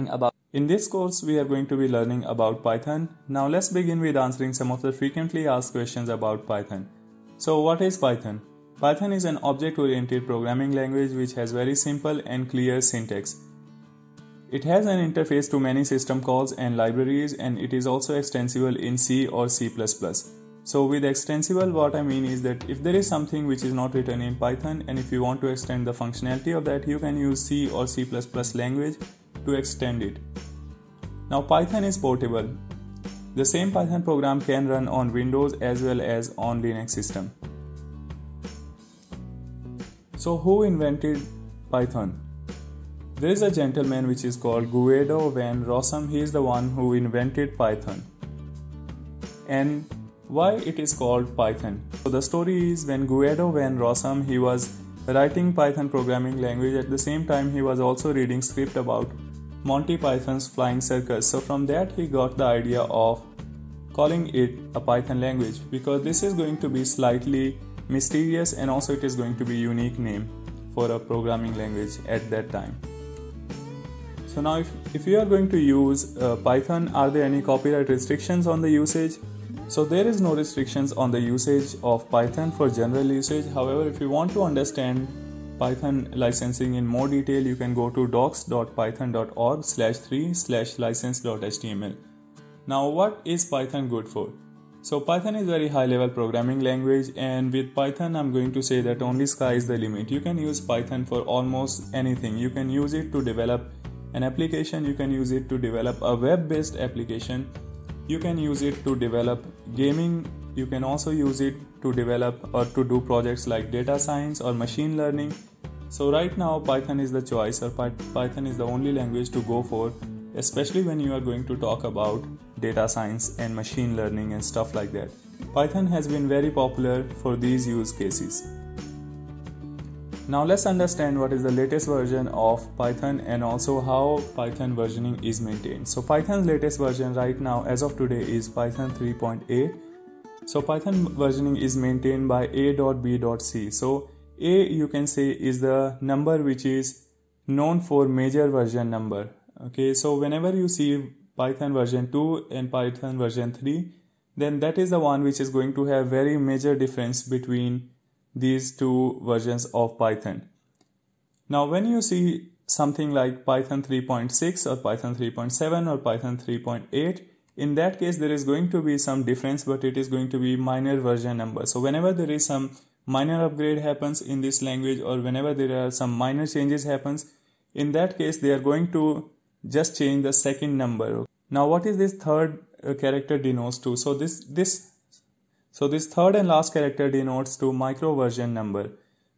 about. In this course we are going to be learning about python. Now let's begin with answering some of the frequently asked questions about python. So what is python? Python is an object oriented programming language which has very simple and clear syntax. It has an interface to many system calls and libraries and it is also extensible in c or c++ so with extensible what i mean is that if there is something which is not written in python and if you want to extend the functionality of that you can use c or c++ language to extend it. Now Python is portable. The same Python program can run on Windows as well as on Linux system. So who invented Python? There is a gentleman which is called Guido van Rossum. He is the one who invented Python. And why it is called Python? So the story is when Guido van Rossum he was writing Python programming language at the same time he was also reading script about Monty Python's Flying Circus. So from that he got the idea of calling it a Python language because this is going to be slightly mysterious and also it is going to be unique name for a programming language at that time. So now if, if you are going to use uh, Python, are there any copyright restrictions on the usage? So there is no restrictions on the usage of Python for general usage. However, if you want to understand Python licensing in more detail, you can go to docs.python.org slash 3 slash license.html. Now, what is Python good for? So Python is very high level programming language and with Python I'm going to say that only sky is the limit. You can use Python for almost anything. You can use it to develop an application, you can use it to develop a web based application, you can use it to develop gaming you can also use it to develop or to do projects like data science or machine learning. So right now Python is the choice or Python is the only language to go for especially when you are going to talk about data science and machine learning and stuff like that. Python has been very popular for these use cases. Now let's understand what is the latest version of Python and also how Python versioning is maintained. So Python's latest version right now as of today is Python 3.8 so Python versioning is maintained by a.b.c. So a you can say is the number which is known for major version number. Okay, so whenever you see Python version 2 and Python version 3, then that is the one which is going to have very major difference between these two versions of Python. Now when you see something like Python 3.6 or Python 3.7 or Python 3.8, in that case there is going to be some difference but it is going to be minor version number. So whenever there is some minor upgrade happens in this language or whenever there are some minor changes happens in that case they are going to just change the second number. Now what is this third uh, character denotes to? So this this so this third and last character denotes to micro version number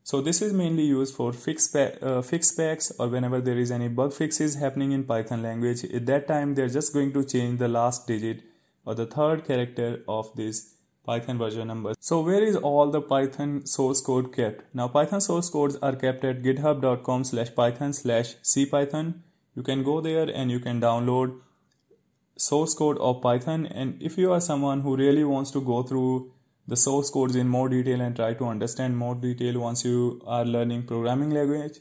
so this is mainly used for fix, uh, fix packs or whenever there is any bug fixes happening in Python language. At that time, they're just going to change the last digit or the third character of this Python version number. So where is all the Python source code kept? Now Python source codes are kept at github.com slash python slash cpython. You can go there and you can download source code of Python. And if you are someone who really wants to go through the source codes in more detail and try to understand more detail once you are learning programming language.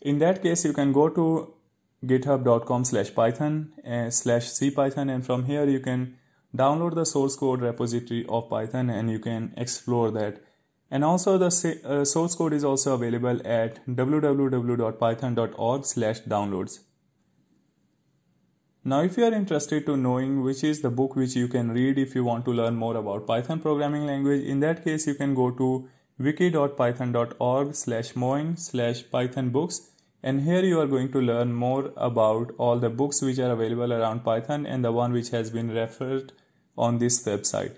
In that case you can go to github.com slash python uh, slash cpython and from here you can download the source code repository of python and you can explore that. And also the uh, source code is also available at www.python.org slash downloads now if you are interested to knowing which is the book which you can read if you want to learn more about Python programming language, in that case you can go to wiki.python.org slash moin slash python books and here you are going to learn more about all the books which are available around Python and the one which has been referred on this website.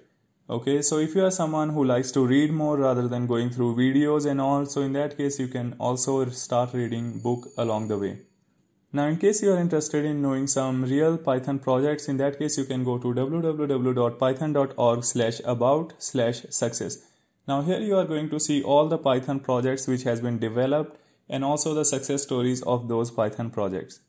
Okay, so if you are someone who likes to read more rather than going through videos and all, so in that case you can also start reading book along the way. Now, in case you are interested in knowing some real Python projects, in that case, you can go to www.python.org slash about slash success. Now, here you are going to see all the Python projects which has been developed and also the success stories of those Python projects.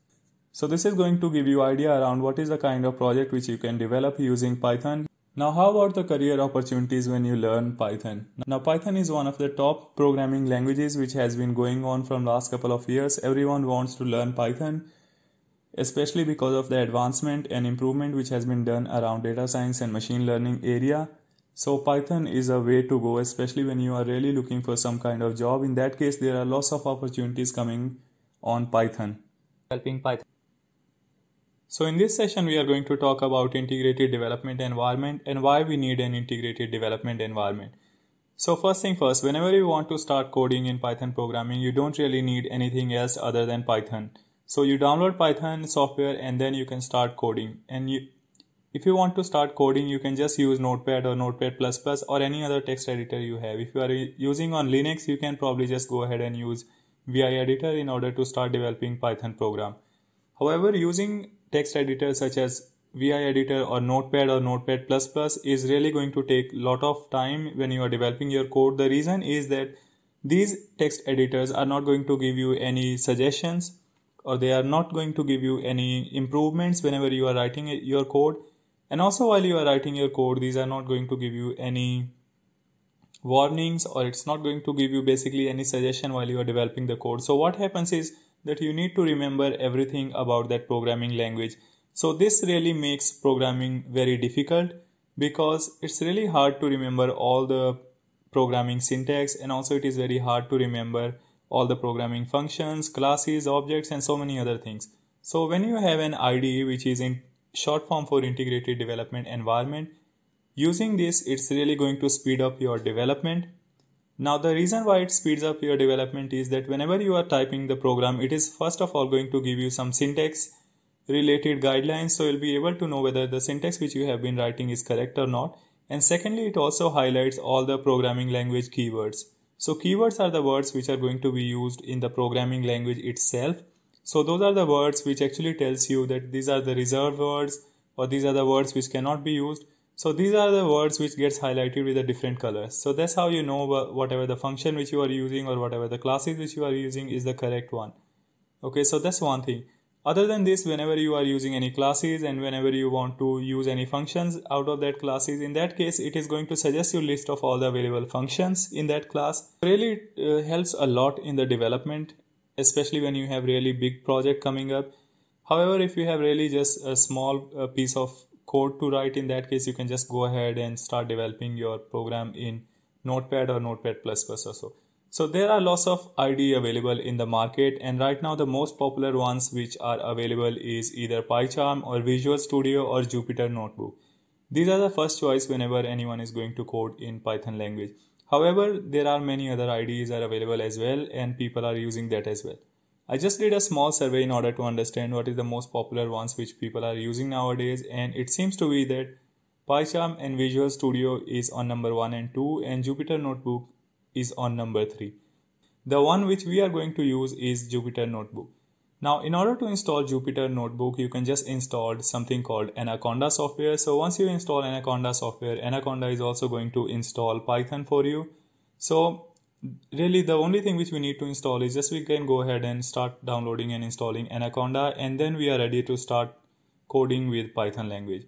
So this is going to give you idea around what is the kind of project which you can develop using Python now, how about the career opportunities when you learn Python? Now, Python is one of the top programming languages which has been going on from last couple of years. Everyone wants to learn Python especially because of the advancement and improvement which has been done around data science and machine learning area. So Python is a way to go, especially when you are really looking for some kind of job. In that case, there are lots of opportunities coming on Python. Helping Python. So in this session, we are going to talk about integrated development environment and why we need an integrated development environment. So first thing first, whenever you want to start coding in Python programming, you don't really need anything else other than Python. So you download Python software and then you can start coding. And you, if you want to start coding, you can just use Notepad or Notepad++ or any other text editor you have. If you are using on Linux, you can probably just go ahead and use VI editor in order to start developing Python program. However, using text editors such as VI editor or Notepad or Notepad++ is really going to take a lot of time when you are developing your code. The reason is that these text editors are not going to give you any suggestions or they are not going to give you any improvements whenever you are writing your code. And also while you are writing your code, these are not going to give you any warnings or it's not going to give you basically any suggestion while you are developing the code. So what happens is that you need to remember everything about that programming language. So this really makes programming very difficult because it's really hard to remember all the programming syntax and also it is very hard to remember all the programming functions, classes, objects and so many other things. So when you have an IDE which is in short form for integrated development environment, using this it's really going to speed up your development now the reason why it speeds up your development is that whenever you are typing the program, it is first of all going to give you some syntax related guidelines so you'll be able to know whether the syntax which you have been writing is correct or not. And secondly, it also highlights all the programming language keywords. So keywords are the words which are going to be used in the programming language itself. So those are the words which actually tells you that these are the reserved words or these are the words which cannot be used. So these are the words which gets highlighted with a different colors. So that's how you know whatever the function which you are using or whatever the classes which you are using is the correct one. Okay, so that's one thing. Other than this, whenever you are using any classes and whenever you want to use any functions out of that classes, in that case, it is going to suggest you list of all the available functions in that class. Really uh, helps a lot in the development, especially when you have really big project coming up. However, if you have really just a small uh, piece of code to write in that case you can just go ahead and start developing your program in notepad or notepad plus plus or so so there are lots of IDE available in the market and right now the most popular ones which are available is either PyCharm or Visual Studio or Jupyter Notebook. These are the first choice whenever anyone is going to code in Python language. However, there are many other IDEs are available as well and people are using that as well. I just did a small survey in order to understand what is the most popular ones which people are using nowadays and it seems to be that PyCharm and Visual Studio is on number 1 and 2 and Jupyter Notebook is on number 3. The one which we are going to use is Jupyter Notebook. Now in order to install Jupyter Notebook you can just install something called Anaconda software. So once you install Anaconda software, Anaconda is also going to install Python for you. So really the only thing which we need to install is just we can go ahead and start downloading and installing anaconda and then we are ready to start coding with python language.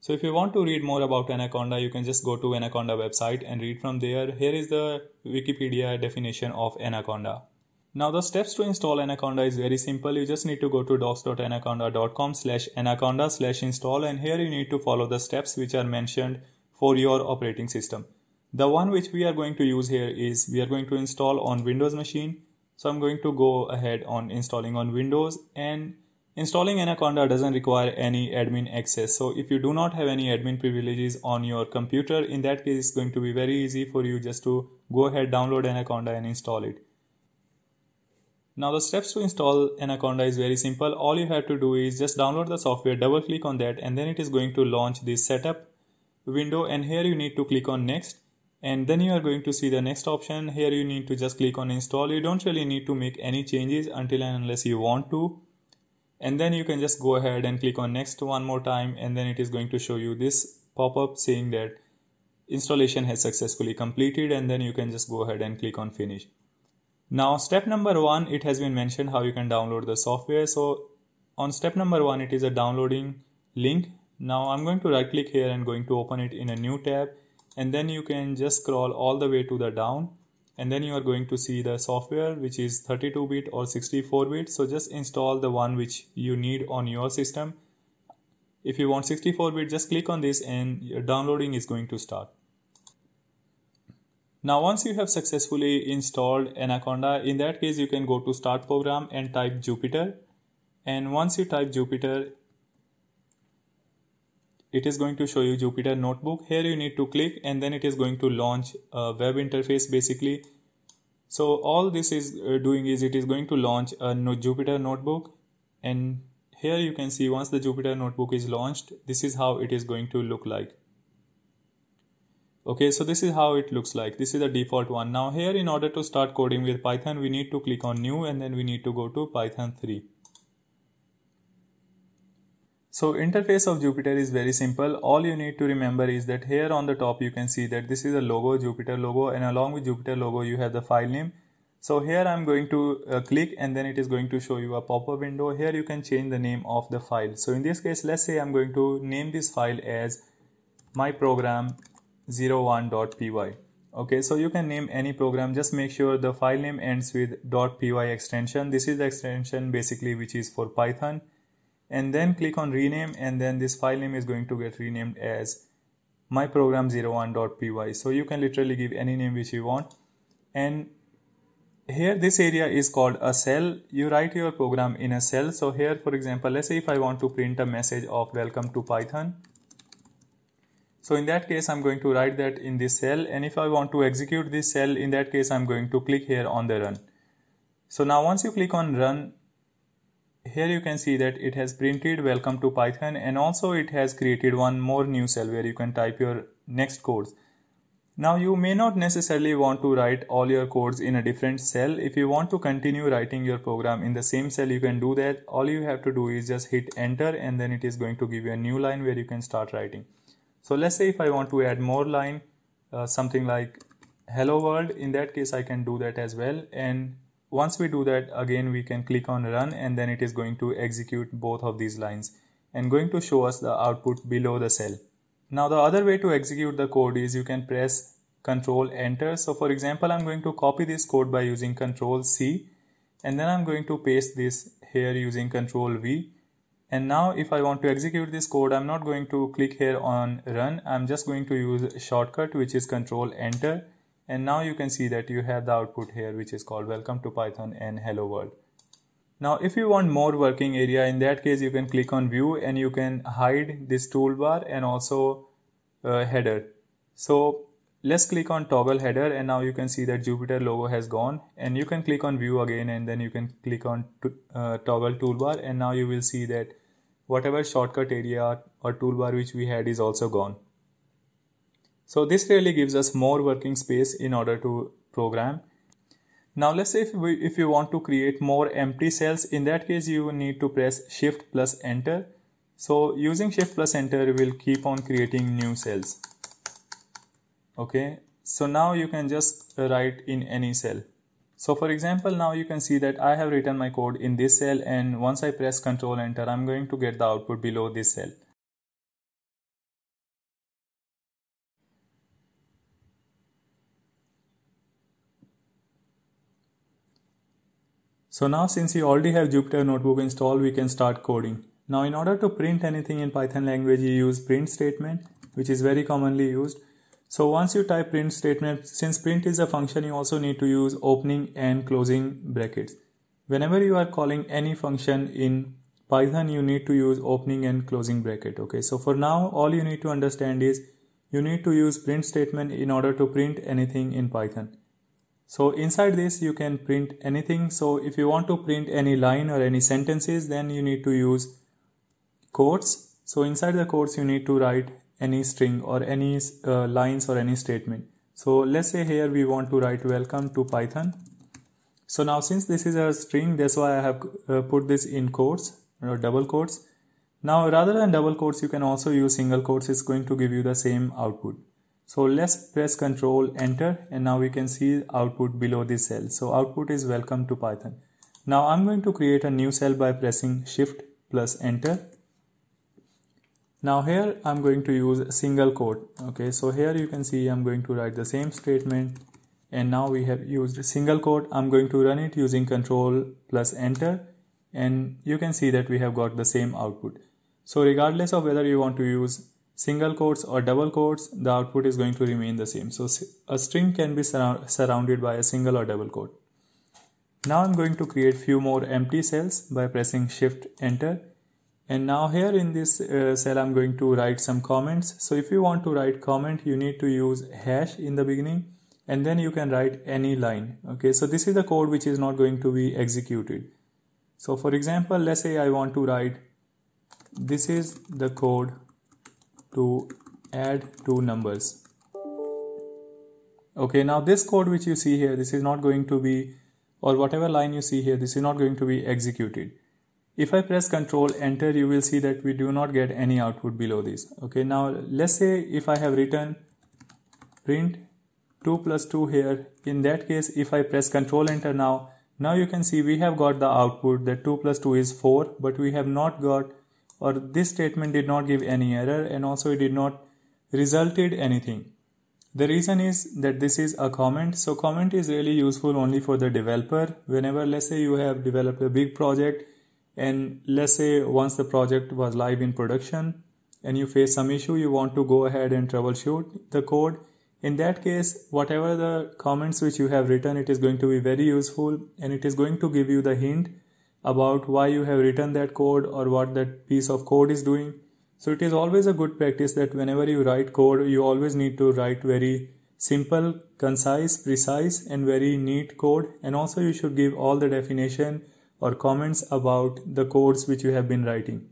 So if you want to read more about anaconda you can just go to anaconda website and read from there. Here is the wikipedia definition of anaconda. Now the steps to install anaconda is very simple. You just need to go to docs.anaconda.com slash anaconda slash install and here you need to follow the steps which are mentioned for your operating system the one which we are going to use here is we are going to install on Windows machine. So I'm going to go ahead on installing on Windows and installing Anaconda doesn't require any admin access. So if you do not have any admin privileges on your computer, in that case it's going to be very easy for you just to go ahead, download Anaconda and install it. Now the steps to install Anaconda is very simple. All you have to do is just download the software, double click on that and then it is going to launch this setup window and here you need to click on next and then you are going to see the next option. Here you need to just click on install. You don't really need to make any changes until and unless you want to. And then you can just go ahead and click on next one more time and then it is going to show you this pop-up saying that installation has successfully completed and then you can just go ahead and click on finish. Now step number one it has been mentioned how you can download the software. So on step number one it is a downloading link. Now i'm going to right click here and going to open it in a new tab and then you can just scroll all the way to the down. And then you are going to see the software which is 32 bit or 64 bit. So just install the one which you need on your system. If you want 64 bit just click on this and your downloading is going to start. Now once you have successfully installed Anaconda, in that case you can go to start program and type Jupyter. And once you type Jupyter, it is going to show you Jupyter Notebook. Here you need to click and then it is going to launch a web interface basically. So all this is uh, doing is it is going to launch a Jupyter Notebook. And here you can see once the Jupyter Notebook is launched, this is how it is going to look like. Okay so this is how it looks like. This is the default one. Now here in order to start coding with python we need to click on new and then we need to go to python 3 so interface of Jupyter is very simple. All you need to remember is that here on the top you can see that this is a logo, Jupyter logo and along with Jupyter logo you have the file name. So here I'm going to uh, click and then it is going to show you a pop-up window. Here you can change the name of the file. So in this case let's say I'm going to name this file as my program 01.py okay so you can name any program just make sure the file name ends with .py extension this is the extension basically which is for python and then click on rename and then this file name is going to get renamed as my program 01.py so you can literally give any name which you want. And here this area is called a cell. You write your program in a cell. So here for example let's say if i want to print a message of welcome to python. So in that case, I'm going to write that in this cell. And if I want to execute this cell, in that case, I'm going to click here on the run. So now once you click on run, here you can see that it has printed welcome to Python and also it has created one more new cell where you can type your next codes. Now you may not necessarily want to write all your codes in a different cell. If you want to continue writing your program in the same cell, you can do that. All you have to do is just hit enter and then it is going to give you a new line where you can start writing. So let's say if I want to add more line, uh, something like hello world, in that case I can do that as well. And once we do that, again we can click on run and then it is going to execute both of these lines and going to show us the output below the cell. Now the other way to execute the code is you can press control enter. So for example, I'm going to copy this code by using control C and then I'm going to paste this here using control V and now if I want to execute this code I'm not going to click here on run I'm just going to use shortcut which is control enter and now you can see that you have the output here which is called welcome to python and hello world. Now if you want more working area in that case you can click on view and you can hide this toolbar and also uh, header. So let's click on toggle header and now you can see that Jupyter logo has gone. And you can click on view again and then you can click on uh, toggle toolbar. And now you will see that whatever shortcut area or toolbar which we had is also gone. So this really gives us more working space in order to program. Now let's say if, we, if you want to create more empty cells, in that case you need to press shift plus enter. So using shift plus enter will keep on creating new cells. Okay, so now you can just write in any cell. So for example, now you can see that I have written my code in this cell and once I press Ctrl Enter, I'm going to get the output below this cell. So now since you already have Jupyter Notebook installed, we can start coding. Now in order to print anything in Python language, you use print statement, which is very commonly used. So once you type print statement, since print is a function, you also need to use opening and closing brackets. Whenever you are calling any function in Python, you need to use opening and closing bracket. Okay, so for now, all you need to understand is you need to use print statement in order to print anything in Python. So inside this, you can print anything. So if you want to print any line or any sentences, then you need to use quotes. So inside the quotes, you need to write any string or any uh, lines or any statement. So let's say here we want to write welcome to Python. So now since this is a string, that's why I have uh, put this in quotes or double quotes. Now rather than double quotes, you can also use single quotes. It's going to give you the same output. So let's press Control Enter and now we can see output below this cell. So output is welcome to Python. Now I'm going to create a new cell by pressing Shift plus Enter now here I'm going to use a single quote okay so here you can see I'm going to write the same statement and now we have used single quote i'm going to run it using control plus enter and you can see that we have got the same output so regardless of whether you want to use single quotes or double quotes the output is going to remain the same. So a string can be sur- surrounded by a single or double quote. Now i'm going to create few more empty cells by pressing shift enter. And now here in this uh, cell i'm going to write some comments. So if you want to write comment you need to use hash in the beginning and then you can write any line. Okay so this is the code which is not going to be executed. So for example let's say I want to write this is the code to add two numbers. Okay now this code which you see here this is not going to be or whatever line you see here this is not going to be executed. If I press control enter you will see that we do not get any output below this. Okay now let's say if I have written print 2 plus 2 here in that case if I press control enter now now you can see we have got the output that 2 plus 2 is 4 but we have not got or this statement did not give any error and also it did not resulted anything. The reason is that this is a comment. So comment is really useful only for the developer. Whenever let's say you have developed a big project and let's say once the project was live in production and you face some issue you want to go ahead and troubleshoot the code. In that case whatever the comments which you have written it is going to be very useful and it is going to give you the hint about why you have written that code or what that piece of code is doing. So it is always a good practice that whenever you write code you always need to write very simple concise precise and very neat code. And also you should give all the definition or comments about the codes which you have been writing.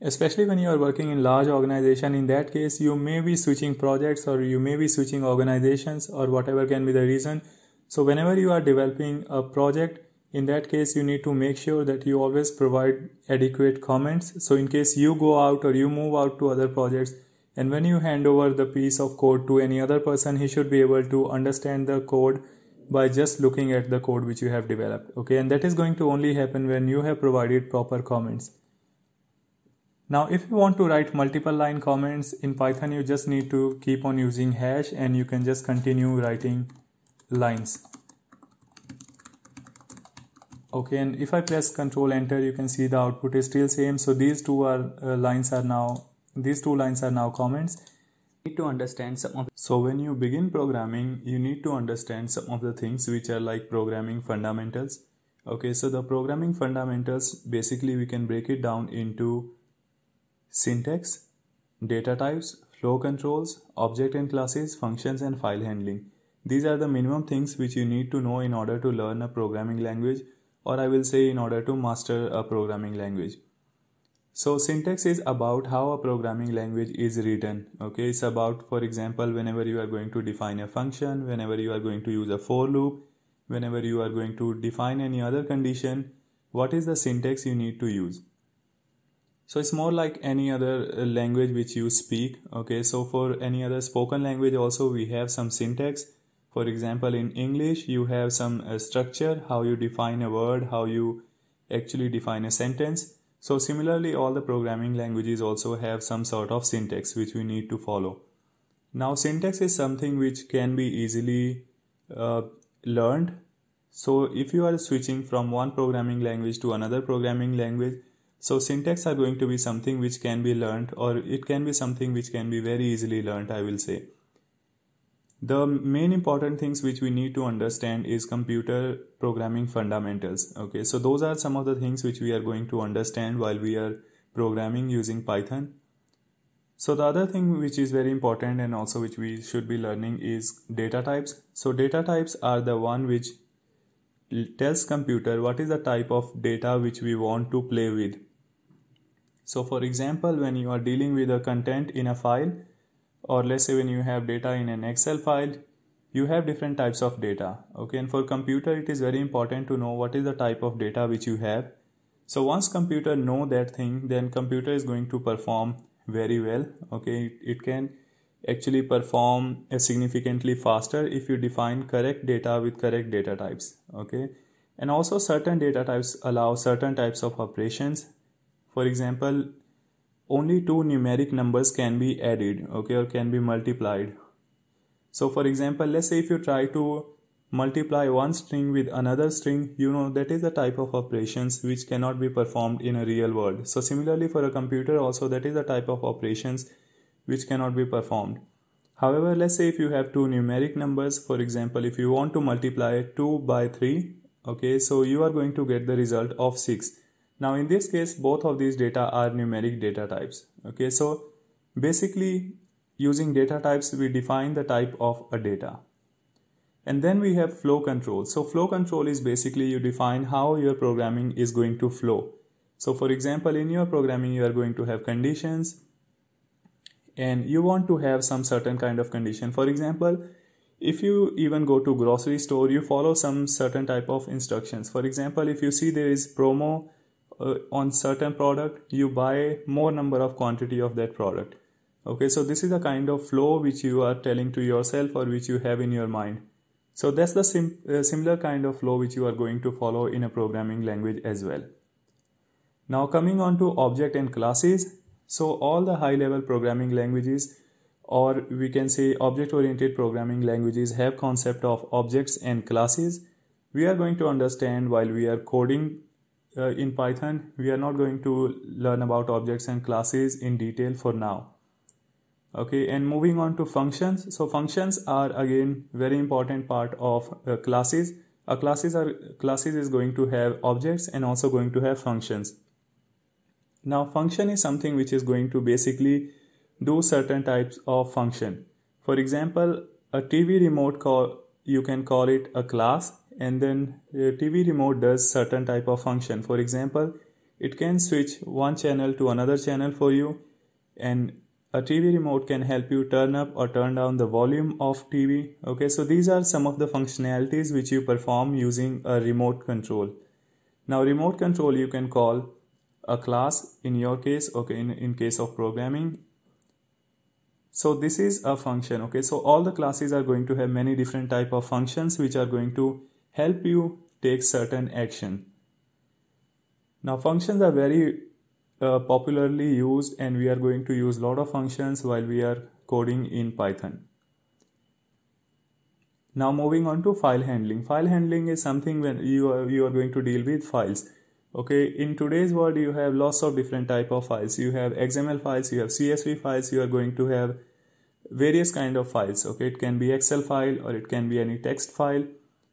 Especially when you are working in large organization in that case you may be switching projects or you may be switching organizations or whatever can be the reason. So whenever you are developing a project in that case you need to make sure that you always provide adequate comments. So in case you go out or you move out to other projects and when you hand over the piece of code to any other person he should be able to understand the code by just looking at the code which you have developed. Okay? And that is going to only happen when you have provided proper comments. Now, if you want to write multiple line comments in Python, you just need to keep on using hash and you can just continue writing lines. Okay, and if I press Control Enter, you can see the output is still same. So these two are uh, lines are now these two lines are now comments. Need to understand some of. So when you begin programming, you need to understand some of the things which are like programming fundamentals. Okay, so the programming fundamentals basically we can break it down into syntax, data types, flow controls, object and classes, functions and file handling. These are the minimum things which you need to know in order to learn a programming language or I will say in order to master a programming language. So syntax is about how a programming language is written. Okay, it's about for example whenever you are going to define a function, whenever you are going to use a for loop, whenever you are going to define any other condition, what is the syntax you need to use so it's more like any other uh, language which you speak okay so for any other spoken language also we have some syntax for example in english you have some uh, structure how you define a word how you actually define a sentence. So similarly all the programming languages also have some sort of syntax which we need to follow. Now syntax is something which can be easily uh, learned. So if you are switching from one programming language to another programming language so syntax are going to be something which can be learned or it can be something which can be very easily learned I will say. The main important things which we need to understand is computer programming fundamentals. Okay, so those are some of the things which we are going to understand while we are programming using Python. So the other thing which is very important and also which we should be learning is data types. So data types are the one which tells computer what is the type of data which we want to play with so for example, when you are dealing with a content in a file, or let's say when you have data in an Excel file, you have different types of data. Okay, and for computer, it is very important to know what is the type of data which you have. So once computer know that thing, then computer is going to perform very well. Okay, it can actually perform uh, significantly faster if you define correct data with correct data types. Okay, and also certain data types allow certain types of operations for example only two numeric numbers can be added okay or can be multiplied. So for example let's say if you try to multiply one string with another string you know that is a type of operations which cannot be performed in a real world. So similarly for a computer also that is a type of operations which cannot be performed. However let's say if you have two numeric numbers for example if you want to multiply 2 by 3 okay so you are going to get the result of 6 now in this case both of these data are numeric data types okay so basically using data types we define the type of a data and then we have flow control. So flow control is basically you define how your programming is going to flow. So for example, in your programming, you are going to have conditions and you want to have some certain kind of condition. For example, if you even go to grocery store, you follow some certain type of instructions. For example, if you see there is promo uh, on certain product, you buy more number of quantity of that product. Okay, so this is a kind of flow which you are telling to yourself or which you have in your mind. So that's the sim uh, similar kind of flow which you are going to follow in a programming language as well. Now coming on to object and classes. So all the high level programming languages or we can say object oriented programming languages have concept of objects and classes. We are going to understand while we are coding uh, in Python, we are not going to learn about objects and classes in detail for now. Okay and moving on to functions. So functions are again very important part of uh, classes. A classes are classes is going to have objects and also going to have functions. Now function is something which is going to basically do certain types of function. For example a tv remote call you can call it a class and then uh, a tv remote does certain type of function for example it can switch one channel to another channel for you and a TV remote can help you turn up or turn down the volume of TV. Okay, so these are some of the functionalities which you perform using a remote control. Now, remote control you can call a class in your case, okay, in, in case of programming. So this is a function, okay. So all the classes are going to have many different type of functions which are going to help you take certain action. Now functions are very uh, popularly used and we are going to use a lot of functions while we are coding in Python. Now moving on to file handling. File handling is something when you are, you are going to deal with files. Okay, in today's world you have lots of different type of files. You have XML files, you have CSV files, you are going to have various kind of files. Okay, it can be Excel file or it can be any text file.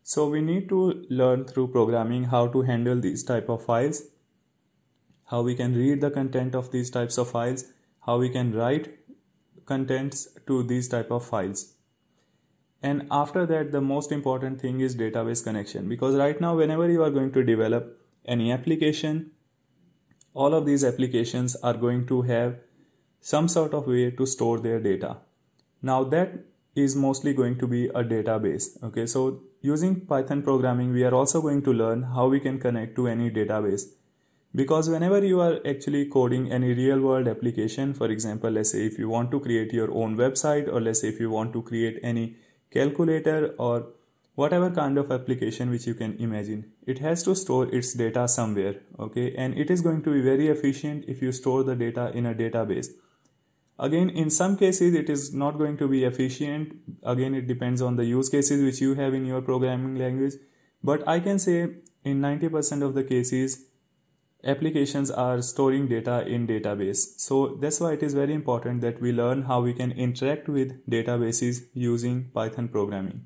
So we need to learn through programming how to handle these type of files how we can read the content of these types of files, how we can write contents to these type of files. And after that, the most important thing is database connection because right now, whenever you are going to develop any application, all of these applications are going to have some sort of way to store their data. Now that is mostly going to be a database. Okay, so using Python programming, we are also going to learn how we can connect to any database. Because whenever you are actually coding any real world application for example let's say if you want to create your own website or let's say if you want to create any calculator or whatever kind of application which you can imagine it has to store its data somewhere okay? And it is going to be very efficient if you store the data in a database again in some cases it is not going to be efficient. Again it depends on the use cases which you have in your programming language. But i can say in 90% of the cases applications are storing data in database. So that's why it is very important that we learn how we can interact with databases using python programming.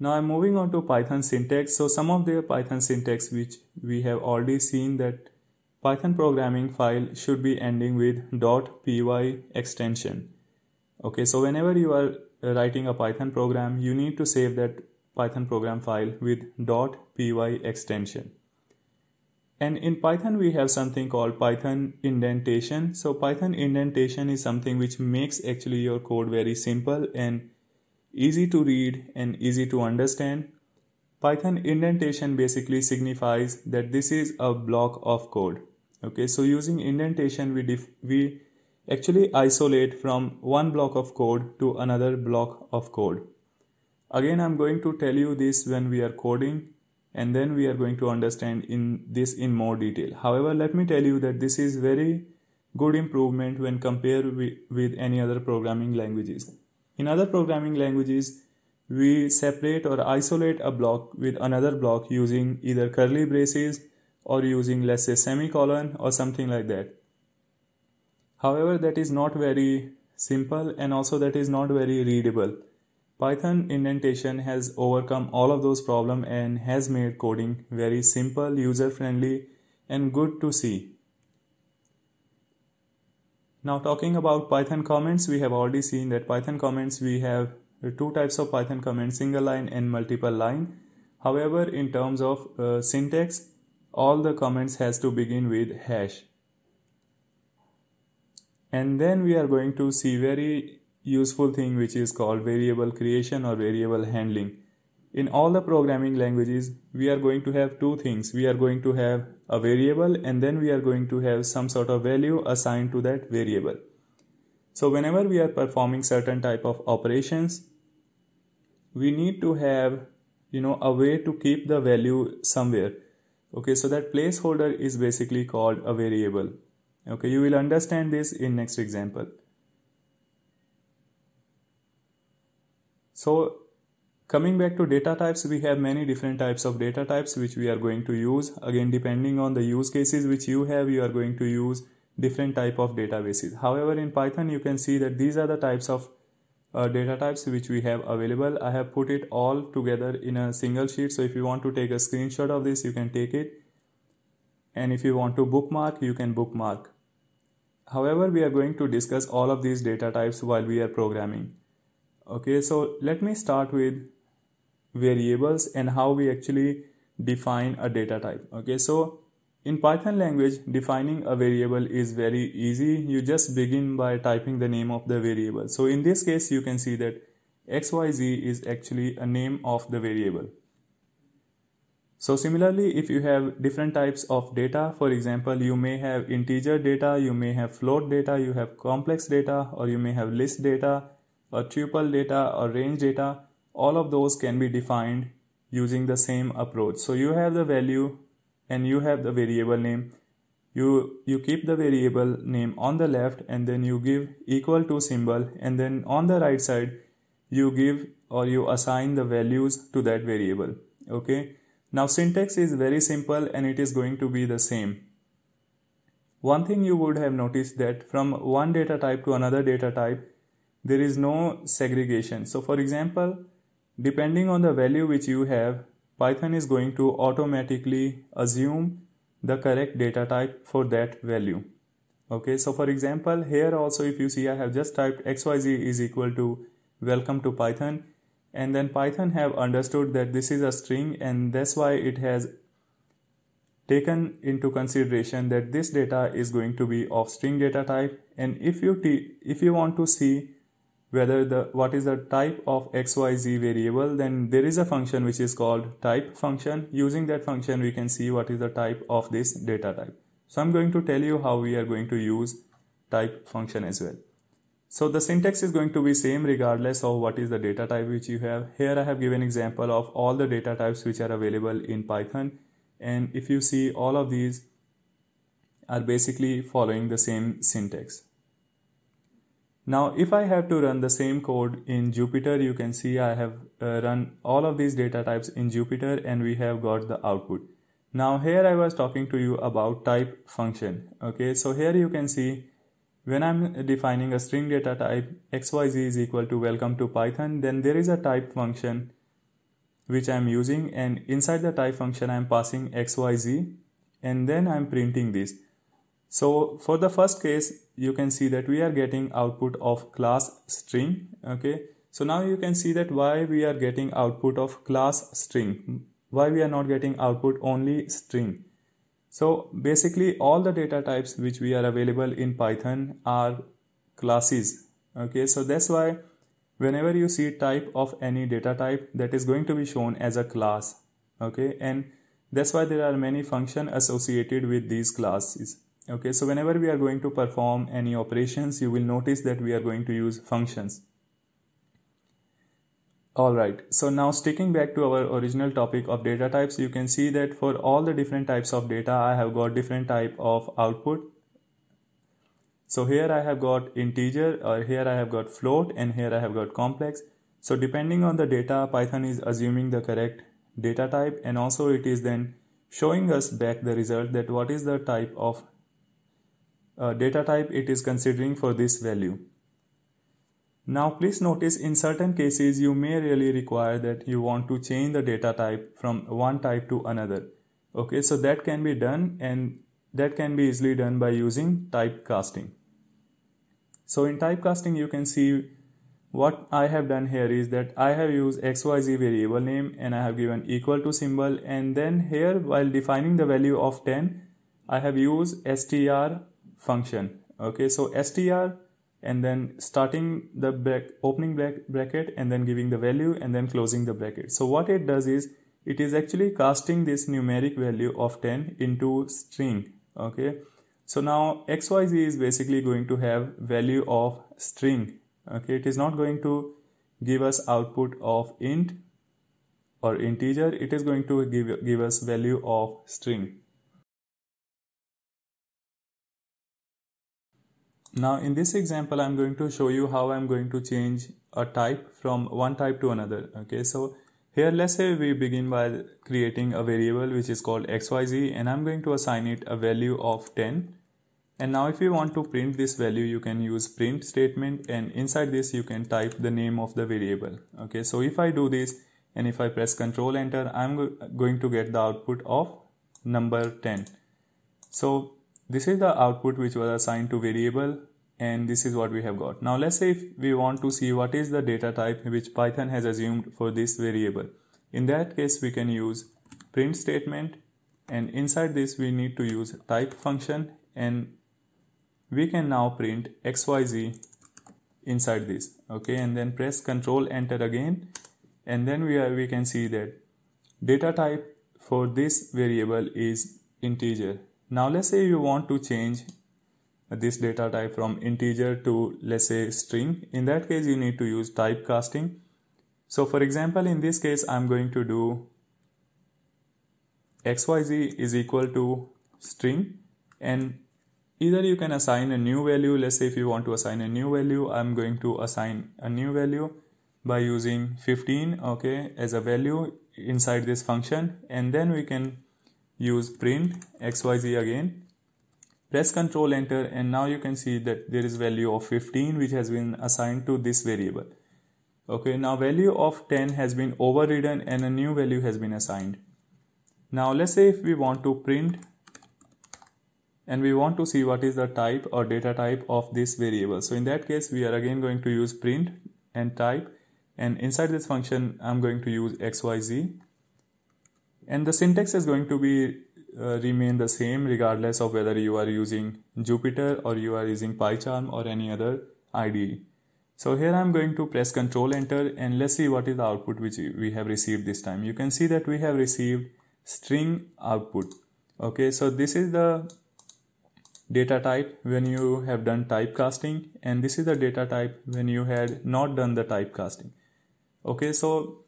Now i'm moving on to python syntax. So some of the python syntax which we have already seen that python programming file should be ending with .py extension okay so whenever you are writing a python program you need to save that Python program file with .py extension. And in Python, we have something called Python indentation. So Python indentation is something which makes actually your code very simple and easy to read and easy to understand. Python indentation basically signifies that this is a block of code. Okay, so using indentation, we, we actually isolate from one block of code to another block of code. Again, I'm going to tell you this when we are coding and then we are going to understand in this in more detail. However, let me tell you that this is very good improvement when compared with, with any other programming languages. In other programming languages, we separate or isolate a block with another block using either curly braces or using let's say semicolon or something like that. However, that is not very simple and also that is not very readable. Python indentation has overcome all of those problems and has made coding very simple, user friendly and good to see. Now talking about Python comments, we have already seen that Python comments we have two types of Python comments, single line and multiple line. However, in terms of uh, syntax, all the comments has to begin with hash. And then we are going to see very useful thing which is called variable creation or variable handling. In all the programming languages, we are going to have two things. We are going to have a variable and then we are going to have some sort of value assigned to that variable. So whenever we are performing certain type of operations, we need to have you know a way to keep the value somewhere. Okay, so that placeholder is basically called a variable. Okay, you will understand this in next example. So coming back to data types, we have many different types of data types which we are going to use. Again, depending on the use cases which you have, you are going to use different type of databases. However, in Python, you can see that these are the types of uh, data types which we have available. I have put it all together in a single sheet. So if you want to take a screenshot of this, you can take it. And if you want to bookmark, you can bookmark. However, we are going to discuss all of these data types while we are programming okay so let me start with variables and how we actually define a data type okay so in python language defining a variable is very easy. You just begin by typing the name of the variable. So in this case you can see that xyz is actually a name of the variable. So similarly if you have different types of data for example you may have integer data you may have float data you have complex data or you may have list data a tuple data or range data, all of those can be defined using the same approach. So you have the value and you have the variable name. You, you keep the variable name on the left and then you give equal to symbol and then on the right side you give or you assign the values to that variable. Okay. Now syntax is very simple and it is going to be the same. One thing you would have noticed that from one data type to another data type, there is no segregation. So for example, depending on the value which you have, Python is going to automatically assume the correct data type for that value. Okay, so for example, here also if you see I have just typed xyz is equal to welcome to Python and then Python have understood that this is a string and that's why it has taken into consideration that this data is going to be of string data type and if you if you want to see whether the what is the type of xyz variable then there is a function which is called type function. Using that function we can see what is the type of this data type. So i'm going to tell you how we are going to use type function as well. So the syntax is going to be same regardless of what is the data type which you have. Here i have given example of all the data types which are available in python. And if you see all of these are basically following the same syntax now, if I have to run the same code in Jupyter, you can see I have uh, run all of these data types in Jupyter and we have got the output. Now here I was talking to you about type function. Okay, so here you can see when I'm defining a string data type xyz is equal to welcome to Python, then there is a type function which I'm using and inside the type function I'm passing xyz and then I'm printing this. So for the first case, you can see that we are getting output of class string. Okay. So now you can see that why we are getting output of class string. Why we are not getting output only string. So basically all the data types which we are available in Python are classes. Okay. So that's why whenever you see type of any data type that is going to be shown as a class. Okay. And that's why there are many function associated with these classes okay so whenever we are going to perform any operations you will notice that we are going to use functions Alright, so now sticking back to our original topic of data types, you can see that for all the different types of data, I have got different type of output. so here I have got integer or here I have got float and here I have got complex so depending on the data Python is assuming the correct data type and also it is then showing us back the result that what is the type of uh, data type it is considering for this value. Now please notice in certain cases you may really require that you want to change the data type from one type to another. Okay, so that can be done and that can be easily done by using typecasting. So in typecasting you can see what I have done here is that I have used xyz variable name and I have given equal to symbol and then here while defining the value of 10 I have used str function. Okay so str and then starting the back opening bracket and then giving the value and then closing the bracket. So what it does is it is actually casting this numeric value of 10 into string. Okay so now xyz is basically going to have value of string. Okay it is not going to give us output of int or integer. It is going to give give us value of string Now in this example I'm going to show you how I'm going to change a type from one type to another. Okay, so here let's say we begin by creating a variable which is called xyz and I'm going to assign it a value of 10 and now if you want to print this value you can use print statement and inside this you can type the name of the variable okay? So if I do this and if I press ctrl enter I'm going to get the output of number 10 so this is the output which was assigned to variable and this is what we have got. Now let's say if we want to see what is the data type which Python has assumed for this variable. In that case we can use print statement and inside this we need to use type function and we can now print xyz inside this okay and then press control enter again and then we are we can see that data type for this variable is integer now let's say you want to change this data type from integer to let's say string. In that case you need to use typecasting. So for example in this case I'm going to do xyz is equal to string and either you can assign a new value let's say if you want to assign a new value I'm going to assign a new value by using 15 okay as a value inside this function and then we can use print xyz again. Press ctrl enter and now you can see that there is value of 15 which has been assigned to this variable. Okay now value of 10 has been overridden and a new value has been assigned. Now let's say if we want to print and we want to see what is the type or data type of this variable. So in that case we are again going to use print and type and inside this function I'm going to use xyz and the syntax is going to be uh, remain the same regardless of whether you are using Jupyter or you are using PyCharm or any other IDE. So here I'm going to press Control Enter and let's see what is the output which we have received this time. You can see that we have received string output. Okay, so this is the data type when you have done typecasting and this is the data type when you had not done the typecasting. Okay, so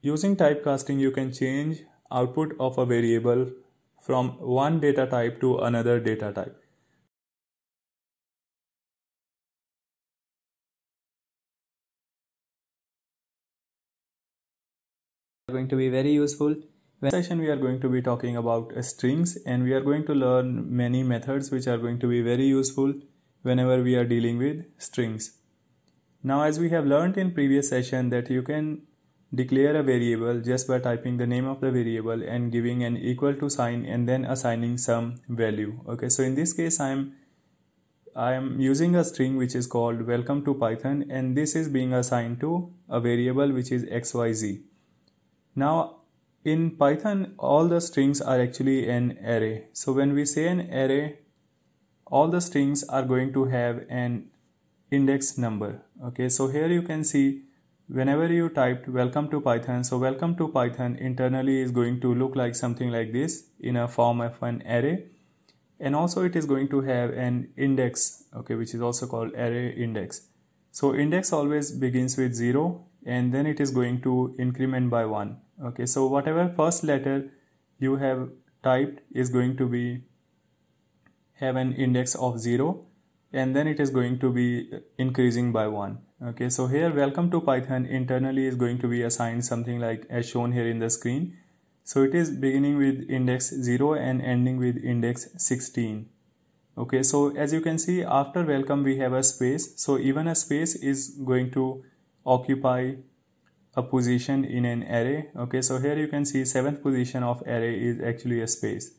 using typecasting you can change output of a variable from one data type to another data type. going to be very useful. In this session we are going to be talking about strings and we are going to learn many methods which are going to be very useful whenever we are dealing with strings. Now as we have learned in previous session that you can Declare a variable just by typing the name of the variable and giving an equal to sign and then assigning some value. Okay, so in this case I'm I am using a string which is called welcome to Python and this is being assigned to a variable which is xyz. Now in Python all the strings are actually an array. So when we say an array all the strings are going to have an index number. Okay, so here you can see whenever you typed welcome to python so welcome to python internally is going to look like something like this in a form of an array. And also it is going to have an index okay which is also called array index. So index always begins with 0 and then it is going to increment by 1 okay? So whatever first letter you have typed is going to be have an index of 0 and then it is going to be increasing by 1 okay so here welcome to python. Internally is going to be assigned something like as shown here in the screen. So it is beginning with index 0 and ending with index 16 okay so as you can see after welcome we have a space. So even a space is going to occupy a position in an array. Okay so here you can see seventh position of array is actually a space.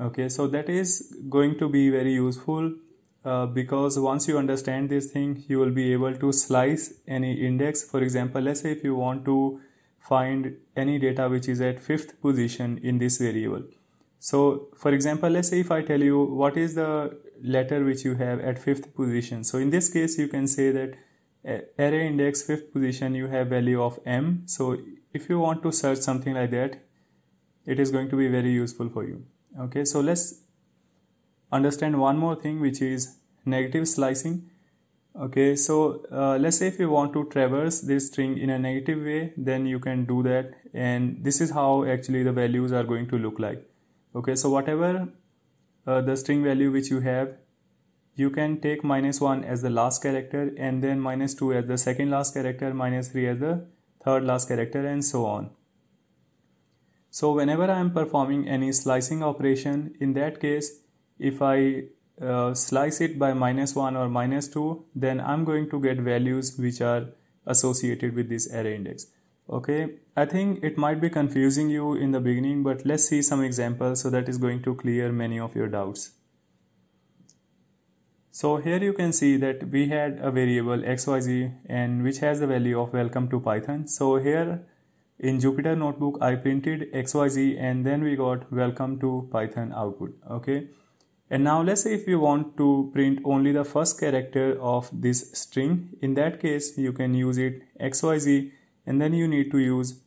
Okay so that is going to be very useful uh, because once you understand this thing you will be able to slice any index. For example let's say if you want to find any data which is at fifth position in this variable. So for example let's say if i tell you what is the letter which you have at fifth position. So in this case you can say that array index fifth position you have value of m. So if you want to search something like that it is going to be very useful for you. Okay so let's understand one more thing which is negative slicing. Okay so uh, let's say if you want to traverse this string in a negative way then you can do that. And this is how actually the values are going to look like. Okay so whatever uh, the string value which you have you can take minus 1 as the last character and then minus 2 as the second last character minus 3 as the third last character and so on. So whenever I am performing any slicing operation in that case if I uh, slice it by minus 1 or minus 2 then I'm going to get values which are associated with this array index. Okay? I think it might be confusing you in the beginning but let's see some examples so that is going to clear many of your doubts. So here you can see that we had a variable xyz and which has the value of welcome to python. So here in Jupyter notebook I printed xyz and then we got welcome to python output. Okay and now let's say if you want to print only the first character of this string in that case you can use it xyz and then you need to use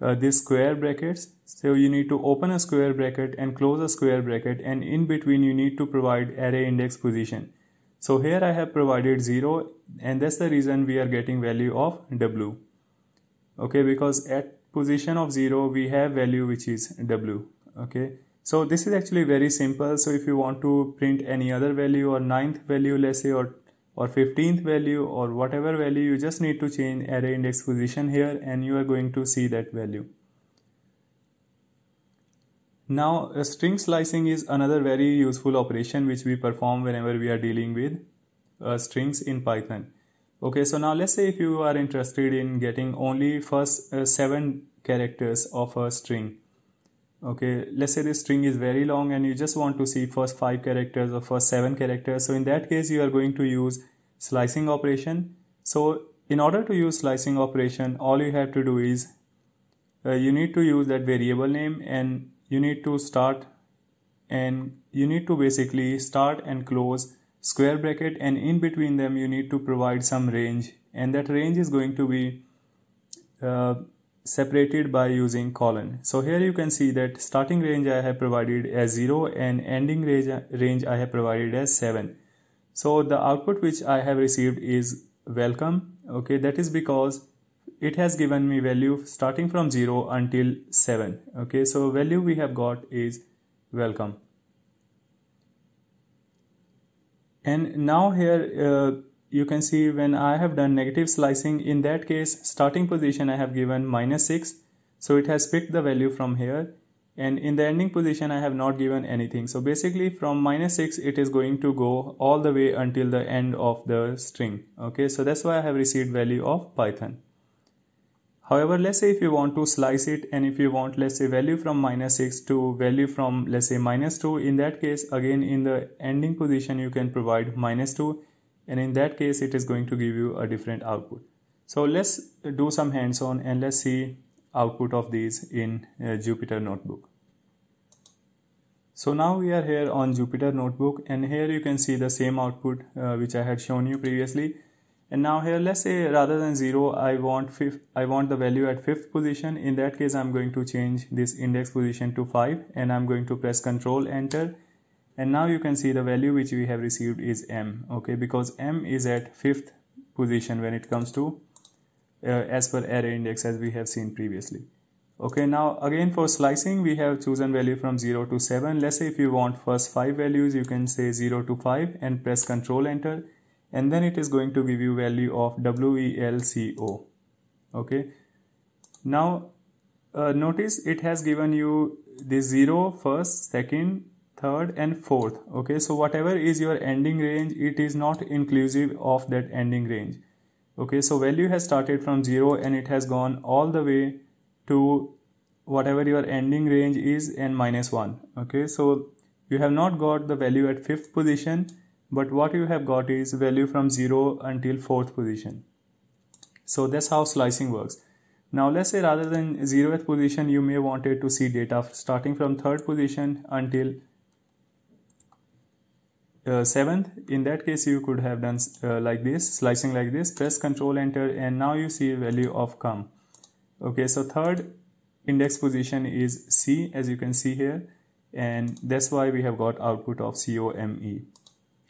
uh, this square brackets. So you need to open a square bracket and close a square bracket and in between you need to provide array index position. So here I have provided 0 and that's the reason we are getting value of w. Okay because at position of 0 we have value which is w. Okay so this is actually very simple. So if you want to print any other value or ninth value let's say or or 15th value or whatever value you just need to change array index position here and you are going to see that value. Now string slicing is another very useful operation which we perform whenever we are dealing with uh, strings in python. Okay so now let's say if you are interested in getting only first uh, seven characters of a string okay let's say this string is very long and you just want to see first five characters or first seven characters. So in that case you are going to use slicing operation. So in order to use slicing operation all you have to do is uh, you need to use that variable name and you need to start and you need to basically start and close square bracket and in between them you need to provide some range. And that range is going to be uh, separated by using colon. So here you can see that starting range I have provided as 0 and ending range, range I have provided as 7. So the output which I have received is welcome. Okay, that is because it has given me value starting from 0 until 7. Okay, so value we have got is welcome. And now here uh, you can see when I have done negative slicing in that case starting position I have given minus 6 so it has picked the value from here. And in the ending position I have not given anything. So basically from minus 6 it is going to go all the way until the end of the string. Okay? So that's why I have received value of Python. However let's say if you want to slice it and if you want let's say value from minus 6 to value from let's say minus 2 in that case again in the ending position you can provide minus 2 and in that case it is going to give you a different output. So let's do some hands-on and let's see output of these in uh, Jupyter notebook. So now we are here on Jupyter notebook and here you can see the same output uh, which I had shown you previously. And now here let's say rather than 0 I want fifth I want the value at fifth position. In that case I'm going to change this index position to 5 and I'm going to press control enter and now you can see the value which we have received is m okay? Because m is at fifth position when it comes to uh, as per array index as we have seen previously. Okay now again for slicing we have chosen value from 0 to 7 let's say if you want first 5 values you can say 0 to 5 and press control enter. And then it is going to give you value of WELCO okay? Now uh, notice it has given you the 0 first second third and fourth okay? So whatever is your ending range it is not inclusive of that ending range okay? So value has started from 0 and it has gone all the way to whatever your ending range is and minus 1 okay? So you have not got the value at fifth position but what you have got is value from 0 until fourth position. So that's how slicing works. Now let's say rather than 0th position you may wanted to see data starting from third position until uh, seventh in that case you could have done uh, like this slicing like this press control enter and now you see value of come. Okay so third index position is C as you can see here and that's why we have got output of COME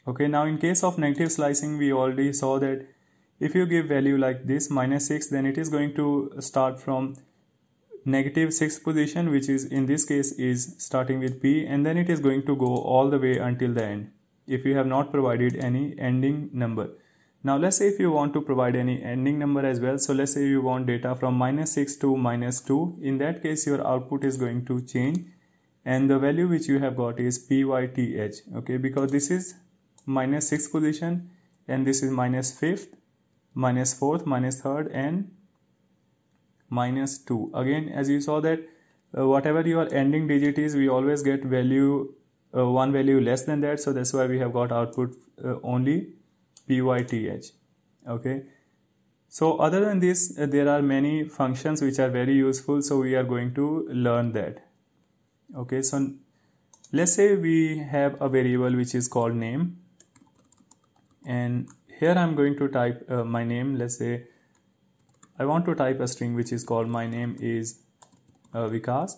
okay now in case of negative slicing we already saw that if you give value like this minus 6 then it is going to start from negative 6th position which is in this case is starting with P and then it is going to go all the way until the end if you have not provided any ending number. Now let's say if you want to provide any ending number as well. So let's say you want data from minus 6 to minus 2 in that case your output is going to change. And the value which you have got is pyth okay because this is minus 6th position and this is minus 5th minus 4th minus 3rd and minus 2 again as you saw that uh, whatever your ending digit is we always get value uh, one value less than that so that's why we have got output uh, only pyth okay? So other than this uh, there are many functions which are very useful so we are going to learn that okay? So let's say we have a variable which is called name and here i'm going to type uh, my name. Let's say i want to type a string which is called my name is uh, Vikas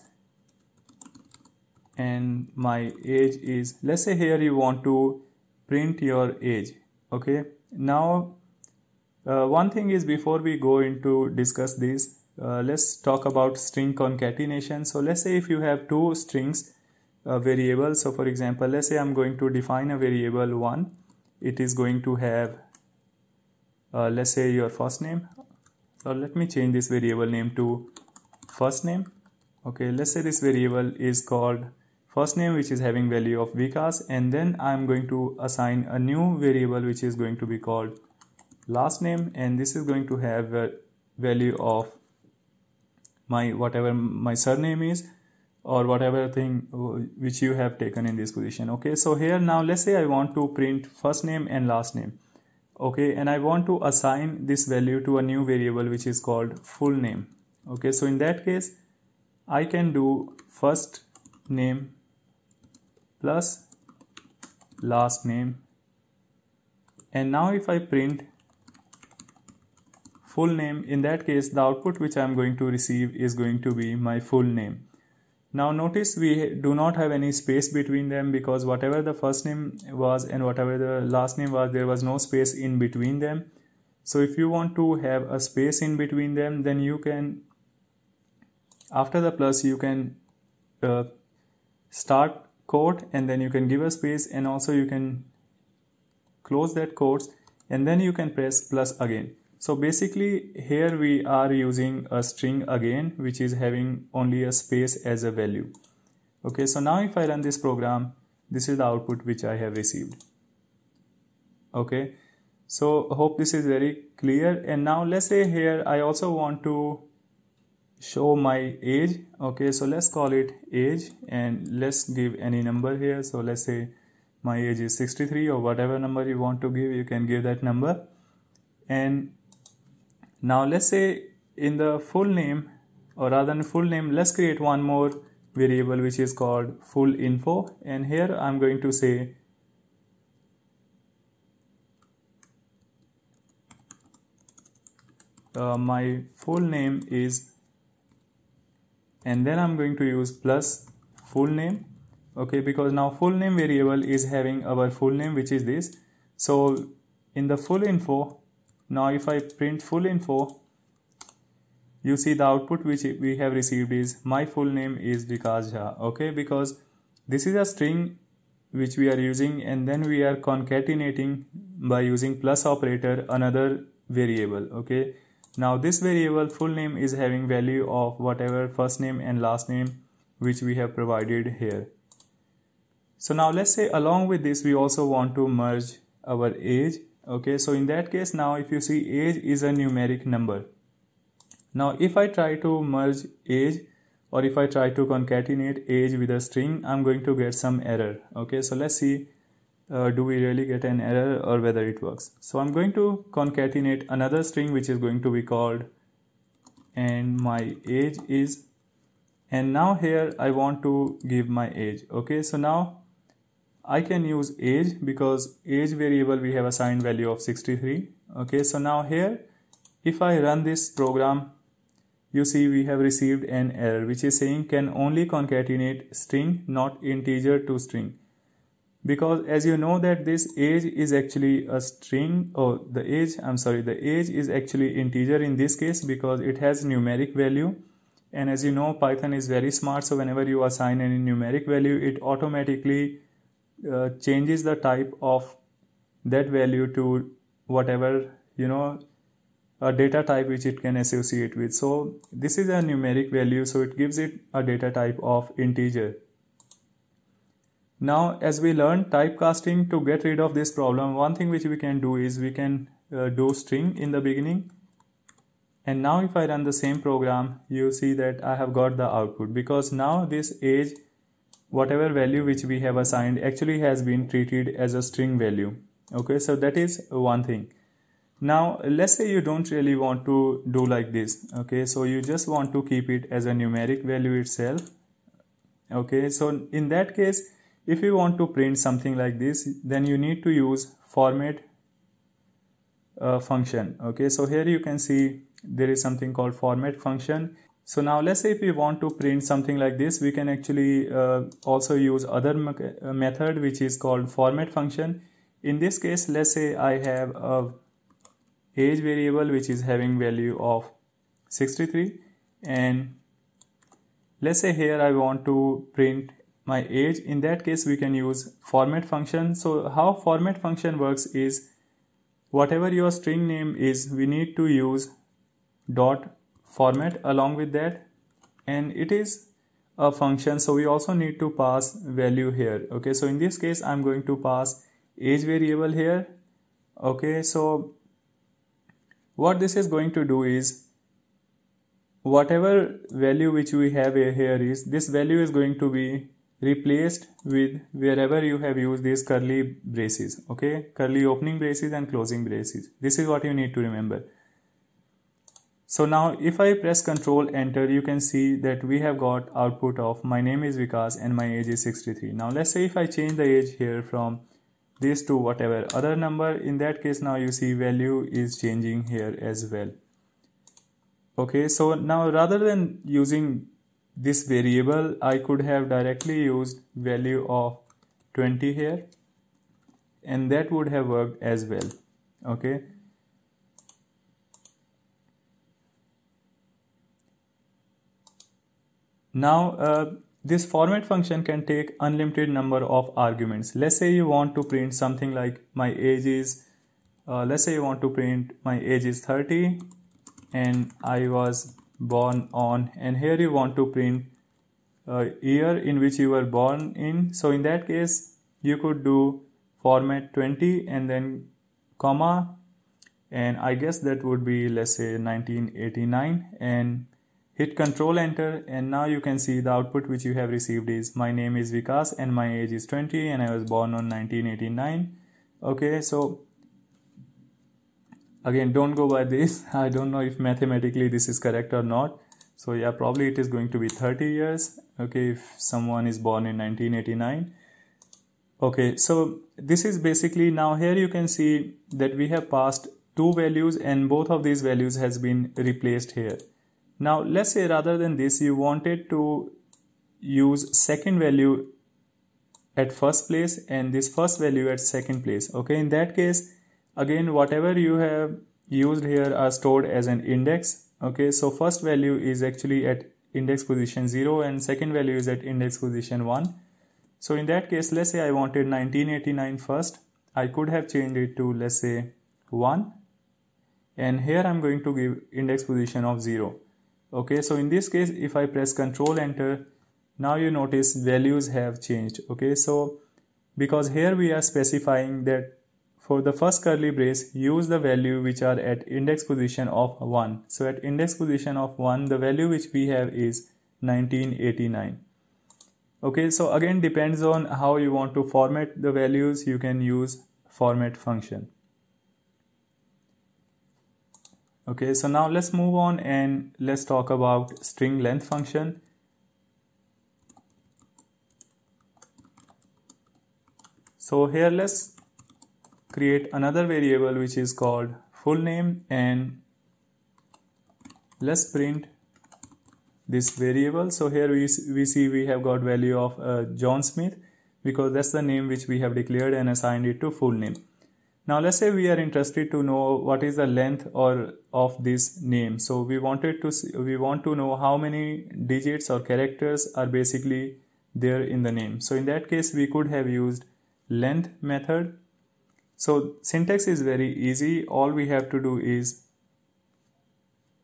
and my age is let's say here you want to print your age okay? Now uh, one thing is before we go into discuss this uh, let's talk about string concatenation. So let's say if you have two strings uh, variables so for example let's say i'm going to define a variable one it is going to have uh, let's say your first name. So let me change this variable name to first name okay? Let's say this variable is called first name which is having value of Vikas and then I'm going to assign a new variable which is going to be called last name and this is going to have a value of my whatever my surname is or whatever thing uh, which you have taken in this position. Okay so here now let's say I want to print first name and last name. Okay and I want to assign this value to a new variable which is called full name. Okay so in that case I can do first name plus last name. And now if I print full name in that case the output which I am going to receive is going to be my full name. Now notice we do not have any space between them because whatever the first name was and whatever the last name was there was no space in between them. So if you want to have a space in between them then you can after the plus you can uh, start quote and then you can give a space and also you can close that quotes and then you can press plus again. So basically here we are using a string again which is having only a space as a value. Okay so now if I run this program this is the output which I have received. Okay so hope this is very clear. And now let's say here I also want to show my age. Okay so let's call it age and let's give any number here. So let's say my age is 63 or whatever number you want to give you can give that number. And now let's say in the full name or rather than full name let's create one more variable which is called full info. And here I'm going to say uh, my full name is and then I'm going to use plus full name. Okay because now full name variable is having our full name which is this. So in the full info now if I print full info you see the output which we have received is my full name is Vikas Jha. Okay because this is a string which we are using and then we are concatenating by using plus operator another variable. Okay now this variable full name is having value of whatever first name and last name which we have provided here. So now let's say along with this we also want to merge our age. Okay so in that case now if you see age is a numeric number. Now if I try to merge age or if I try to concatenate age with a string I'm going to get some error. Okay so let's see uh, do we really get an error or whether it works? So I'm going to concatenate another string which is going to be called and my age is and now here I want to give my age. Okay so now I can use age because age variable we have assigned value of 63 okay so now here if I run this program you see we have received an error which is saying can only concatenate string not integer to string because as you know that this age is actually a string or oh, the age I'm sorry the age is actually integer in this case because it has numeric value. And as you know Python is very smart so whenever you assign any numeric value it automatically uh, changes the type of that value to whatever you know a data type which it can associate with. So this is a numeric value so it gives it a data type of integer now as we learn typecasting to get rid of this problem one thing which we can do is we can uh, do string in the beginning. And now if I run the same program you see that I have got the output. Because now this age whatever value which we have assigned actually has been treated as a string value. Okay so that is one thing. Now let's say you don't really want to do like this. Okay so you just want to keep it as a numeric value itself. Okay so in that case if you want to print something like this then you need to use format uh, function okay so here you can see there is something called format function so now let's say if we want to print something like this, we can actually uh, also use other uh, method which is called format function. In this case, let's say I have a age variable which is having value of 63 and let's say here I want to print my age in that case we can use format function. So how format function works is whatever your string name is we need to use dot format along with that. And it is a function so we also need to pass value here. Okay so in this case i'm going to pass age variable here. Okay so what this is going to do is whatever value which we have here is this value is going to be replaced with wherever you have used these curly braces okay curly opening braces and closing braces this is what you need to remember so now if I press Control Enter, you can see that we have got output of my name is Vikas and my age is 63. Now let's say if I change the age here from this to whatever other number, in that case now you see value is changing here as well. Okay, so now rather than using this variable, I could have directly used value of 20 here and that would have worked as well. Okay Now uh, this format function can take unlimited number of arguments. Let's say you want to print something like my age is, uh, let's say you want to print my age is 30 and I was born on. And here you want to print uh, year in which you were born in. So in that case you could do format 20 and then comma. And I guess that would be let's say 1989 and hit control enter. And now you can see the output which you have received is my name is Vikas and my age is 20 and I was born on 1989 okay so again don't go by this. I don't know if mathematically this is correct or not. So yeah probably it is going to be 30 years. Okay if someone is born in 1989 okay so this is basically now here you can see that we have passed two values and both of these values has been replaced here. Now let's say rather than this you wanted to use second value at first place and this first value at second place. Okay in that case again whatever you have used here are stored as an index. Okay so first value is actually at index position 0 and second value is at index position 1 so in that case let's say I wanted 1989 first. I could have changed it to let's say 1 and here I'm going to give index position of 0 okay so in this case if I press control enter now you notice values have changed. Okay so because here we are specifying that for the first curly brace, use the value which are at index position of 1. So at index position of 1, the value which we have is 1989. Okay, so again depends on how you want to format the values, you can use format function. Okay, so now let's move on and let's talk about string length function. So here let's create another variable which is called full name and let's print this variable. So here we, we see we have got value of uh, John Smith because that's the name which we have declared and assigned it to full name. Now let's say we are interested to know what is the length or of this name. So we wanted to see, we want to know how many digits or characters are basically there in the name. So in that case we could have used length method so syntax is very easy. All we have to do is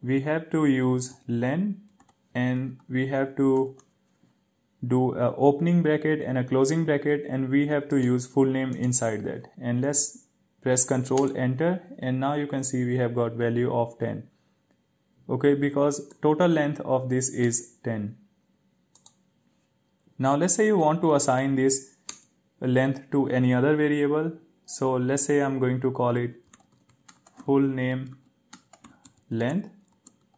we have to use len and we have to do a opening bracket and a closing bracket and we have to use full name inside that. And let's press control enter and now you can see we have got value of 10 okay because total length of this is 10 now let's say you want to assign this length to any other variable so let's say I'm going to call it full name length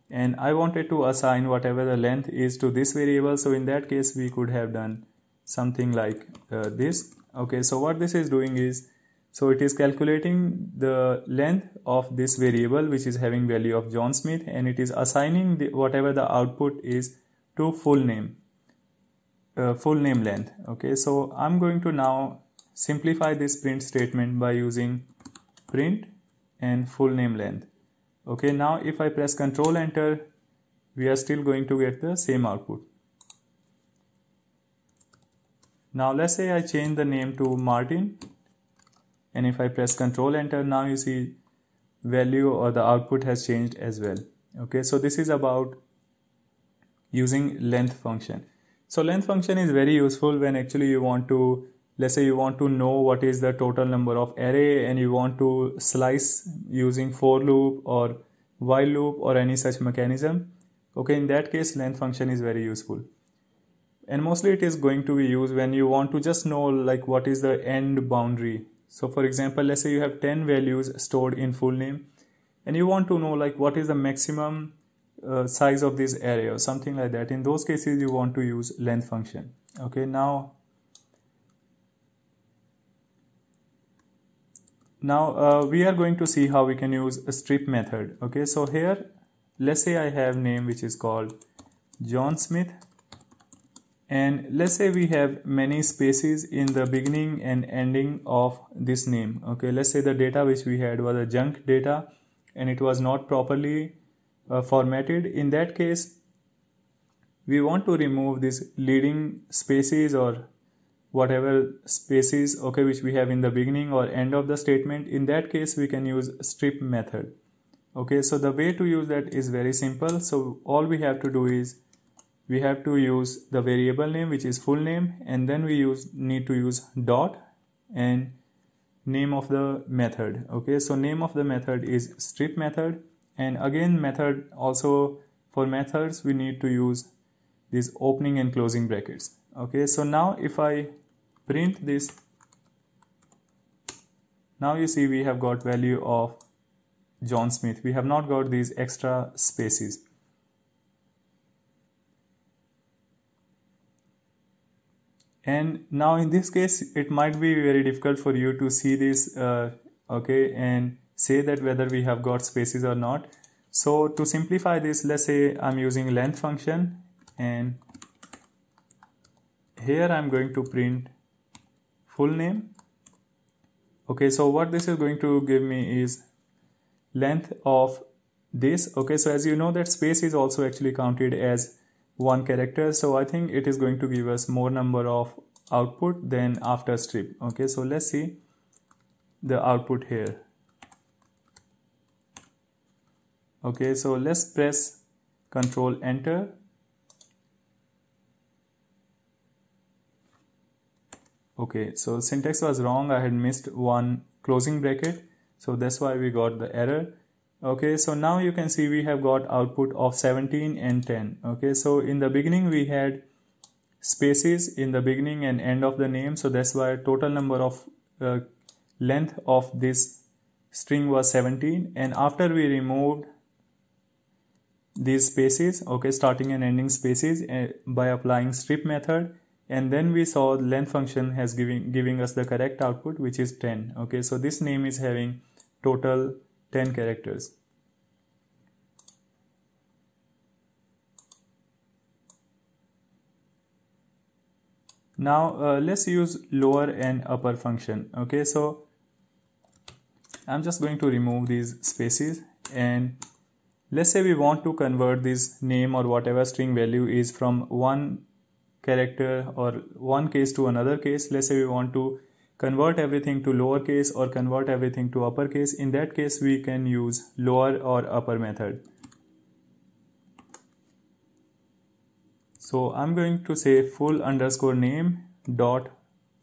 and I wanted to assign whatever the length is to this variable. So in that case we could have done something like uh, this. Okay so what this is doing is so it is calculating the length of this variable which is having value of John Smith and it is assigning the, whatever the output is to full name uh, full name length. Okay so I'm going to now Simplify this print statement by using print and full name length. Okay, now if I press Control Enter, we are still going to get the same output. Now let's say I change the name to Martin and if I press Control Enter, now you see value or the output has changed as well. Okay, so this is about using length function. So length function is very useful when actually you want to let's say you want to know what is the total number of array and you want to slice using for loop or while loop or any such mechanism okay in that case length function is very useful. And mostly it is going to be used when you want to just know like what is the end boundary. So for example let's say you have 10 values stored in full name and you want to know like what is the maximum uh, size of this array or something like that. In those cases you want to use length function. Okay now now uh, we are going to see how we can use a strip method. Okay so here let's say I have name which is called John Smith. And let's say we have many spaces in the beginning and ending of this name. Okay let's say the data which we had was a junk data and it was not properly uh, formatted. In that case we want to remove these leading spaces or whatever spaces okay which we have in the beginning or end of the statement in that case we can use strip method. Okay so the way to use that is very simple. So all we have to do is we have to use the variable name which is full name and then we use need to use dot and name of the method. Okay so name of the method is strip method. And again method also for methods we need to use these opening and closing brackets okay so now if I print this now you see we have got value of John Smith. We have not got these extra spaces. And now in this case it might be very difficult for you to see this uh, okay and say that whether we have got spaces or not. So to simplify this let's say I'm using length function and here I'm going to print full name. Okay so what this is going to give me is length of this. Okay so as you know that space is also actually counted as one character. So i think it is going to give us more number of output than after strip. Okay so let's see the output here. Okay so let's press control enter okay so syntax was wrong. I had missed one closing bracket. So that's why we got the error. Okay so now you can see we have got output of 17 and 10 okay so in the beginning we had spaces in the beginning and end of the name. So that's why total number of uh, length of this string was 17 and after we removed these spaces okay starting and ending spaces uh, by applying strip method and then we saw length function has giving giving us the correct output which is 10 okay so this name is having total 10 characters. Now uh, let's use lower and upper function. Okay, so I'm just going to remove these spaces and let's say we want to convert this name or whatever string value is from one character or one case to another case. Let's say we want to convert everything to lowercase or convert everything to uppercase in that case we can use lower or upper method. So I'm going to say full underscore name dot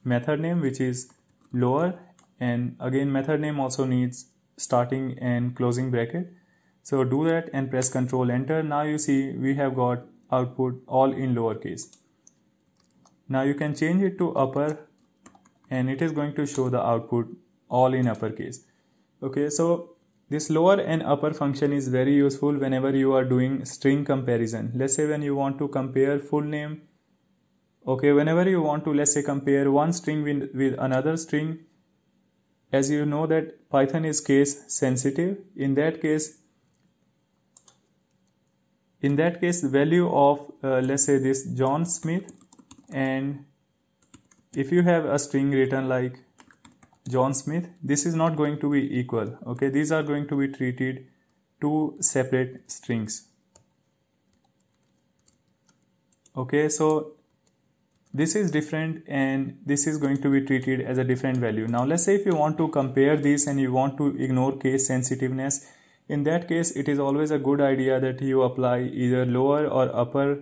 method name which is lower. And again method name also needs starting and closing bracket. So do that and press Control enter. Now you see we have got output all in lowercase now you can change it to upper and it is going to show the output all in uppercase. Okay so this lower and upper function is very useful whenever you are doing string comparison. Let's say when you want to compare full name. Okay whenever you want to let's say compare one string with, with another string as you know that python is case sensitive. In that case in that case value of uh, let's say this john smith and if you have a string written like John Smith this is not going to be equal okay? These are going to be treated two separate strings. Okay so this is different and this is going to be treated as a different value. Now let's say if you want to compare this and you want to ignore case sensitiveness in that case it is always a good idea that you apply either lower or upper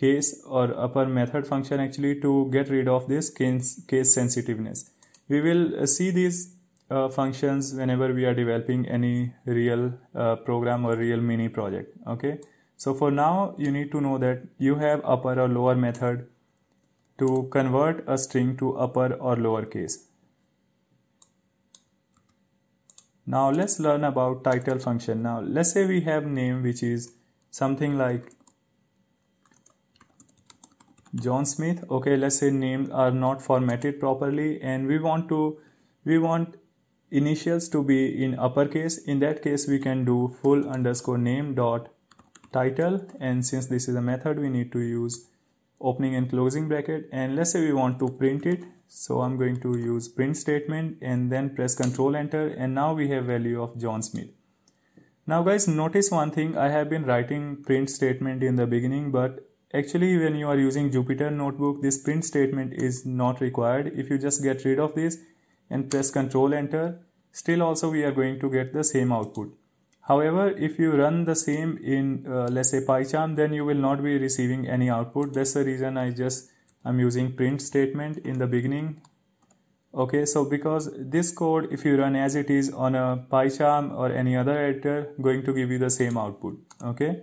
case or upper method function actually to get rid of this case, case sensitiveness. We will uh, see these uh, functions whenever we are developing any real uh, program or real mini project. Okay. So for now you need to know that you have upper or lower method to convert a string to upper or lower case. Now let's learn about title function. Now let's say we have name which is something like John Smith okay let's say names are not formatted properly and we want to we want initials to be in uppercase. In that case we can do full underscore name dot title and since this is a method we need to use opening and closing bracket. And let's say we want to print it so I'm going to use print statement and then press control enter and now we have value of John Smith. Now guys notice one thing. I have been writing print statement in the beginning but actually when you are using Jupyter notebook this print statement is not required. If you just get rid of this and press ctrl enter still also we are going to get the same output. However if you run the same in uh, let's say PyCharm then you will not be receiving any output. That's the reason I just I'm using print statement in the beginning. Okay so because this code if you run as it is on a PyCharm or any other editor going to give you the same output. Okay?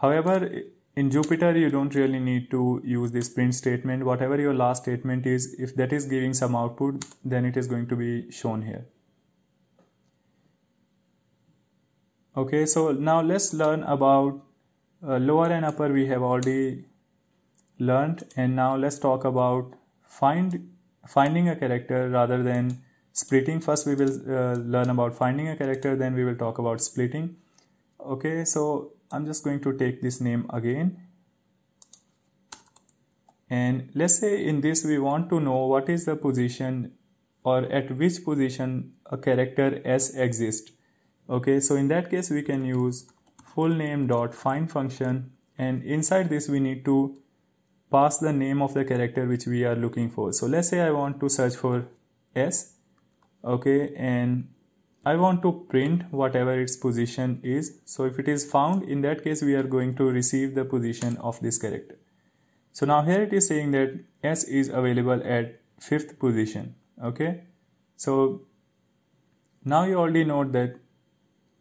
However in Jupyter you don't really need to use this print statement. Whatever your last statement is if that is giving some output then it is going to be shown here. Okay so now let's learn about uh, lower and upper we have already learned and now let's talk about find finding a character rather than splitting. First we will uh, learn about finding a character then we will talk about splitting. Okay so I'm just going to take this name again. And let's say in this we want to know what is the position or at which position a character s exists. Okay so in that case we can use full name dot find function. And inside this we need to pass the name of the character which we are looking for. So let's say I want to search for S. Okay and I want to print whatever its position is. So if it is found in that case we are going to receive the position of this character. So now here it is saying that S is available at fifth position. Okay? So now you already know that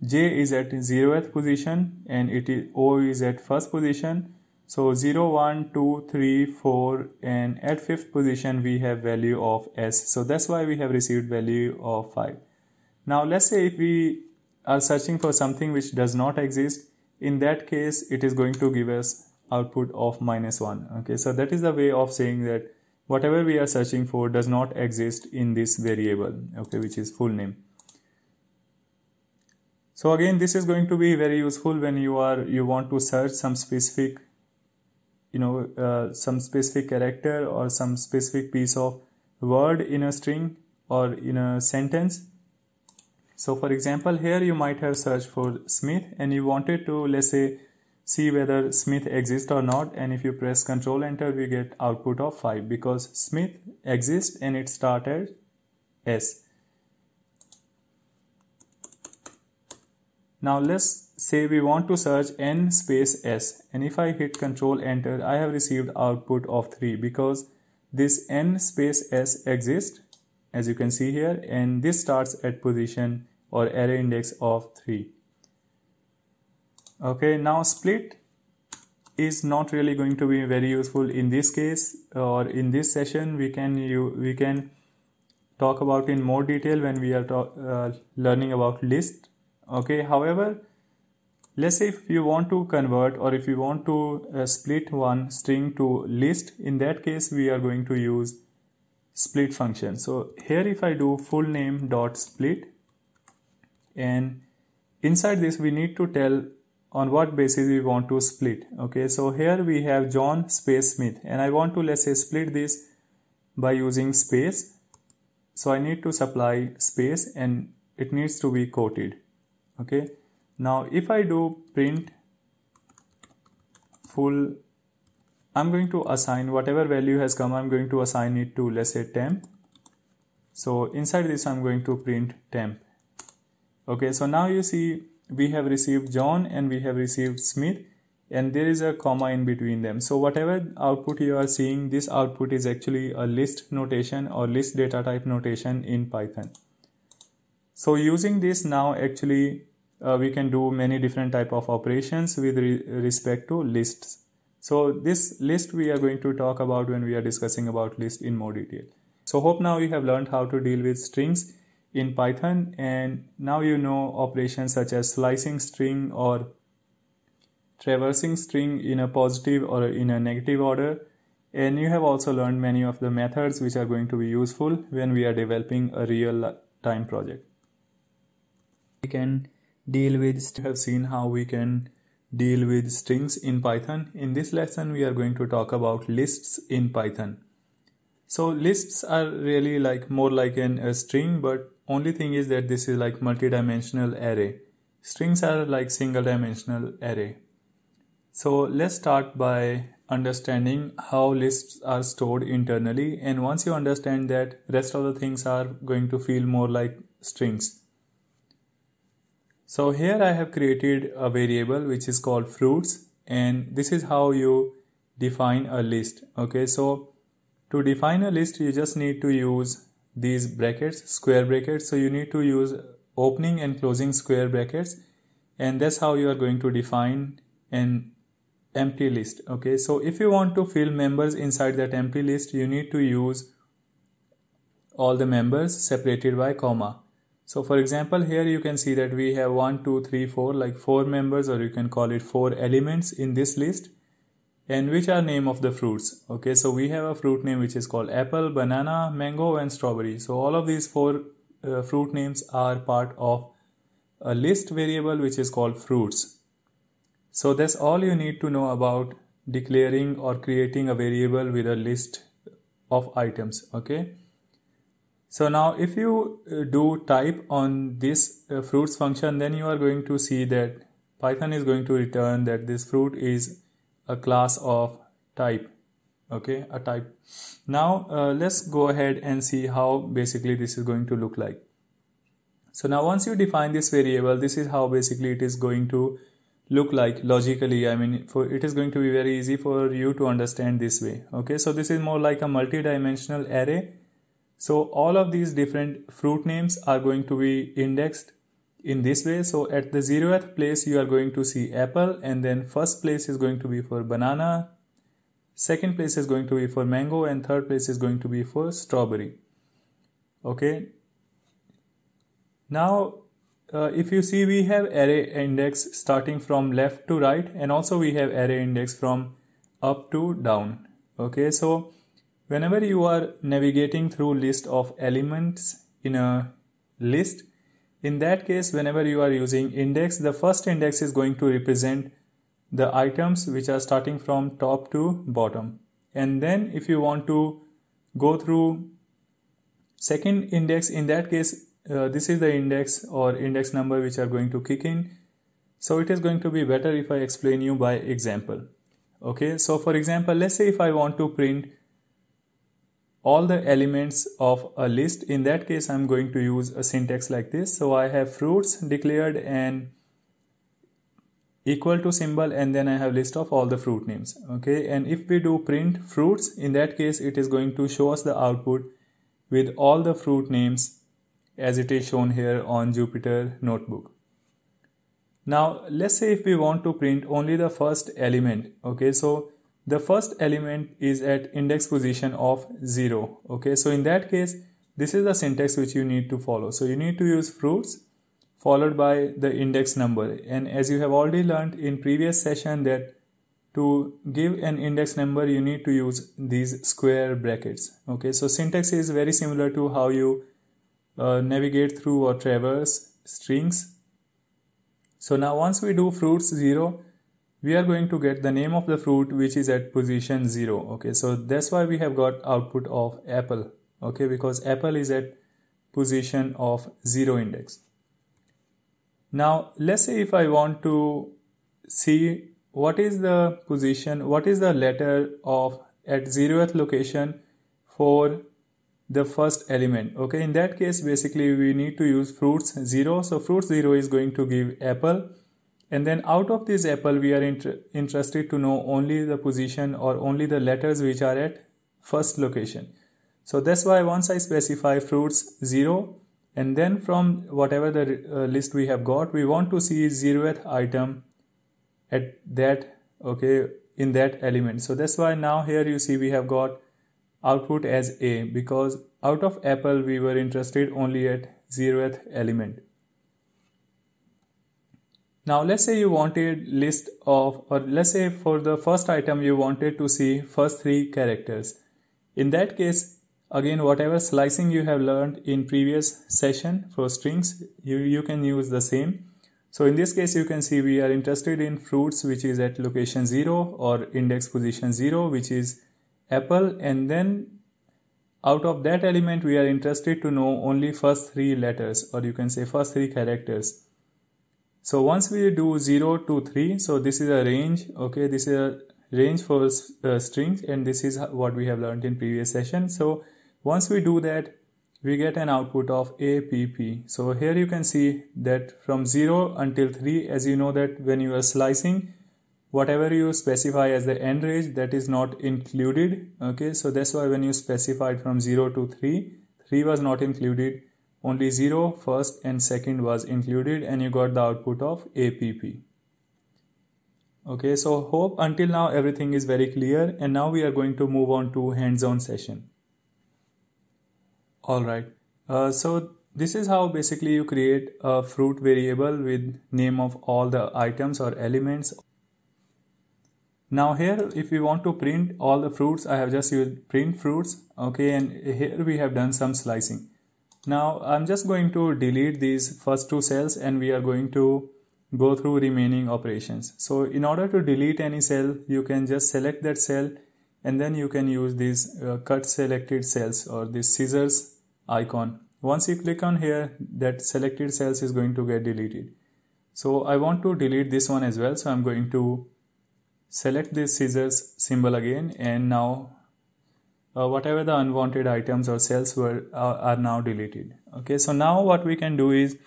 J is at 0th position and it is O is at first position. So 0, 1, 2, 3, 4 and at fifth position we have value of S. So that's why we have received value of 5. Now let's say if we are searching for something which does not exist, in that case it is going to give us output of minus 1. Okay, so that is the way of saying that whatever we are searching for does not exist in this variable, okay, which is full name. So again, this is going to be very useful when you are you want to search some specific you know uh, some specific character or some specific piece of word in a string or in a sentence so for example here you might have searched for smith and you wanted to let's say see whether smith exists or not. And if you press control enter we get output of 5 because smith exists and it started s now let's say we want to search n space s. And if I hit control enter I have received output of 3 because this n space s exists as you can see here and this starts at position or array index of 3 okay now split is not really going to be very useful in this case or in this session. We can you we can talk about in more detail when we are uh, learning about list. Okay however let's say if you want to convert or if you want to uh, split one string to list in that case we are going to use split function. So here if I do full name dot split and inside this we need to tell on what basis we want to split. Okay so here we have John space Smith and I want to let's say split this by using space. So I need to supply space and it needs to be quoted okay now if I do print full I'm going to assign whatever value has come I'm going to assign it to let's say temp. So inside this I'm going to print temp okay so now you see we have received John and we have received Smith and there is a comma in between them. So whatever output you are seeing this output is actually a list notation or list data type notation in Python. So using this now actually uh, we can do many different type of operations with re respect to lists. So this list we are going to talk about when we are discussing about list in more detail. So hope now you have learned how to deal with strings in python and now you know operations such as slicing string or traversing string in a positive or in a negative order. And you have also learned many of the methods which are going to be useful when we are developing a real time project. We can deal with have seen how we can deal with strings in python. In this lesson we are going to talk about lists in python. So lists are really like more like an, a string but only thing is that this is like multi-dimensional array. Strings are like single dimensional array. So let's start by understanding how lists are stored internally. And once you understand that rest of the things are going to feel more like strings. So here I have created a variable which is called fruits. And this is how you define a list. Okay, so to define a list you just need to use these brackets, square brackets. So you need to use opening and closing square brackets and that's how you are going to define an empty list. Okay, so if you want to fill members inside that empty list you need to use all the members separated by comma so for example, here you can see that we have one, two, three, four, like four members, or you can call it four elements in this list, and which are name of the fruits. Okay, so we have a fruit name which is called apple, banana, mango, and strawberry. So all of these four uh, fruit names are part of a list variable which is called fruits. So that's all you need to know about declaring or creating a variable with a list of items. Okay. so now if you uh, do type on this uh, fruits function then you are going to see that python is going to return that this fruit is a class of type okay a type. Now uh, let's go ahead and see how basically this is going to look like. So now once you define this variable this is how basically it is going to look like logically. I mean for it is going to be very easy for you to understand this way okay? So this is more like a multi-dimensional array. So all of these different fruit names are going to be indexed in this way. So at the zeroth place you are going to see apple and then first place is going to be for banana second place is going to be for mango and third place is going to be for strawberry. Okay? Now uh, if you see we have array index starting from left to right and also we have array index from up to down. Okay? So whenever you are navigating through list of elements in a list in that case whenever you are using index the first index is going to represent the items which are starting from top to bottom. And then if you want to go through second index in that case uh, this is the index or index number which are going to kick in. So it is going to be better if I explain you by example. Okay so for example let's say if I want to print all the elements of a list. In that case I'm going to use a syntax like this. So I have fruits declared and equal to symbol and then I have list of all the fruit names. Okay? And if we do print fruits in that case it is going to show us the output with all the fruit names as it is shown here on Jupyter Notebook. Now let's say if we want to print only the first element, okay, so the first element is at index position of 0, okay, so in that case this is the syntax which you need to follow. So you need to use fruits followed by the index number and as you have already learned in previous session that to give an index number you need to use these square brackets okay so syntax is very similar to how you uh, navigate through or traverse strings. So now once we do fruits 0, we are going to get the name of the fruit which is at position 0. Okay, so that's why we have got output of apple. Okay, because apple is at position of 0 index. Now let's say if I want to see what is the position, what is the letter of at 0th location for the first element okay in that case basically we need to use fruits 0 so fruits 0 is going to give apple and then out of this apple we are inter interested to know only the position or only the letters which are at first location so that's why once i specify fruits 0 and then from whatever the uh, list we have got we want to see 0th item at that okay in that element so that's why now here you see we have got output as A because out of apple we were interested only at 0th element. Now let's say you wanted list of or let's say for the first item you wanted to see first three characters. In that case again whatever slicing you have learned in previous session for strings you, you can use the same. So in this case you can see we are interested in fruits which is at location 0 or index position 0 which is apple and then out of that element we are interested to know only first three letters or you can say first three characters so once we do 0 to 3 so this is a range okay this is a range for uh, strings and this is what we have learned in previous session. So once we do that we get an output of app so here you can see that from 0 until 3 as you know that when you are slicing whatever you specify as the end range that is not included okay. So that's why when you specified from 0 to 3 3 was not included only 0 first and second was included and you got the output of app okay so hope until now everything is very clear and now we are going to move on to hands-on session. All right uh, so this is how basically you create a fruit variable with name of all the items or elements. Now here if we want to print all the fruits I have just used print fruits okay and here we have done some slicing now I'm just going to delete these first two cells and we are going to go through remaining operations. So in order to delete any cell you can just select that cell and then you can use these uh, cut selected cells or these scissors icon. Once you click on here that selected cells is going to get deleted. So I want to delete this one as well. So I'm going to select this scissors symbol again and now uh, whatever the unwanted items or cells were uh, are now deleted. Okay so now what we can do is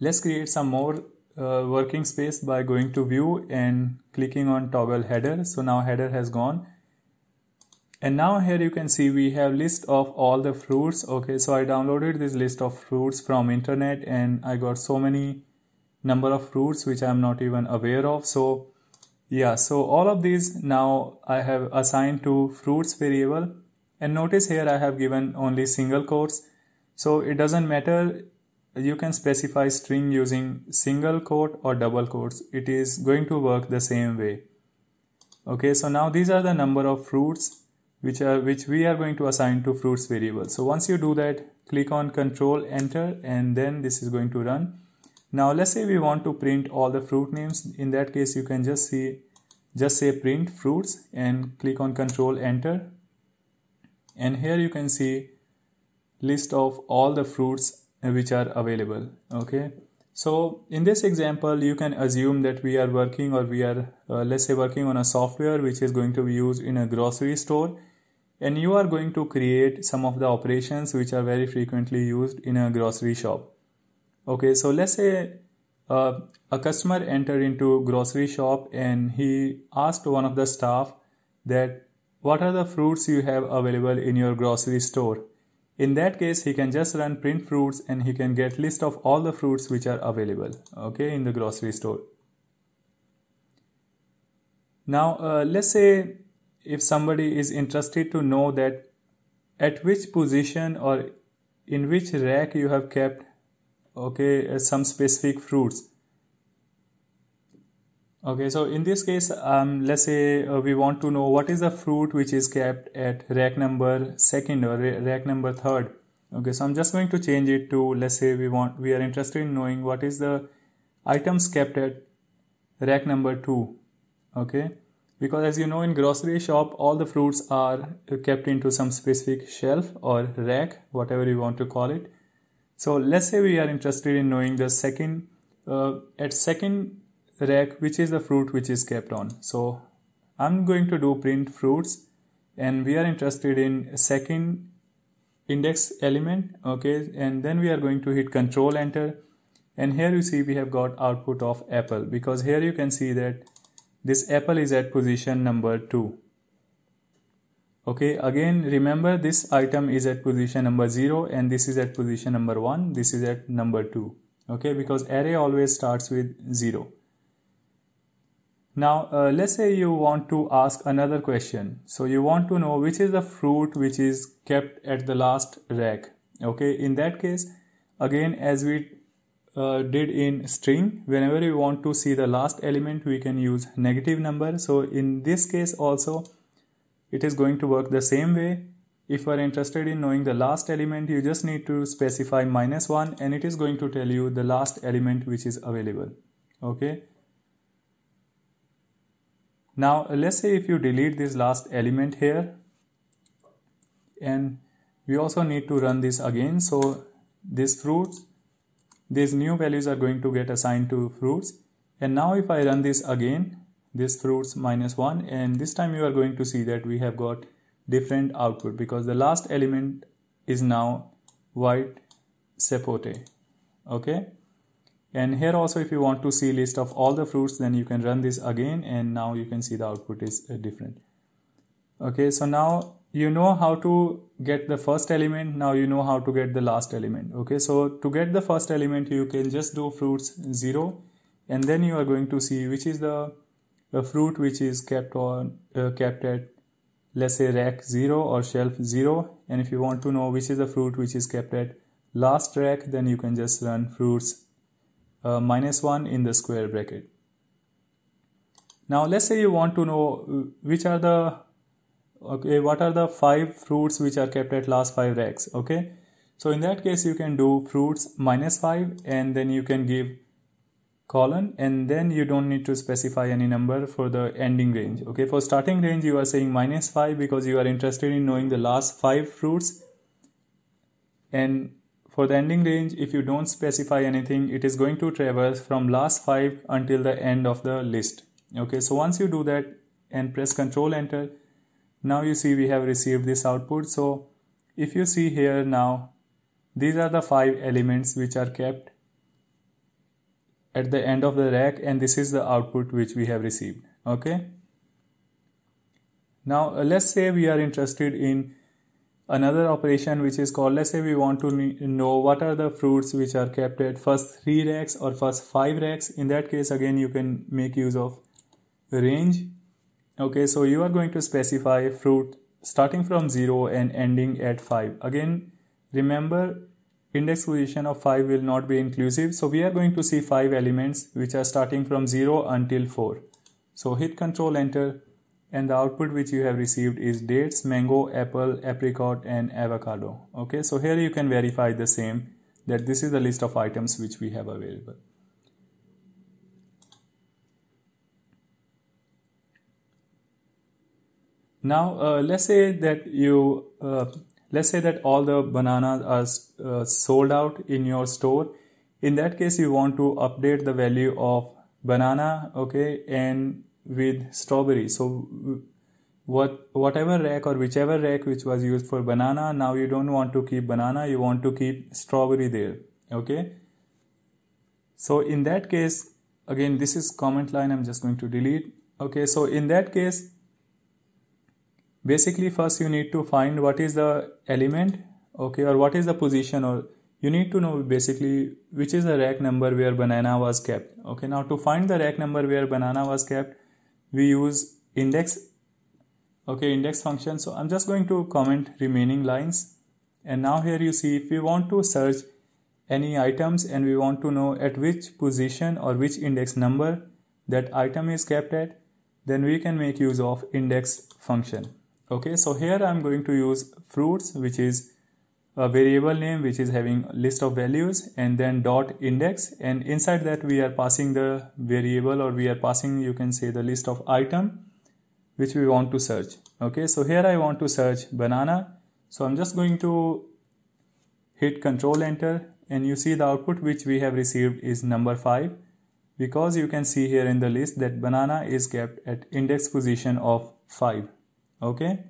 let's create some more uh, working space by going to view and clicking on toggle header. So now header has gone. And now here you can see we have list of all the fruits. Okay so i downloaded this list of fruits from internet and i got so many number of fruits which i'm not even aware of. So yeah so all of these now i have assigned to fruits variable. And notice here i have given only single quotes. So it doesn't matter. You can specify string using single quote or double quotes. It is going to work the same way. Okay so now these are the number of fruits which are which we are going to assign to fruits variable. So once you do that click on control enter and then this is going to run now let's say we want to print all the fruit names. In that case you can just see just say print fruits and click on control enter. And here you can see list of all the fruits which are available. Okay. So in this example you can assume that we are working or we are uh, let's say working on a software which is going to be used in a grocery store. And you are going to create some of the operations which are very frequently used in a grocery shop okay so let's say uh, a customer entered into grocery shop and he asked one of the staff that what are the fruits you have available in your grocery store? In that case he can just run print fruits and he can get list of all the fruits which are available okay in the grocery store. Now uh, let's say if somebody is interested to know that at which position or in which rack you have kept okay uh, some specific fruits. Okay so in this case um, let's say uh, we want to know what is the fruit which is kept at rack number second or rack number third. Okay so i'm just going to change it to let's say we want we are interested in knowing what is the items kept at rack number two. Okay because as you know in grocery shop all the fruits are kept into some specific shelf or rack whatever you want to call it so let's say we are interested in knowing the second uh, at second rack which is the fruit which is kept on. So i'm going to do print fruits and we are interested in second index element okay? And then we are going to hit control enter and here you see we have got output of apple because here you can see that this apple is at position number 2 okay again remember this item is at position number 0 and this is at position number 1 this is at number 2 okay because array always starts with 0 now uh, let's say you want to ask another question. So you want to know which is the fruit which is kept at the last rack. Okay in that case again as we uh, did in string whenever we want to see the last element we can use negative number. So in this case also it is going to work the same way. If you are interested in knowing the last element you just need to specify minus 1 and it is going to tell you the last element which is available. Okay? Now let's say if you delete this last element here and we also need to run this again. So this fruits these new values are going to get assigned to fruits. And now if I run this again this fruits minus 1 and this time you are going to see that we have got different output because the last element is now white sapote okay? And here also if you want to see list of all the fruits then you can run this again and now you can see the output is uh, different. Okay so now you know how to get the first element now you know how to get the last element okay? So to get the first element you can just do fruits 0 and then you are going to see which is the, the fruit which is kept on uh, kept at let's say rack 0 or shelf 0 and if you want to know which is the fruit which is kept at last rack then you can just run fruits uh, minus 1 in the square bracket. Now let's say you want to know uh, which are the okay what are the five fruits which are kept at last five racks okay? So in that case you can do fruits minus 5 and then you can give colon and then you don't need to specify any number for the ending range. Okay for starting range you are saying minus 5 because you are interested in knowing the last 5 fruits. And for the ending range if you don't specify anything it is going to traverse from last 5 until the end of the list. Okay so once you do that and press control enter now you see we have received this output. So if you see here now these are the five elements which are kept at the end of the rack and this is the output which we have received. Okay? Now uh, let's say we are interested in another operation which is called let's say we want to know what are the fruits which are kept at first three racks or first five racks. In that case again you can make use of range. Okay so you are going to specify fruit starting from 0 and ending at 5 again remember index position of 5 will not be inclusive. So we are going to see 5 elements which are starting from 0 until 4 so hit control enter and the output which you have received is dates mango apple apricot and avocado. Okay so here you can verify the same that this is the list of items which we have available. Now uh, let's say that you uh, let's say that all the bananas are uh, sold out in your store. In that case you want to update the value of banana okay and with strawberry. So what whatever rack or whichever rack which was used for banana now you don't want to keep banana you want to keep strawberry there okay? So in that case again this is comment line i'm just going to delete okay? So in that case basically first you need to find what is the element okay or what is the position or you need to know basically which is the rack number where banana was kept okay. Now to find the rack number where banana was kept we use index okay index function. So i'm just going to comment remaining lines. And now here you see if we want to search any items and we want to know at which position or which index number that item is kept at then we can make use of index function okay so here i'm going to use fruits which is a variable name which is having list of values and then dot index. And inside that we are passing the variable or we are passing you can say the list of item which we want to search. Okay so here i want to search banana. So i'm just going to hit control enter and you see the output which we have received is number 5 because you can see here in the list that banana is kept at index position of 5 okay?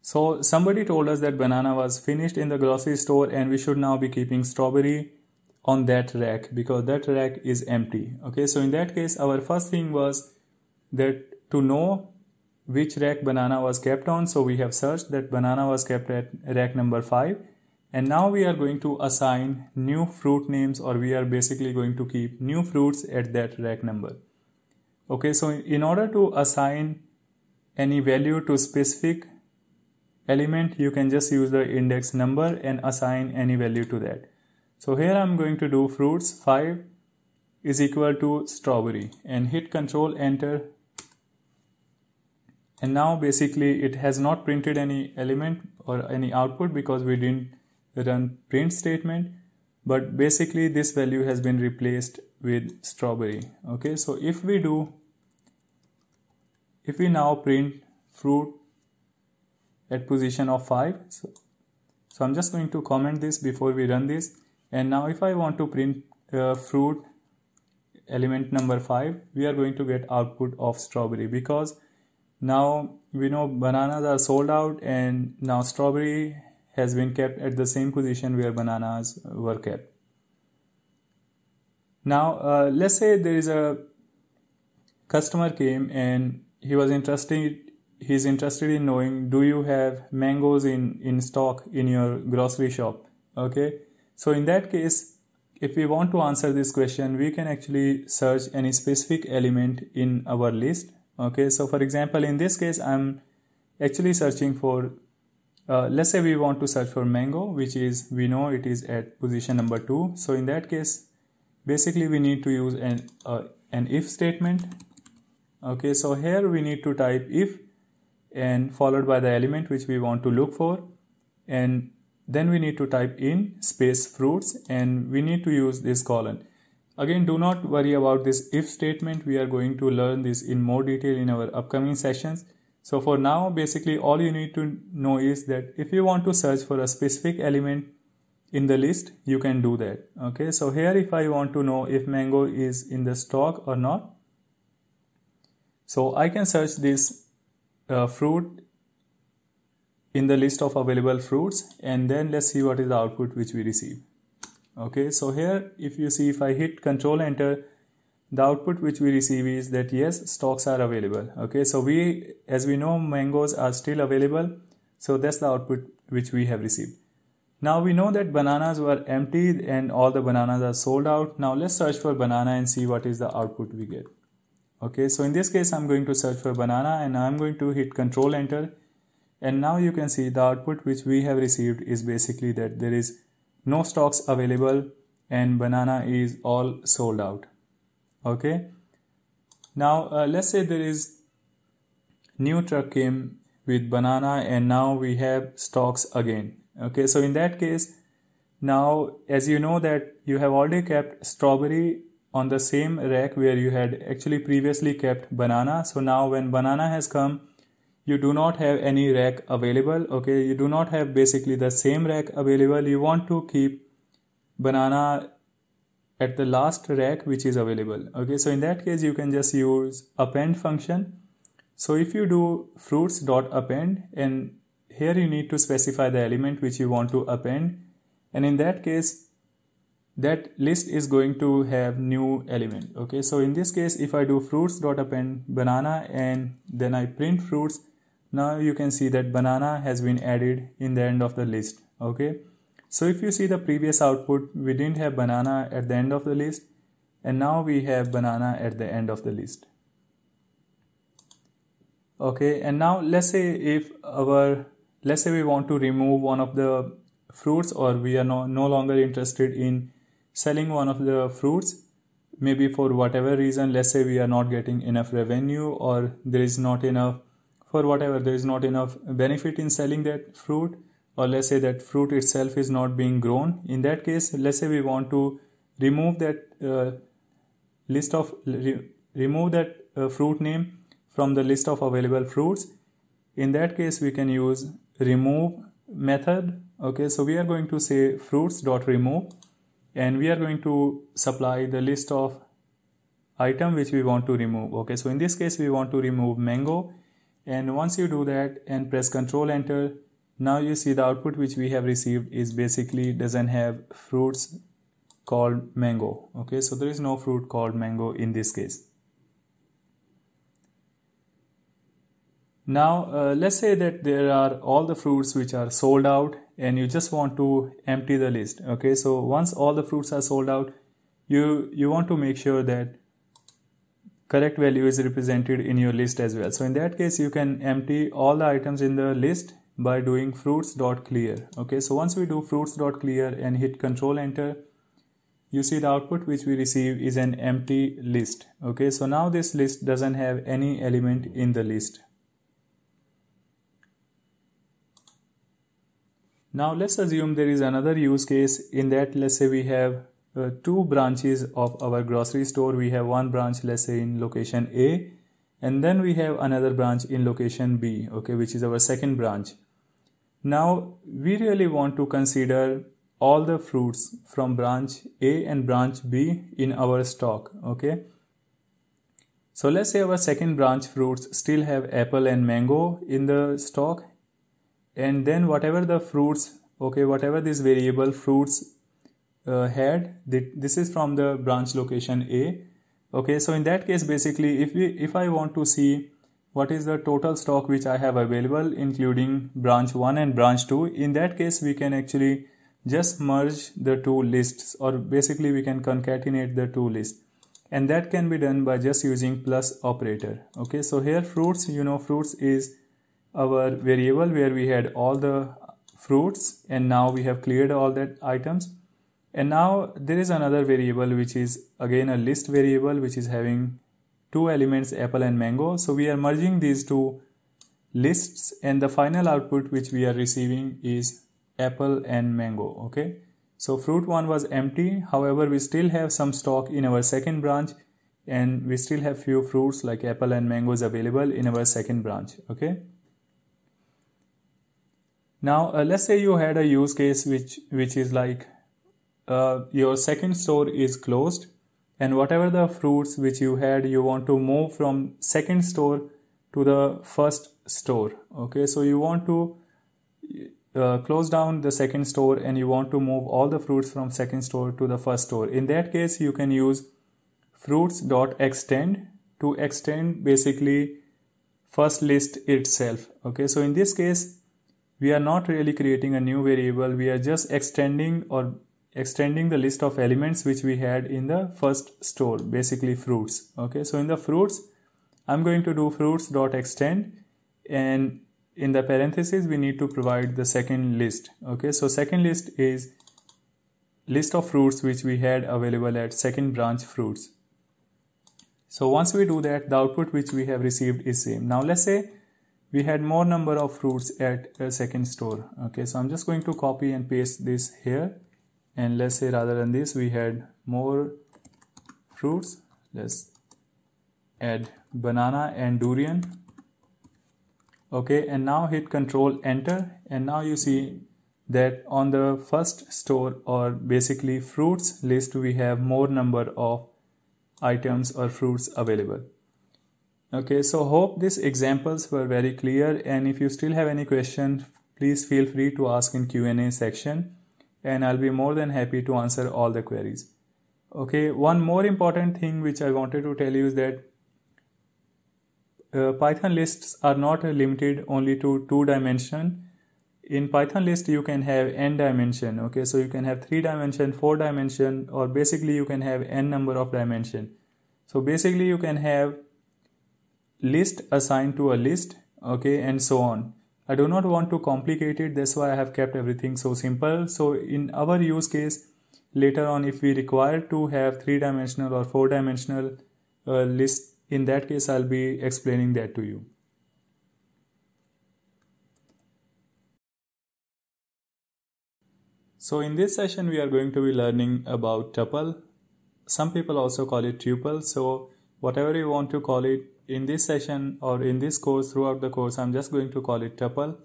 So somebody told us that banana was finished in the grocery store and we should now be keeping strawberry on that rack because that rack is empty. Okay? So in that case our first thing was that to know which rack banana was kept on so we have searched that banana was kept at rack number 5 and now we are going to assign new fruit names or we are basically going to keep new fruits at that rack number okay so in order to assign any value to specific element you can just use the index number and assign any value to that. So here i'm going to do fruits 5 is equal to strawberry and hit control enter. And now basically it has not printed any element or any output because we didn't run print statement but basically this value has been replaced with strawberry. Okay so if we do if we now print fruit at position of 5 so, so I'm just going to comment this before we run this. And now if I want to print uh, fruit element number 5 we are going to get output of strawberry because now we know bananas are sold out and now strawberry has been kept at the same position where bananas were kept. Now uh, let's say there is a customer came and he was interested he's interested in knowing do you have mangoes in in stock in your grocery shop? Okay? So in that case if we want to answer this question we can actually search any specific element in our list. Okay? So for example in this case i'm actually searching for uh, let's say we want to search for mango which is we know it is at position number two. So in that case basically we need to use an uh, an if statement okay so here we need to type if and followed by the element which we want to look for. And then we need to type in space fruits and we need to use this colon. Again do not worry about this if statement. We are going to learn this in more detail in our upcoming sessions. So for now basically all you need to know is that if you want to search for a specific element in the list you can do that. Okay so here if I want to know if mango is in the stock or not so I can search this uh, fruit in the list of available fruits and then let's see what is the output which we receive. Okay so here if you see if I hit control enter the output which we receive is that yes stocks are available. Okay so we as we know mangoes are still available. So that's the output which we have received. Now we know that bananas were empty and all the bananas are sold out. Now let's search for banana and see what is the output we get okay so in this case i'm going to search for banana and i'm going to hit control enter. And now you can see the output which we have received is basically that there is no stocks available and banana is all sold out. Okay. Now uh, let's say there is new truck came with banana and now we have stocks again. Okay so in that case now as you know that you have already kept strawberry on the same rack where you had actually previously kept banana. So now when banana has come you do not have any rack available okay? You do not have basically the same rack available. You want to keep banana at the last rack which is available okay? So in that case you can just use append function. So if you do fruits dot append and here you need to specify the element which you want to append. And in that case that list is going to have new element okay so in this case if i do fruits dot append banana and then i print fruits now you can see that banana has been added in the end of the list okay so if you see the previous output, we didn't have banana at the end of the list and now we have banana at the end of the list. Okay, and now let's say if our, let's say we want to remove one of the fruits or we are no, no longer interested in selling one of the fruits, maybe for whatever reason, let's say we are not getting enough revenue or there is not enough, for whatever, there is not enough benefit in selling that fruit or let's say that fruit itself is not being grown. In that case let's say we want to remove that uh, list of re remove that uh, fruit name from the list of available fruits. In that case we can use remove method. Okay so we are going to say fruits dot remove and we are going to supply the list of item which we want to remove. Okay so in this case we want to remove mango. And once you do that and press control enter now you see the output which we have received is basically doesn't have fruits called mango. Okay so there is no fruit called mango in this case. Now uh, let's say that there are all the fruits which are sold out and you just want to empty the list okay? So once all the fruits are sold out you you want to make sure that correct value is represented in your list as well. So in that case you can empty all the items in the list by doing fruits dot clear okay? So once we do fruits dot clear and hit control enter you see the output which we receive is an empty list okay? So now this list doesn't have any element in the list now let's assume there is another use case. In that let's say we have uh, two branches of our grocery store. We have one branch let's say in location a and then we have another branch in location b okay which is our second branch. Now we really want to consider all the fruits from branch A and branch B in our stock okay? So let's say our second branch fruits still have apple and mango in the stock and then whatever the fruits okay whatever this variable fruits uh, had this is from the branch location A. Okay so in that case basically if we if I want to see what is the total stock which I have available including branch 1 and branch 2 in that case we can actually just merge the two lists or basically we can concatenate the two lists. And that can be done by just using plus operator. Okay so here fruits you know fruits is our variable where we had all the fruits and now we have cleared all that items. And now there is another variable which is again a list variable which is having two elements apple and mango. So we are merging these two lists and the final output which we are receiving is apple and mango okay? So fruit one was empty. However we still have some stock in our second branch and we still have few fruits like apple and mangoes available in our second branch okay now uh, let's say you had a use case which which is like uh, your second store is closed and whatever the fruits which you had you want to move from second store to the first store. Okay so you want to uh, close down the second store and you want to move all the fruits from second store to the first store. In that case you can use fruits dot extend to extend basically first list itself. Okay so in this case we are not really creating a new variable. We are just extending or extending the list of elements which we had in the first store basically fruits. Okay so in the fruits i'm going to do fruits dot extend and in the parentheses we need to provide the second list. Okay so second list is list of fruits which we had available at second branch fruits. So once we do that the output which we have received is same. Now let's say we had more number of fruits at a second store. Okay so i'm just going to copy and paste this here. And let's say rather than this we had more fruits. Let's add banana and durian. Okay and now hit control enter. And now you see that on the first store or basically fruits list we have more number of items or fruits available okay so hope these examples were very clear and if you still have any questions please feel free to ask in q&a section and i'll be more than happy to answer all the queries okay one more important thing which i wanted to tell you is that uh, Python lists are not limited only to two dimension. In Python list, you can have n dimension. Okay, so you can have three dimension, four dimension, or basically you can have n number of dimension. So basically you can have list assigned to a list. Okay, and so on. I do not want to complicate it. That's why I have kept everything so simple. So in our use case, later on, if we require to have three dimensional or four dimensional uh, list in that case I'll be explaining that to you. So in this session we are going to be learning about tuple. Some people also call it tuple. So whatever you want to call it in this session or in this course throughout the course I'm just going to call it tuple.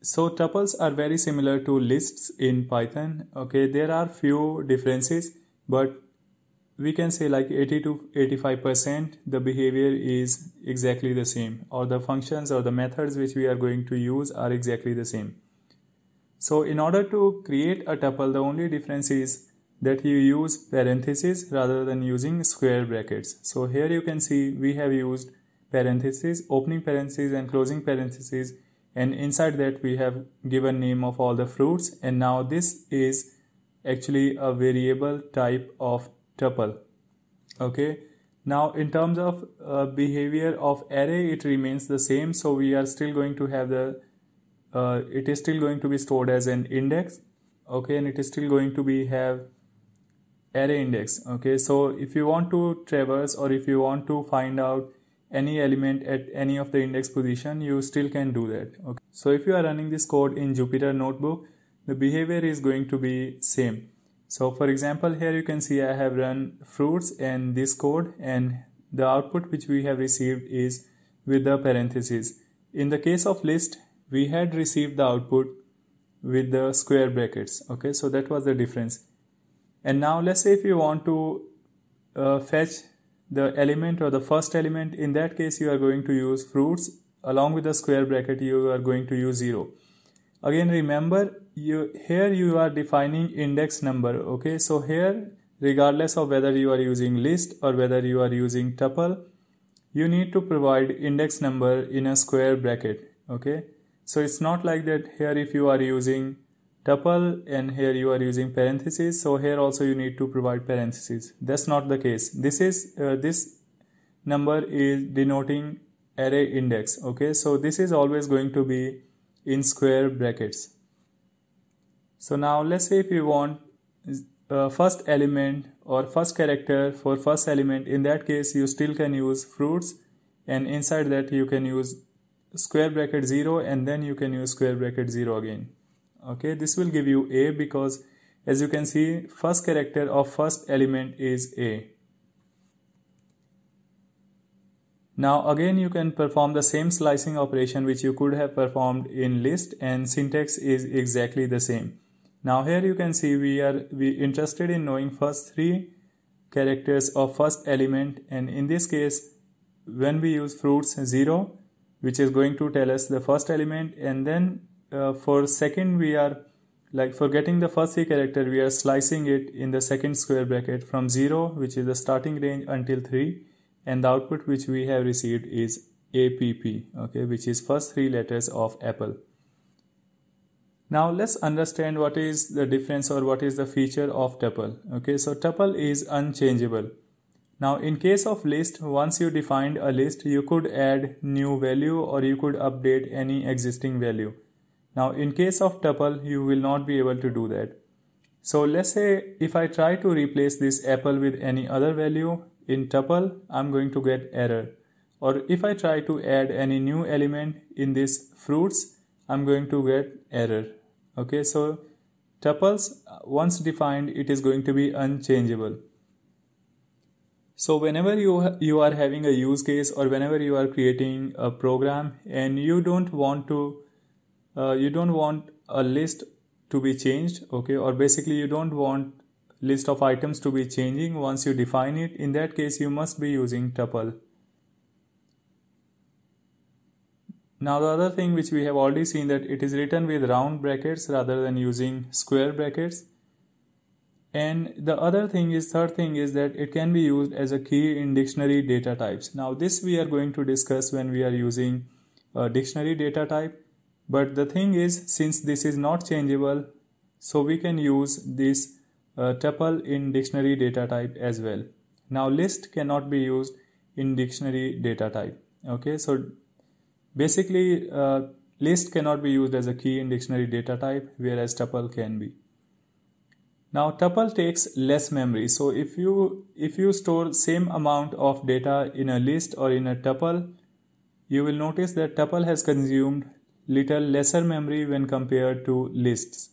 So tuples are very similar to lists in Python. Okay, there are few differences but we can say like 80 to 85% the behavior is exactly the same or the functions or the methods which we are going to use are exactly the same. So in order to create a tuple the only difference is that you use parentheses rather than using square brackets. So here you can see we have used parentheses, opening parentheses and closing parentheses. And inside that we have given name of all the fruits. And now this is actually a variable type of tuple. Okay? Now in terms of uh, behavior of array it remains the same. So we are still going to have the uh, it is still going to be stored as an index. Okay? And it is still going to be have array index okay? So if you want to traverse or if you want to find out any element at any of the index position you still can do that okay? So if you are running this code in jupyter notebook the behavior is going to be same. So for example here you can see I have run fruits and this code and the output which we have received is with the parentheses. In the case of list we had received the output with the square brackets okay? So that was the difference and now let's say if you want to uh, fetch the element or the first element in that case you are going to use fruits. Along with the square bracket you are going to use 0 again remember you here you are defining index number okay? So here regardless of whether you are using list or whether you are using tuple you need to provide index number in a square bracket okay? So it's not like that here if you are using tuple and here you are using parentheses so here also you need to provide parentheses. That's not the case. This is uh, this number is denoting array index okay? So this is always going to be in square brackets. So now let's say if you want uh, first element or first character for first element. In that case you still can use fruits and inside that you can use square bracket 0 and then you can use square bracket 0 again okay this will give you a because as you can see first character of first element is a Now again you can perform the same slicing operation which you could have performed in list and syntax is exactly the same. Now here you can see we are we interested in knowing first three characters of first element and in this case when we use fruits 0 which is going to tell us the first element and then uh, for second we are like for getting the first three character we are slicing it in the second square bracket from 0 which is the starting range until 3 and the output which we have received is APP okay which is first three letters of apple. Now let's understand what is the difference or what is the feature of tuple okay? So tuple is unchangeable. Now in case of list once you defined a list you could add new value or you could update any existing value now in case of tuple you will not be able to do that. So let's say if I try to replace this apple with any other value in tuple I'm going to get error. Or if I try to add any new element in this fruits I'm going to get error. Okay so tuples once defined it is going to be unchangeable. So whenever you you are having a use case or whenever you are creating a program and you don't want to uh, you don't want a list to be changed okay? Or basically you don't want list of items to be changing. Once you define it in that case you must be using tuple. Now the other thing which we have already seen that it is written with round brackets rather than using square brackets. And the other thing is third thing is that it can be used as a key in dictionary data types. Now this we are going to discuss when we are using a dictionary data type but the thing is since this is not changeable so we can use this uh, tuple in dictionary data type as well. Now list cannot be used in dictionary data type. Okay so basically uh, list cannot be used as a key in dictionary data type whereas tuple can be. Now tuple takes less memory. So if you if you store same amount of data in a list or in a tuple you will notice that tuple has consumed little lesser memory when compared to lists.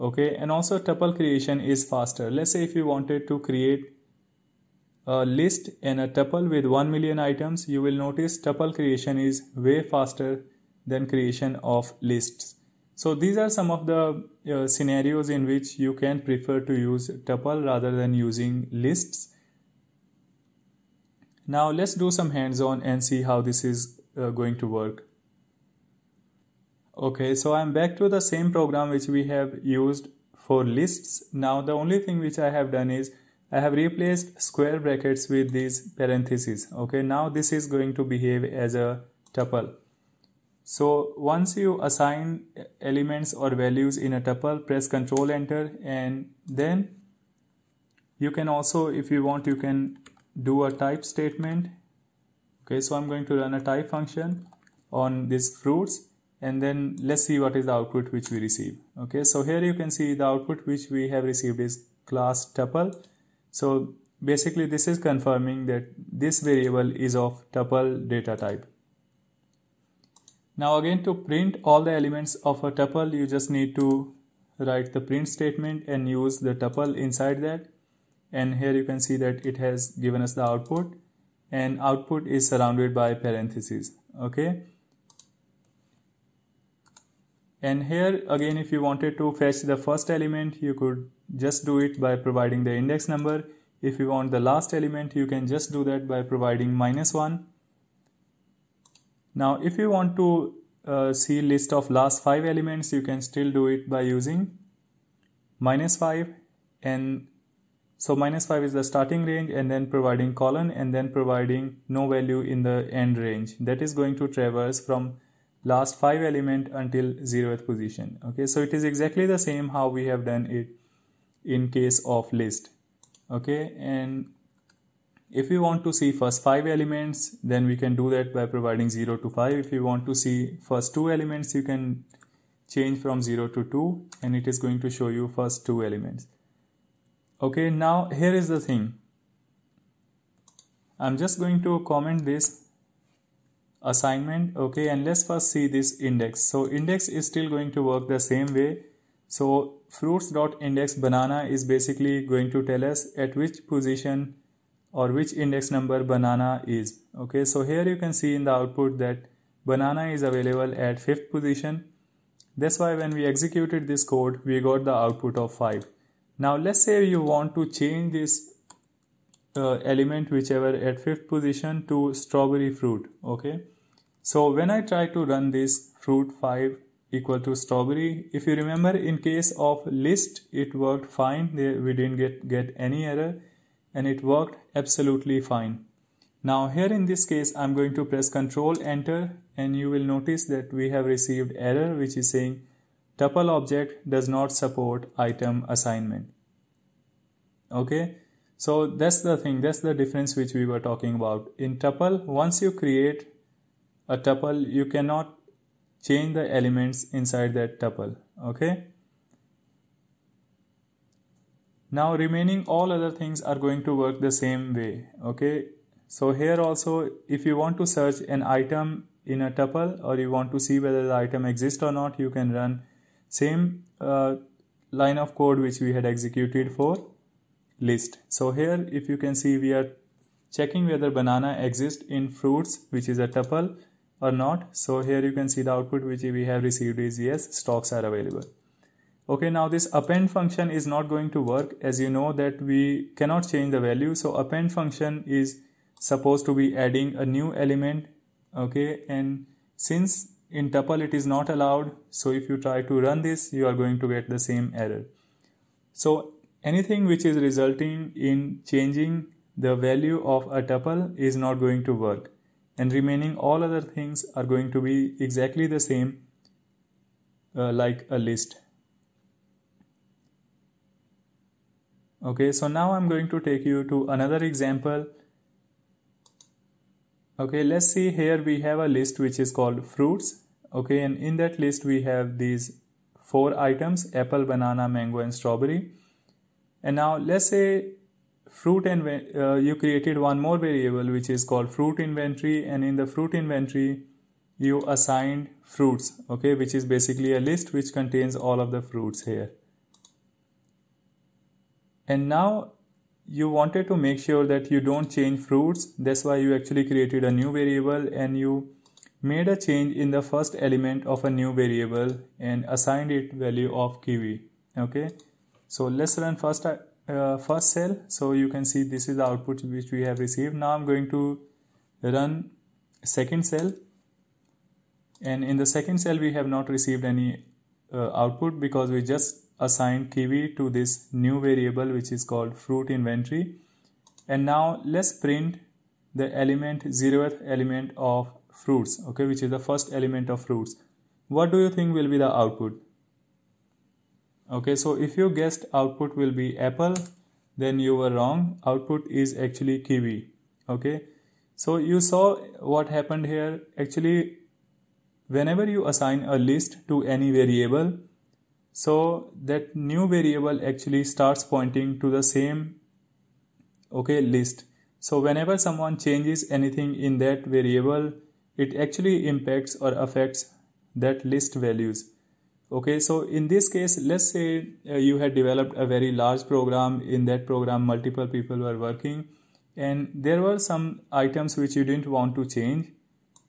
Okay and also tuple creation is faster. Let's say if you wanted to create a list and a tuple with 1 million items you will notice tuple creation is way faster than creation of lists. So these are some of the uh, scenarios in which you can prefer to use tuple rather than using lists. Now let's do some hands-on and see how this is uh, going to work Okay, so I'm back to the same program which we have used for lists. Now the only thing which I have done is I have replaced square brackets with these parentheses. Okay, now this is going to behave as a tuple. So once you assign elements or values in a tuple, press Control Enter and then you can also, if you want, you can do a type statement. Okay, so I'm going to run a type function on these fruits and then let's see what is the output which we receive. Okay so here you can see the output which we have received is class tuple. So basically this is confirming that this variable is of tuple data type. Now again to print all the elements of a tuple you just need to write the print statement and use the tuple inside that. And here you can see that it has given us the output and output is surrounded by parentheses. Okay and here again if you wanted to fetch the first element you could just do it by providing the index number. If you want the last element you can just do that by providing minus 1 now if you want to uh, see list of last five elements you can still do it by using minus 5 and so minus 5 is the starting range and then providing colon and then providing no value in the end range. That is going to traverse from last five element until zeroth position. Okay so it is exactly the same how we have done it in case of list. Okay and if you want to see first five elements then we can do that by providing 0 to 5 if you want to see first two elements you can change from 0 to 2 and it is going to show you first two elements. Okay now here is the thing. I'm just going to comment this assignment okay and let's first see this index. So index is still going to work the same way. So fruits dot index banana is basically going to tell us at which position or which index number banana is okay. So here you can see in the output that banana is available at fifth position. That's why when we executed this code we got the output of 5 now let's say you want to change this uh, element whichever at fifth position to strawberry fruit okay so when i try to run this fruit 5 equal to strawberry if you remember in case of list it worked fine. We didn't get get any error and it worked absolutely fine. Now here in this case i'm going to press control enter and you will notice that we have received error which is saying tuple object does not support item assignment. Okay? So that's the thing that's the difference which we were talking about. In tuple once you create a tuple you cannot change the elements inside that tuple okay? Now remaining all other things are going to work the same way okay? So here also if you want to search an item in a tuple or you want to see whether the item exists or not you can run same uh, line of code which we had executed for list. So here if you can see we are checking whether banana exists in fruits which is a tuple or not. So here you can see the output which we have received is yes stocks are available. Okay now this append function is not going to work. As you know that we cannot change the value. So append function is supposed to be adding a new element. Okay and since in tuple it is not allowed so if you try to run this you are going to get the same error. So anything which is resulting in changing the value of a tuple is not going to work and remaining all other things are going to be exactly the same uh, like a list. Okay so now i'm going to take you to another example. Okay let's see here we have a list which is called fruits. Okay and in that list we have these four items apple banana mango and strawberry. And now let's say fruit and uh, you created one more variable which is called fruit inventory and in the fruit inventory you assigned fruits okay which is basically a list which contains all of the fruits here. And now you wanted to make sure that you don't change fruits. That's why you actually created a new variable and you made a change in the first element of a new variable and assigned it value of kiwi okay? So let's run first uh, first cell. So you can see this is the output which we have received. Now i'm going to run second cell. And in the second cell we have not received any uh, output because we just assigned kiwi to this new variable which is called fruit inventory. And now let's print the element zeroth element of fruits okay which is the first element of fruits. What do you think will be the output okay so if you guessed output will be apple then you were wrong. Output is actually kiwi. Okay so you saw what happened here. Actually whenever you assign a list to any variable so that new variable actually starts pointing to the same okay list. So whenever someone changes anything in that variable it actually impacts or affects that list values okay so in this case let's say uh, you had developed a very large program. In that program multiple people were working and there were some items which you didn't want to change.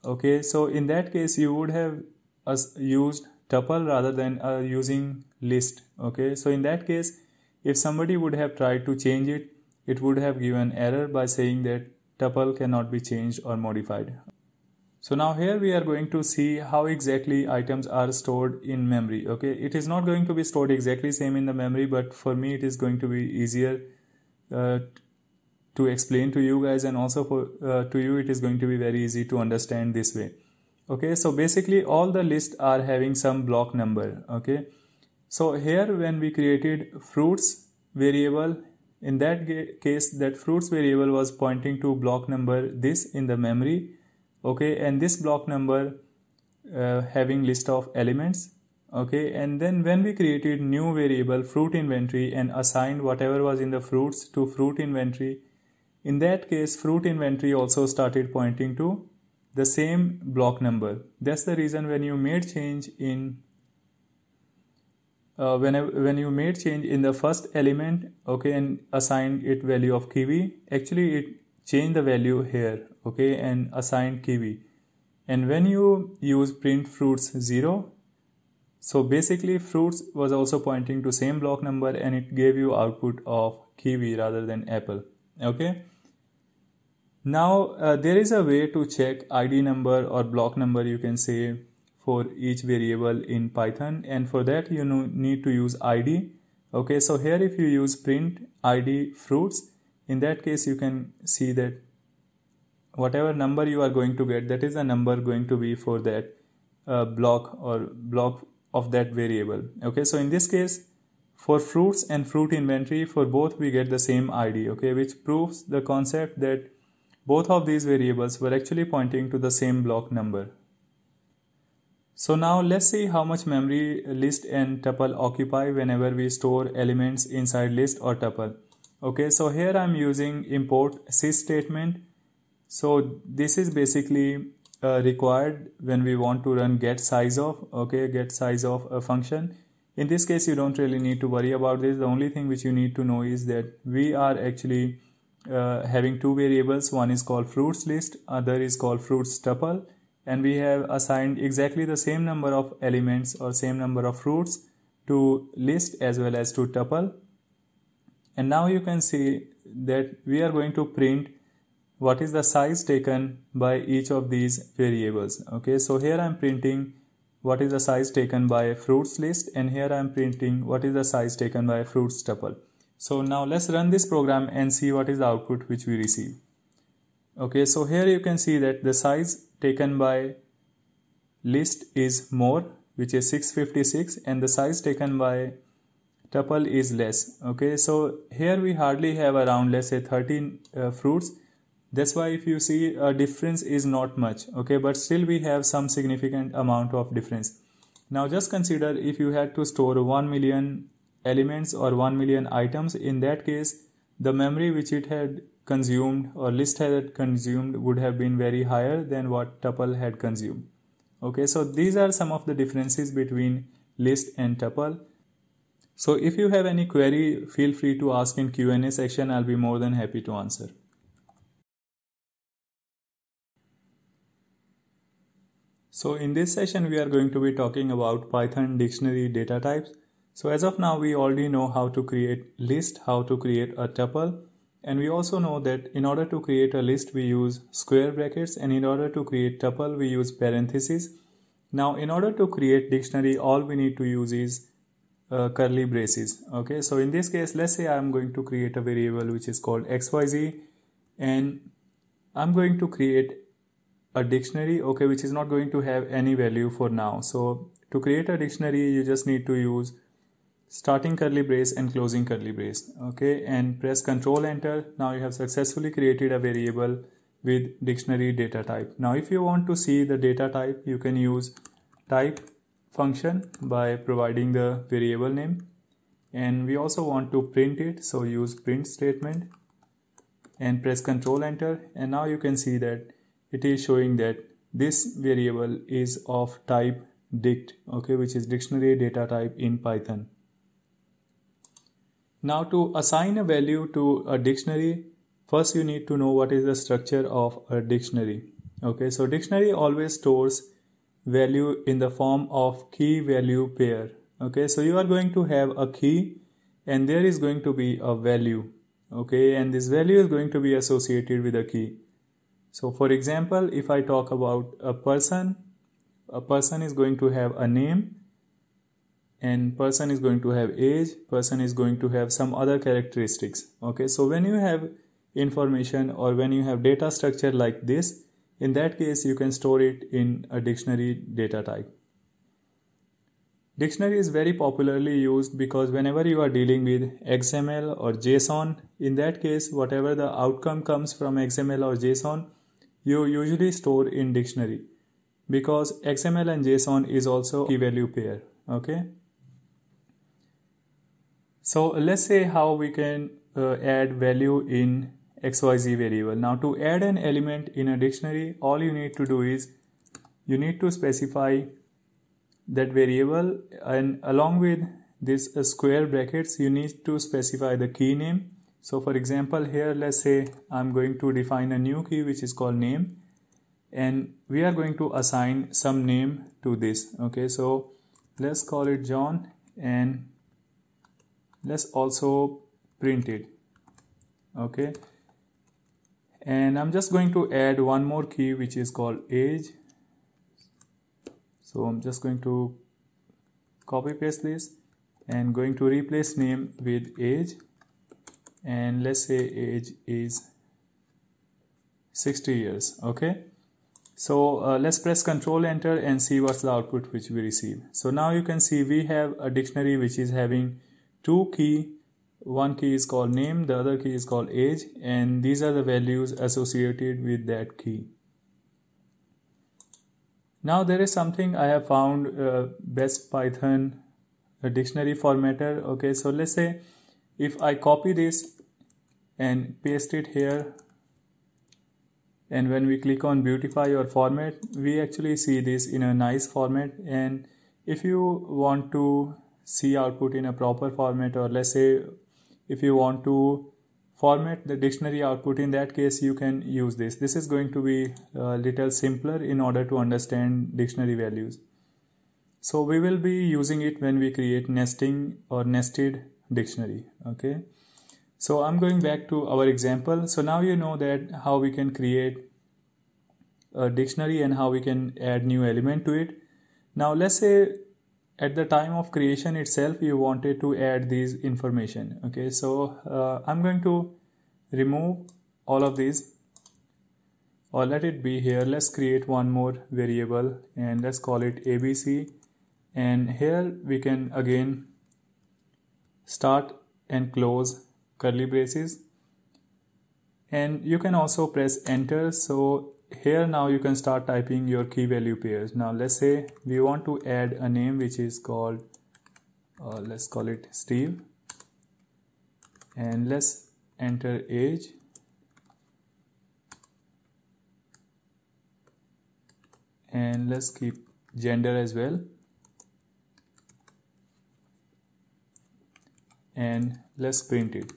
Okay so in that case you would have uh, used tuple rather than uh, using list. Okay so in that case if somebody would have tried to change it it would have given error by saying that tuple cannot be changed or modified so now here we are going to see how exactly items are stored in memory. Okay, it is not going to be stored exactly same in the memory, but for me it is going to be easier uh, to explain to you guys and also for uh, to you it is going to be very easy to understand this way. Okay, so basically all the lists are having some block number. Okay, so here when we created fruits variable in that case that fruits variable was pointing to block number this in the memory okay and this block number uh, having list of elements. Okay and then when we created new variable fruit inventory and assigned whatever was in the fruits to fruit inventory in that case fruit inventory also started pointing to the same block number. That's the reason when you made change in uh, whenever when you made change in the first element okay and assigned it value of kiwi actually it changed the value here okay and assigned kiwi. And when you use print fruits 0 so basically fruits was also pointing to same block number and it gave you output of kiwi rather than apple okay? Now uh, there is a way to check id number or block number you can say for each variable in python. And for that you need to use id okay? So here if you use print id fruits in that case you can see that whatever number you are going to get that is the number going to be for that uh, block or block of that variable okay so in this case for fruits and fruit inventory for both we get the same id okay which proves the concept that both of these variables were actually pointing to the same block number so now let's see how much memory list and tuple occupy whenever we store elements inside list or tuple. Okay, so here I'm using import sys statement. So this is basically uh, required when we want to run get size of, okay, get size of a function. In this case, you don't really need to worry about this. The only thing which you need to know is that we are actually uh, having two variables. One is called fruits list, other is called fruits tuple and we have assigned exactly the same number of elements or same number of fruits to list as well as to tuple and now you can see that we are going to print what is the size taken by each of these variables? Okay so here i'm printing what is the size taken by fruits list and here i'm printing what is the size taken by fruits tuple. So now let's run this program and see what is the output which we receive. Okay so here you can see that the size taken by list is more which is 656 and the size taken by tuple is less. Okay so here we hardly have around let's say 13 uh, fruits that's why if you see a difference is not much okay? But still we have some significant amount of difference. Now just consider if you had to store 1 million elements or 1 million items in that case the memory which it had consumed or list had consumed would have been very higher than what tuple had consumed okay? So these are some of the differences between list and tuple. So if you have any query feel free to ask in q&a section. I'll be more than happy to answer so in this session we are going to be talking about python dictionary data types. So as of now we already know how to create list how to create a tuple. And we also know that in order to create a list, we use square brackets. And in order to create tuple, we use parentheses. Now, in order to create dictionary, all we need to use is uh, curly braces. Okay, so in this case, let's say I'm going to create a variable which is called xyz and I'm going to create a dictionary, okay, which is not going to have any value for now. So to create a dictionary, you just need to use starting curly brace and closing curly brace okay? And press control enter. Now you have successfully created a variable with dictionary data type. Now if you want to see the data type you can use type function by providing the variable name. And we also want to print it so use print statement and press control enter. And now you can see that it is showing that this variable is of type dict okay which is dictionary data type in python now to assign a value to a dictionary, first you need to know what is the structure of a dictionary. Okay, so dictionary always stores value in the form of key value pair. Okay, so you are going to have a key and there is going to be a value. Okay, and this value is going to be associated with a key. So for example, if I talk about a person, a person is going to have a name and person is going to have age person is going to have some other characteristics. Okay so when you have information or when you have data structure like this in that case you can store it in a dictionary data type. Dictionary is very popularly used because whenever you are dealing with xml or json in that case whatever the outcome comes from xml or json you usually store in dictionary because xml and json is also key value pair okay so let's say how we can uh, add value in xyz variable. Now to add an element in a dictionary, all you need to do is you need to specify that variable and along with this uh, square brackets you need to specify the key name so for example here let's say I'm going to define a new key which is called name and we are going to assign some name to this okay? So let's call it John and let's also print it okay? And I'm just going to add one more key which is called age. So I'm just going to copy paste this and going to replace name with age and let's say age is 60 years okay so uh, let's press control Enter and see what's the output which we receive. So now you can see we have a dictionary which is having two key. One key is called name, the other key is called age, and these are the values associated with that key. Now there is something I have found uh, best Python dictionary formatter. Okay, so let's say if I copy this and paste it here and when we click on beautify or format we actually see this in a nice format. And if you want to see output in a proper format or let's say if you want to format the dictionary output in that case you can use this. This is going to be a little simpler in order to understand dictionary values. So we will be using it when we create nesting or nested dictionary okay so I'm going back to our example. So now you know that how we can create a dictionary and how we can add new element to it. Now let's say at the time of creation itself you wanted to add these information. Okay, so uh, I'm going to remove all of these or let it be here. Let's create one more variable and let's call it ABC and here we can again start and close curly braces. And you can also press enter. So here now you can start typing your key value pairs. Now let's say we want to add a name which is called uh, let's call it Steve. And let's enter age. And let's keep gender as well and let's print it.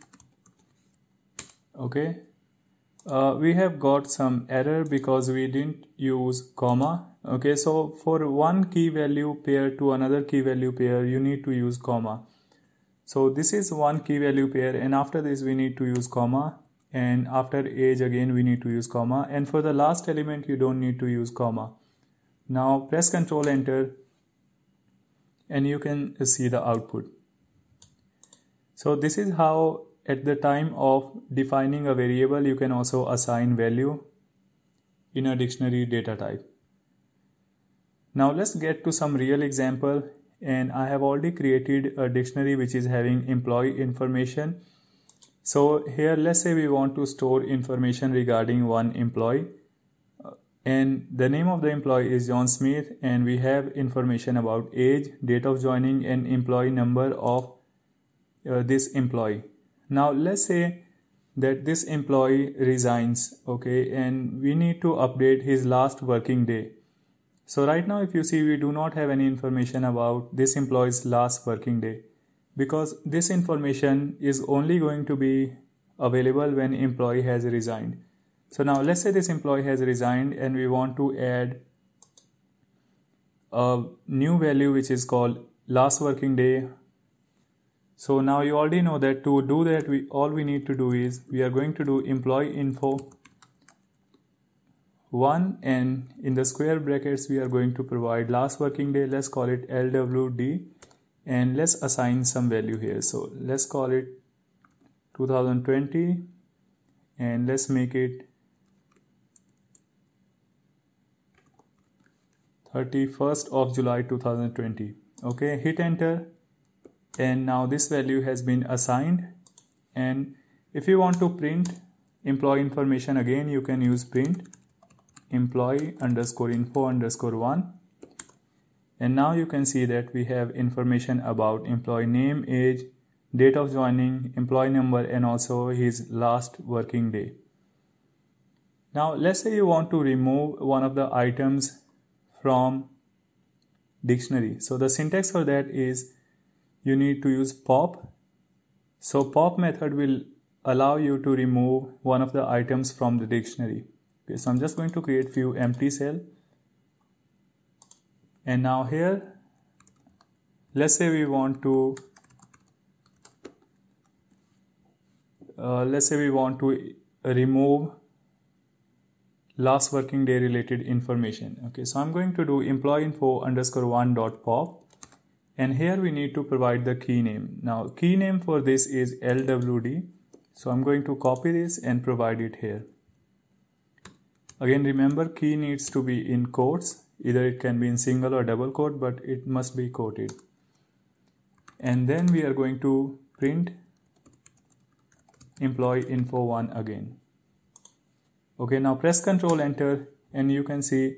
Okay? Uh, we have got some error because we didn't use comma. Okay so for one key value pair to another key value pair you need to use comma. So this is one key value pair and after this we need to use comma. And after age again we need to use comma. And for the last element you don't need to use comma. Now press ctrl enter and you can see the output so this is how at the time of defining a variable, you can also assign value in a dictionary data type. Now let's get to some real example and I have already created a dictionary which is having employee information. So here let's say we want to store information regarding one employee uh, and the name of the employee is John Smith and we have information about age, date of joining and employee number of uh, this employee. Now let's say that this employee resigns okay and we need to update his last working day. So right now if you see we do not have any information about this employee's last working day because this information is only going to be available when employee has resigned. So now let's say this employee has resigned and we want to add a new value which is called last working day so now you already know that to do that we all we need to do is we are going to do employee info 1 and in the square brackets we are going to provide last working day let's call it LWD and let's assign some value here. So let's call it 2020 and let's make it 31st of July 2020 okay hit enter and now this value has been assigned. And if you want to print employee information again you can use print employee underscore info underscore one. And now you can see that we have information about employee name age date of joining employee number and also his last working day. Now let's say you want to remove one of the items from dictionary. So the syntax for that is you need to use pop. So pop method will allow you to remove one of the items from the dictionary. Okay so i'm just going to create few empty cell. And now here let's say we want to uh, let's say we want to remove last working day related information. Okay so i'm going to do employee info underscore one dot pop and here we need to provide the key name. Now key name for this is lwd so i'm going to copy this and provide it here. Again remember key needs to be in quotes. Either it can be in single or double quote but it must be quoted. And then we are going to print employee info 1 again. Okay now press ctrl enter and you can see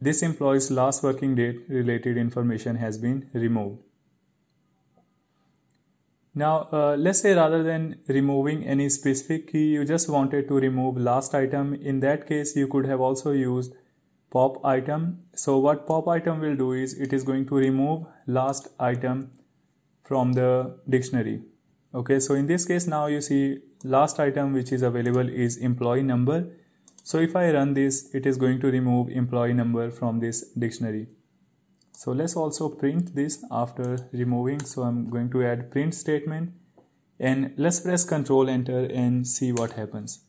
this employee's last working date related information has been removed. Now, uh, let's say rather than removing any specific key, you just wanted to remove last item. In that case, you could have also used pop item. So what pop item will do is it is going to remove last item from the dictionary. Okay so in this case now you see last item which is available is employee number so if i run this it is going to remove employee number from this dictionary so let's also print this after removing so i'm going to add print statement and let's press ctrl enter and see what happens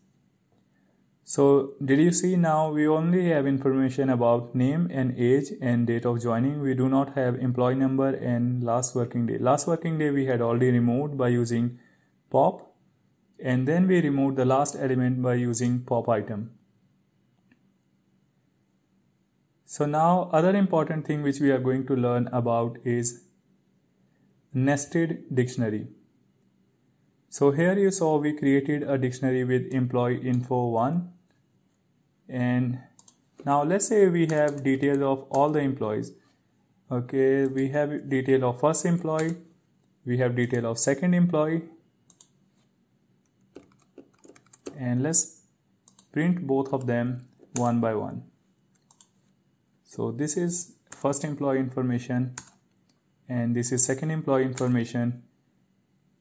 so did you see now we only have information about name and age and date of joining. We do not have employee number and last working day. Last working day we had already removed by using pop and then we removed the last element by using pop item. So now other important thing which we are going to learn about is nested dictionary. So here you saw we created a dictionary with employee info 1 and now let's say we have details of all the employees. Okay we have detail of first employee. We have detail of second employee. And let's print both of them one by one so this is first employee information and this is second employee information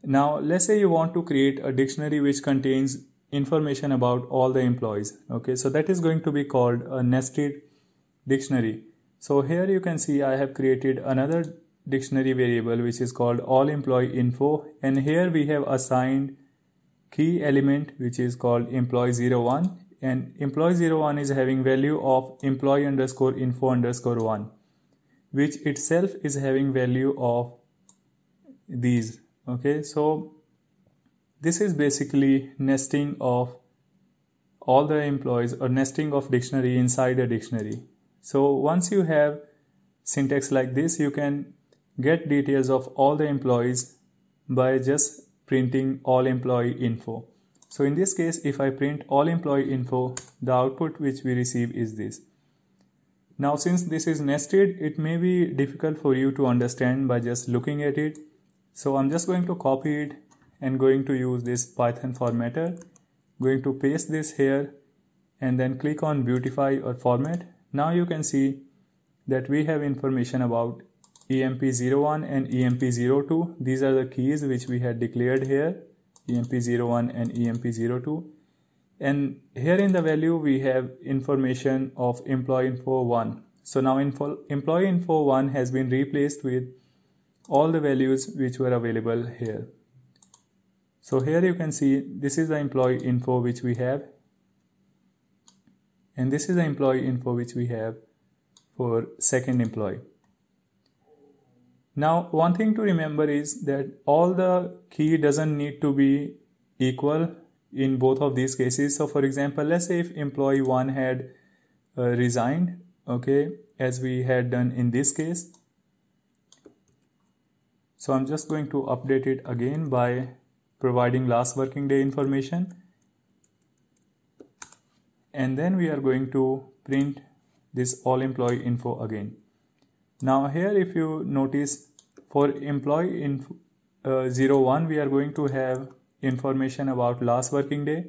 now, let's say you want to create a dictionary which contains information about all the employees. Okay, so that is going to be called a nested dictionary. So here you can see I have created another dictionary variable which is called all employee info and here we have assigned key element which is called employee 01 and employee 01 is having value of employee underscore info underscore 1 which itself is having value of these. Okay so this is basically nesting of all the employees or nesting of dictionary inside a dictionary. So once you have syntax like this you can get details of all the employees by just printing all employee info so in this case if i print all employee info the output which we receive is this. Now since this is nested it may be difficult for you to understand by just looking at it. So I'm just going to copy it and going to use this Python formatter going to paste this here and then click on beautify or format. Now you can see that we have information about emp01 and emp02 these are the keys which we had declared here emp01 and emp02 and here in the value we have information of employee info 1 so now info, employee info 1 has been replaced with all the values which were available here. So here you can see this is the employee info which we have and this is the employee info which we have for second employee. Now one thing to remember is that all the key doesn't need to be equal in both of these cases. So for example, let's say if employee 1 had uh, resigned, okay, as we had done in this case, so I'm just going to update it again by providing last working day information. And then we are going to print this all employee info again. Now here if you notice for employee in uh, 01 we are going to have information about last working day.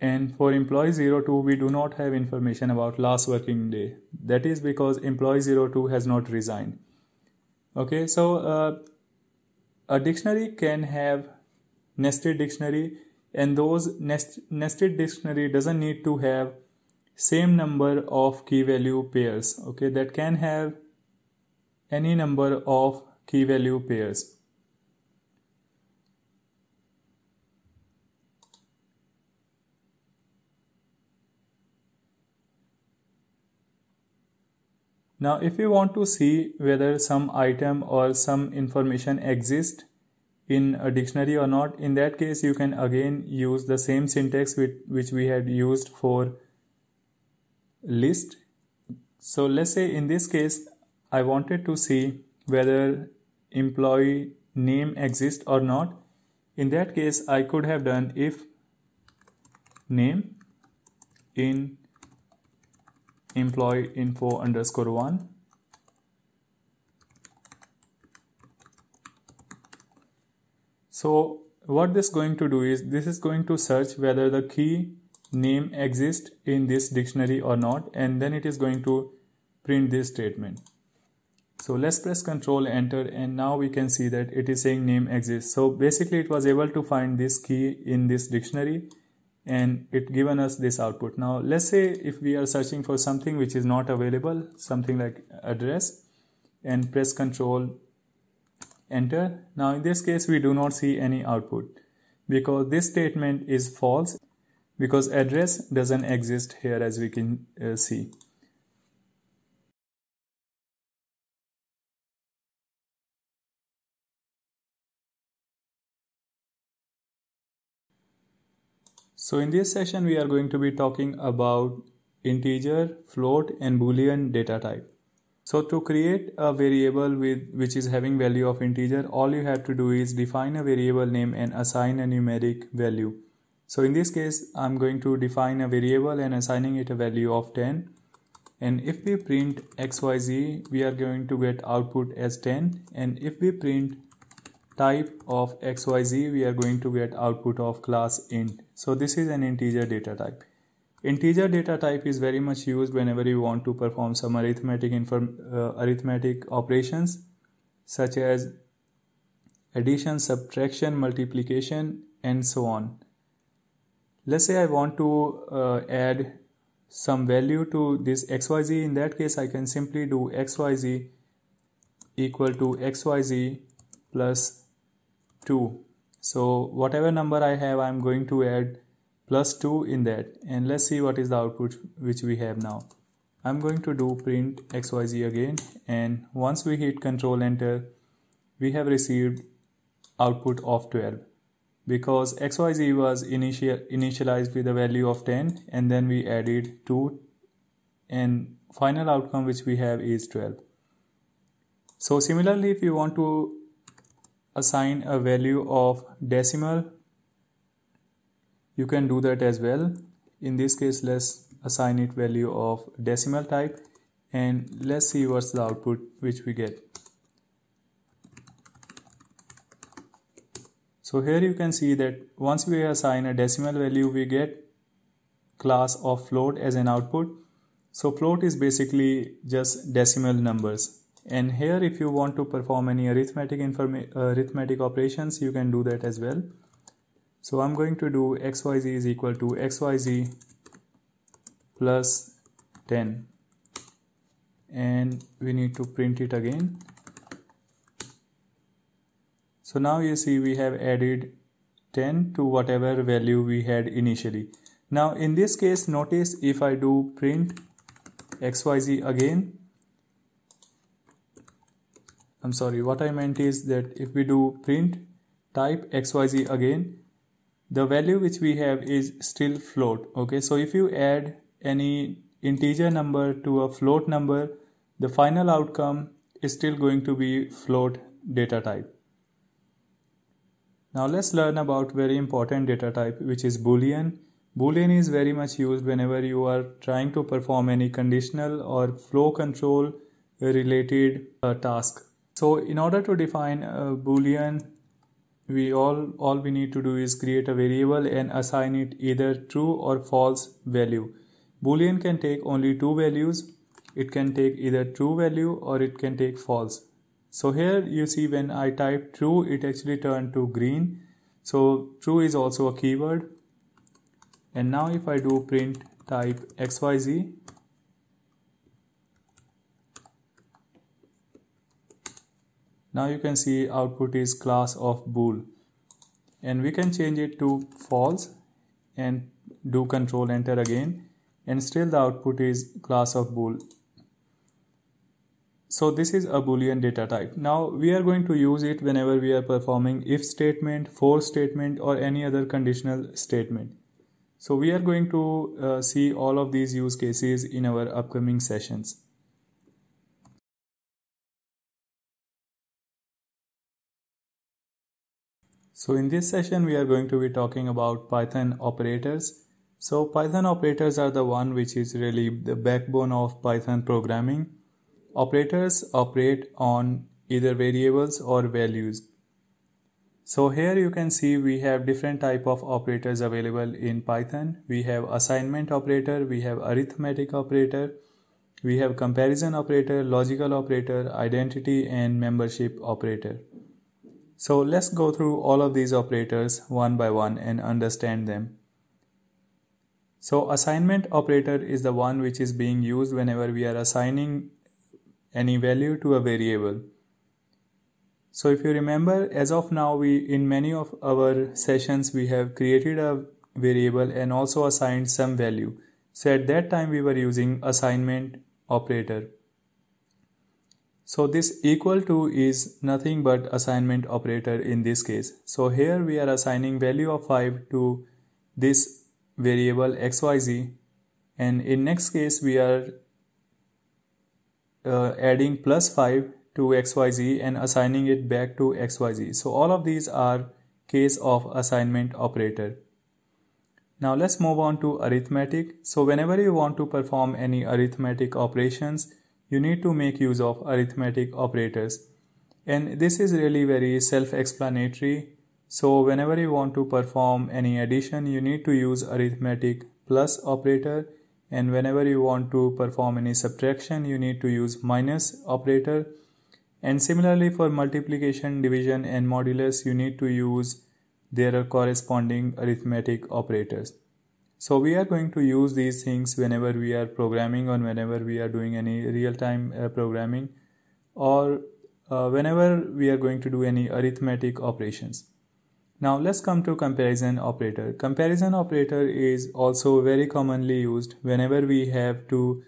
And for employee 02 we do not have information about last working day. That is because employee 02 has not resigned. Okay so uh, a dictionary can have nested dictionary and those nest, nested dictionary doesn't need to have same number of key value pairs okay that can have any number of key value pairs. Now if you want to see whether some item or some information exists in a dictionary or not, in that case you can again use the same syntax which we had used for list. So let's say in this case I wanted to see whether employee name exists or not. In that case I could have done if name in employee info underscore one so what this going to do is this is going to search whether the key name exists in this dictionary or not and then it is going to print this statement. So let's press control enter and now we can see that it is saying name exists. So basically it was able to find this key in this dictionary and it given us this output. Now let's say if we are searching for something which is not available something like address and press control enter. Now in this case we do not see any output because this statement is false because address doesn't exist here as we can uh, see So in this session we are going to be talking about integer, float and boolean data type. So to create a variable with which is having value of integer all you have to do is define a variable name and assign a numeric value. So in this case I'm going to define a variable and assigning it a value of 10 and if we print xyz we are going to get output as 10 and if we print type of xyz we are going to get output of class int. So this is an integer data type. Integer data type is very much used whenever you want to perform some arithmetic uh, arithmetic operations such as addition subtraction multiplication and so on let's say i want to uh, add some value to this xyz in that case i can simply do xyz equal to xyz plus 2 so whatever number I have I'm going to add plus 2 in that. And let's see what is the output which we have now. I'm going to do print xyz again. And once we hit control enter we have received output of 12 because xyz was initial initialized with a value of 10 and then we added 2 and final outcome which we have is 12 so similarly if you want to assign a value of decimal you can do that as well. In this case let's assign it value of decimal type and let's see what's the output which we get so here you can see that once we assign a decimal value we get class of float as an output. So float is basically just decimal numbers. And here if you want to perform any arithmetic arithmetic operations you can do that as well. So I'm going to do xyz is equal to xyz plus 10 and we need to print it again so now you see we have added 10 to whatever value we had initially. Now in this case notice if I do print xyz again. I'm sorry what I meant is that if we do print type xyz again the value which we have is still float okay? So if you add any integer number to a float number the final outcome is still going to be float data type now let's learn about very important data type which is boolean. Boolean is very much used whenever you are trying to perform any conditional or flow control related uh, task. So in order to define a boolean we all all we need to do is create a variable and assign it either true or false value. Boolean can take only two values. It can take either true value or it can take false so here you see when I type true it actually turned to green. So true is also a keyword. And now if I do print type xyz now you can see output is class of bool. And we can change it to false and do control enter again. And still the output is class of bool so this is a boolean data type. Now we are going to use it whenever we are performing if statement, for statement or any other conditional statement. So we are going to uh, see all of these use cases in our upcoming sessions. So in this session we are going to be talking about Python operators. So Python operators are the one which is really the backbone of Python programming Operators operate on either variables or values. So here you can see we have different type of operators available in Python. We have assignment operator, we have arithmetic operator, we have comparison operator, logical operator, identity and membership operator. So let's go through all of these operators one by one and understand them. So assignment operator is the one which is being used whenever we are assigning any value to a variable. So if you remember, as of now, we in many of our sessions we have created a variable and also assigned some value. So at that time we were using assignment operator. So this equal to is nothing but assignment operator in this case. So here we are assigning value of 5 to this variable xyz and in next case we are uh, adding plus 5 to xyz and assigning it back to xyz. So all of these are case of assignment operator. Now let's move on to arithmetic. So whenever you want to perform any arithmetic operations, you need to make use of arithmetic operators. And this is really very self-explanatory. So whenever you want to perform any addition, you need to use arithmetic plus operator and whenever you want to perform any subtraction you need to use minus operator. And similarly for multiplication division and modulus you need to use their corresponding arithmetic operators. So we are going to use these things whenever we are programming or whenever we are doing any real time uh, programming or uh, whenever we are going to do any arithmetic operations now let's come to comparison operator. Comparison operator is also very commonly used whenever we have to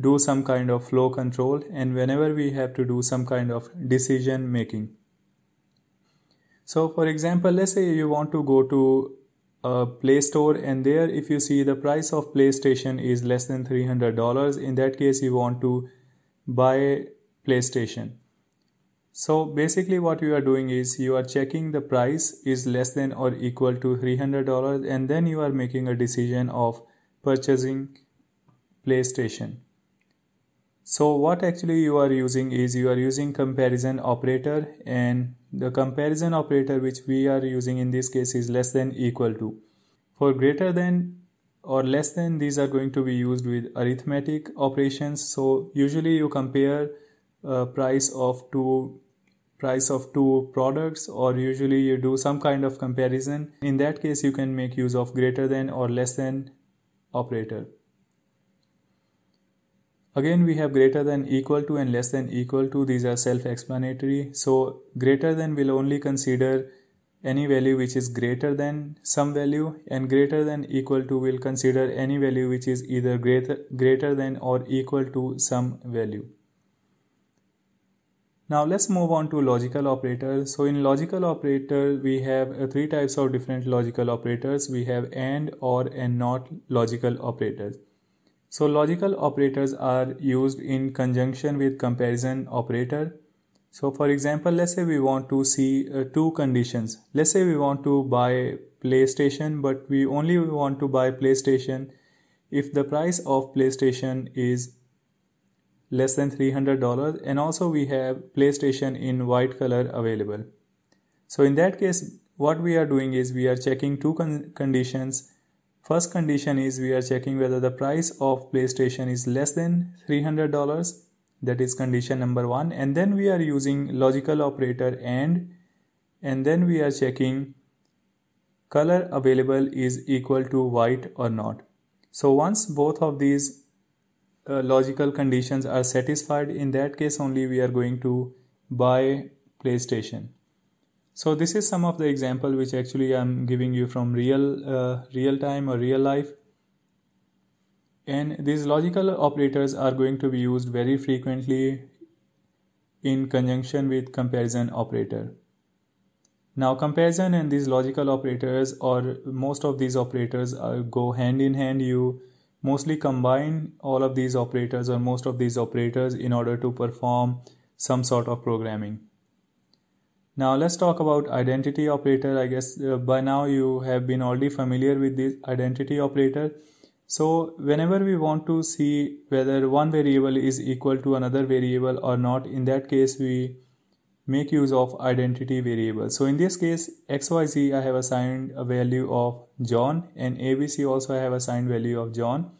do some kind of flow control and whenever we have to do some kind of decision making. So for example, let's say you want to go to a Play Store and there if you see the price of PlayStation is less than $300, in that case you want to buy PlayStation. So basically what you are doing is you are checking the price is less than or equal to $300 and then you are making a decision of purchasing PlayStation. So what actually you are using is you are using comparison operator and the comparison operator which we are using in this case is less than equal to. For greater than or less than these are going to be used with arithmetic operations. So usually you compare uh, price of two price of two products or usually you do some kind of comparison. In that case you can make use of greater than or less than operator. Again we have greater than equal to and less than equal to. These are self-explanatory. So greater than will only consider any value which is greater than some value and greater than equal to will consider any value which is either greater greater than or equal to some value now let's move on to logical operators. So in logical operator, we have uh, three types of different logical operators. We have AND, OR and NOT logical operators. So logical operators are used in conjunction with comparison operator. So for example, let's say we want to see uh, two conditions. Let's say we want to buy PlayStation, but we only want to buy PlayStation if the price of PlayStation is less than $300 and also we have PlayStation in white color available. So in that case what we are doing is we are checking two con conditions. First condition is we are checking whether the price of PlayStation is less than $300. that is condition number 1 and then we are using logical operator and and then we are checking color available is equal to white or not so once both of these uh, logical conditions are satisfied in that case only we are going to buy playstation. So this is some of the example which actually i'm giving you from real uh, real time or real life. And these logical operators are going to be used very frequently in conjunction with comparison operator. Now comparison and these logical operators or most of these operators are, go hand in hand. You mostly combine all of these operators or most of these operators in order to perform some sort of programming. Now let's talk about identity operator. I guess uh, by now you have been already familiar with this identity operator. So whenever we want to see whether one variable is equal to another variable or not, in that case we make use of identity variable. So in this case xyz I have assigned a value of John and abc also I have assigned value of John.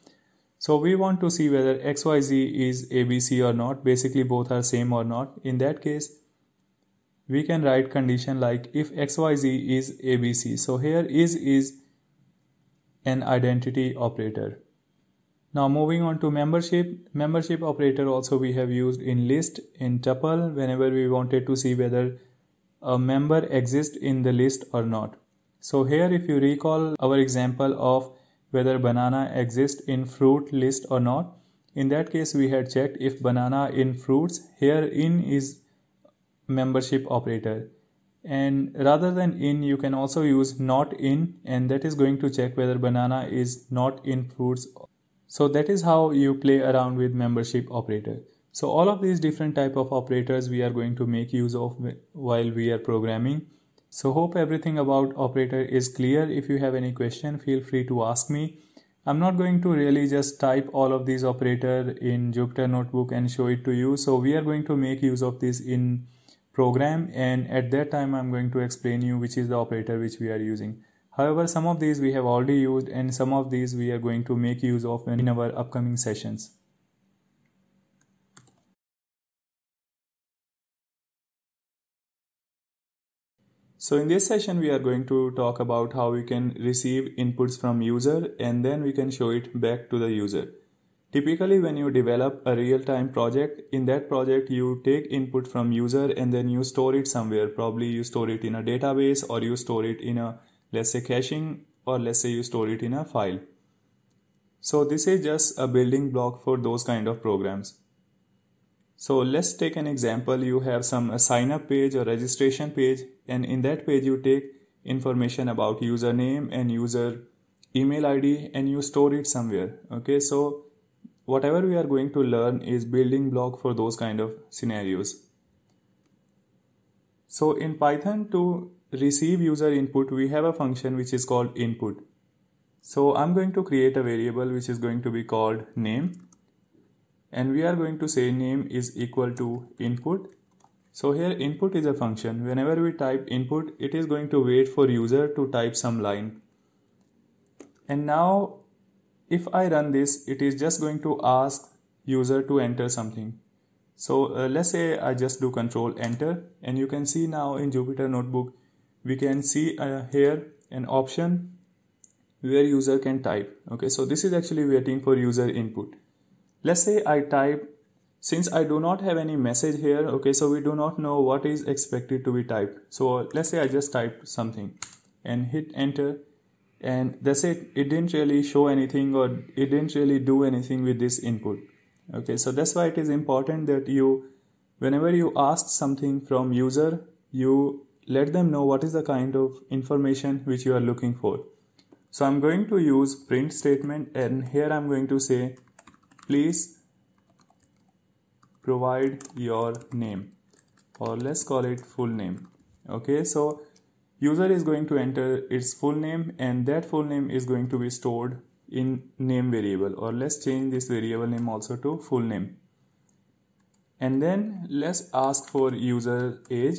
So we want to see whether xyz is abc or not. Basically both are same or not. In that case we can write condition like if xyz is abc. So here is is an identity operator. Now moving on to membership. Membership operator also we have used in list, in tuple whenever we wanted to see whether a member exists in the list or not. So here if you recall our example of whether banana exists in fruit list or not, in that case we had checked if banana in fruits, here in is membership operator and rather than in you can also use not in and that is going to check whether banana is not in fruits so that is how you play around with membership operator. So all of these different type of operators we are going to make use of while we are programming. So hope everything about operator is clear. If you have any question feel free to ask me. I'm not going to really just type all of these operator in jupyter notebook and show it to you. So we are going to make use of this in program and at that time I'm going to explain you which is the operator which we are using. However, some of these we have already used and some of these we are going to make use of in our upcoming sessions. So in this session we are going to talk about how we can receive inputs from user and then we can show it back to the user. Typically, when you develop a real-time project, in that project you take input from user and then you store it somewhere. Probably you store it in a database or you store it in a, let's say caching or let's say you store it in a file. So this is just a building block for those kind of programs. So let's take an example. You have some sign up page or registration page and in that page you take information about username and user email ID and you store it somewhere. Okay, so whatever we are going to learn is building block for those kind of scenarios so in python to receive user input we have a function which is called input. So i'm going to create a variable which is going to be called name and we are going to say name is equal to input. So here input is a function. Whenever we type input it is going to wait for user to type some line. And now if I run this it is just going to ask user to enter something. So uh, let's say I just do control enter and you can see now in Jupyter notebook we can see uh, here an option where user can type. Okay so this is actually waiting for user input. Let's say I type since I do not have any message here okay so we do not know what is expected to be typed. So let's say I just type something and hit enter and that's it. It didn't really show anything or it didn't really do anything with this input. Okay so that's why it is important that you whenever you ask something from user you let them know what is the kind of information which you are looking for. So i'm going to use print statement and here i'm going to say please provide your name or let's call it full name. Okay so user is going to enter its full name and that full name is going to be stored in name variable or let's change this variable name also to full name. And then let's ask for user age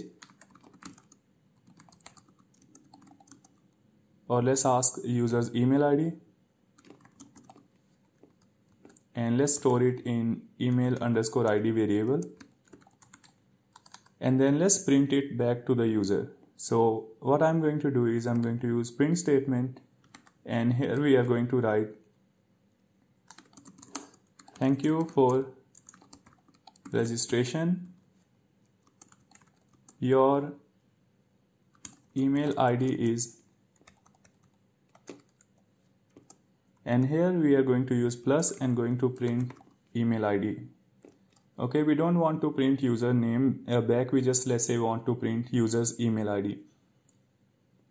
or let's ask user's email id and let's store it in email underscore id variable. And then let's print it back to the user. So what I'm going to do is I'm going to use print statement and here we are going to write thank you for registration. Your email id is and here we are going to use plus and going to print email id okay we don't want to print username. Uh, back we just let's say want to print user's email id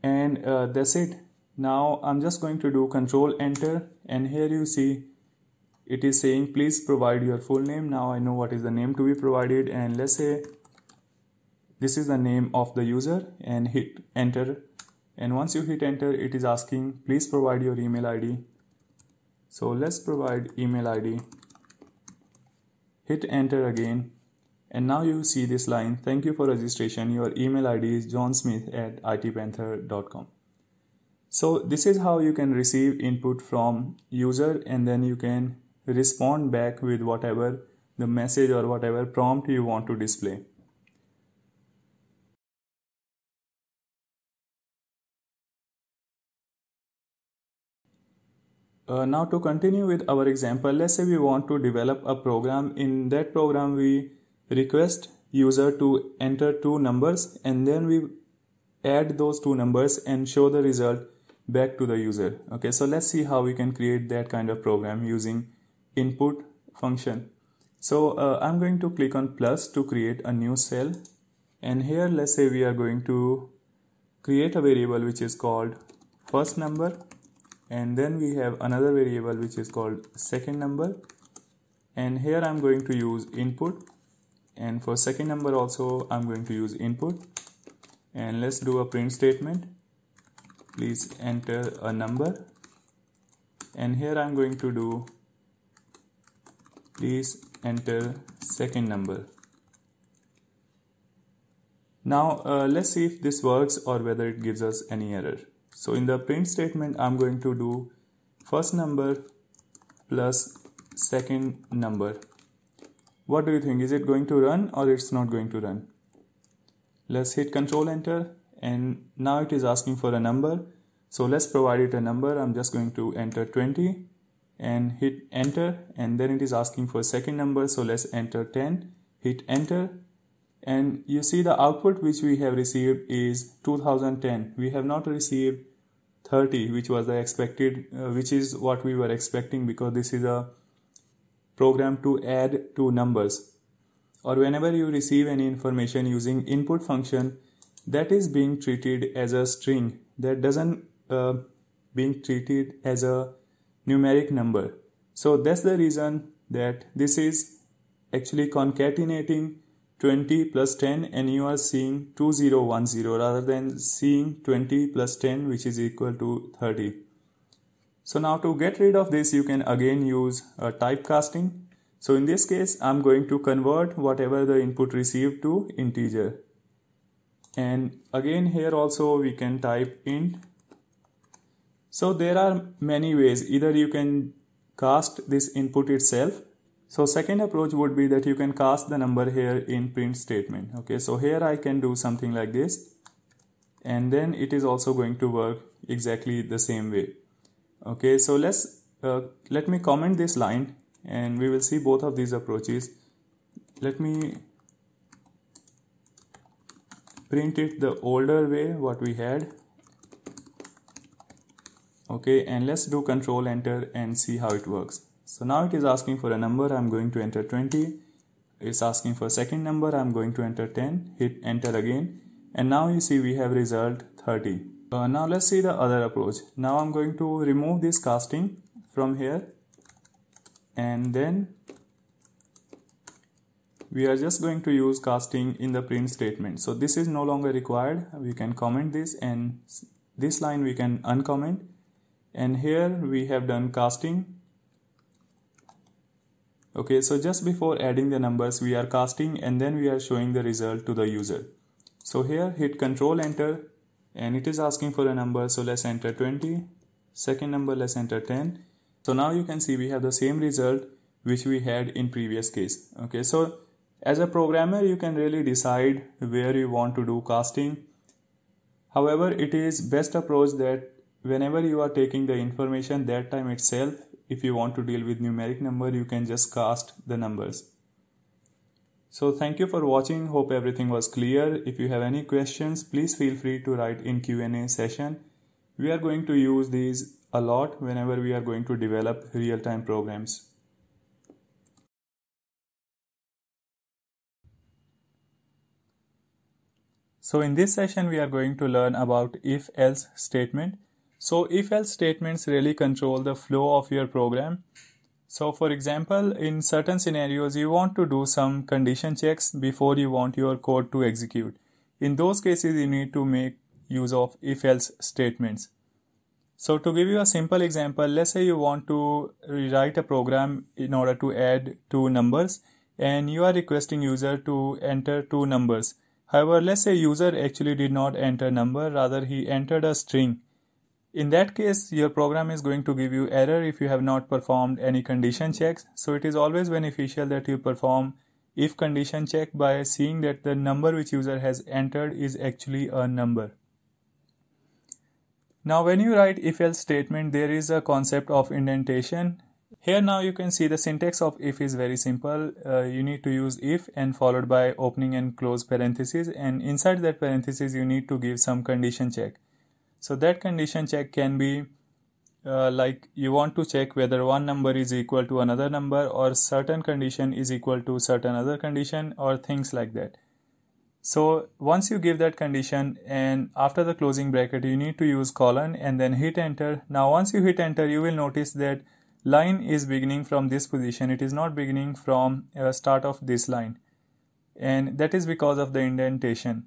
and uh, that's it. Now i'm just going to do control enter. And here you see it is saying please provide your full name. Now i know what is the name to be provided. And let's say this is the name of the user. And hit enter. And once you hit enter it is asking please provide your email id so let's provide email id hit enter again. And now you see this line. Thank you for registration. Your email id is johnsmith at itpanther.com so this is how you can receive input from user and then you can respond back with whatever the message or whatever prompt you want to display Uh, now to continue with our example, let's say we want to develop a program. In that program, we request user to enter two numbers and then we add those two numbers and show the result back to the user. Okay, so let's see how we can create that kind of program using input function. So uh, I'm going to click on plus to create a new cell and here let's say we are going to create a variable which is called first number and then we have another variable which is called second number. And here I'm going to use input. And for second number also I'm going to use input. And let's do a print statement. Please enter a number. And here I'm going to do please enter second number. Now uh, let's see if this works or whether it gives us any error so in the print statement, I'm going to do first number plus second number. What do you think? Is it going to run or it's not going to run? Let's hit control enter and now it is asking for a number. So let's provide it a number. I'm just going to enter 20 and hit enter and then it is asking for second number. So let's enter 10, hit enter and you see the output which we have received is 2010 we have not received 30 which was the expected uh, which is what we were expecting because this is a program to add two numbers. Or whenever you receive any information using input function that is being treated as a string that doesn't uh, being treated as a numeric number. So that's the reason that this is actually concatenating 20 plus 10 and you are seeing 2010 rather than seeing 20 plus 10 which is equal to 30. So now to get rid of this you can again use a typecasting. So in this case I'm going to convert whatever the input received to integer. And again here also we can type int. So there are many ways either you can cast this input itself so second approach would be that you can cast the number here in print statement. Okay, so here I can do something like this and then it is also going to work exactly the same way. Okay, so let's uh, let me comment this line and we will see both of these approaches. Let me print it the older way what we had okay and let's do control enter and see how it works so now it is asking for a number, I'm going to enter 20. It's asking for second number, I'm going to enter 10, hit enter again. And now you see we have result 30. Uh, now let's see the other approach. Now I'm going to remove this casting from here. And then we are just going to use casting in the print statement. So this is no longer required. We can comment this and this line we can uncomment. And here we have done casting okay so just before adding the numbers we are casting and then we are showing the result to the user. So here hit control enter and it is asking for a number so let's enter 20 second number let's enter 10 so now you can see we have the same result which we had in previous case. Okay so as a programmer you can really decide where you want to do casting. However it is best approach that whenever you are taking the information that time itself if you want to deal with numeric number you can just cast the numbers. So thank you for watching. Hope everything was clear. If you have any questions please feel free to write in q&a session. We are going to use these a lot whenever we are going to develop real-time programs. So in this session we are going to learn about if-else statement. So if-else statements really control the flow of your program. So for example, in certain scenarios you want to do some condition checks before you want your code to execute. In those cases you need to make use of if-else statements. So to give you a simple example, let's say you want to rewrite a program in order to add two numbers and you are requesting user to enter two numbers However, let's say user actually did not enter number, rather he entered a string. In that case, your program is going to give you error if you have not performed any condition checks. So it is always beneficial that you perform if condition check by seeing that the number which user has entered is actually a number. Now when you write if else statement, there is a concept of indentation here now you can see the syntax of if is very simple. Uh, you need to use if and followed by opening and close parentheses and inside that parentheses you need to give some condition check. So that condition check can be uh, like you want to check whether one number is equal to another number or certain condition is equal to certain other condition or things like that. So once you give that condition and after the closing bracket you need to use colon and then hit enter. Now once you hit enter you will notice that line is beginning from this position it is not beginning from a start of this line and that is because of the indentation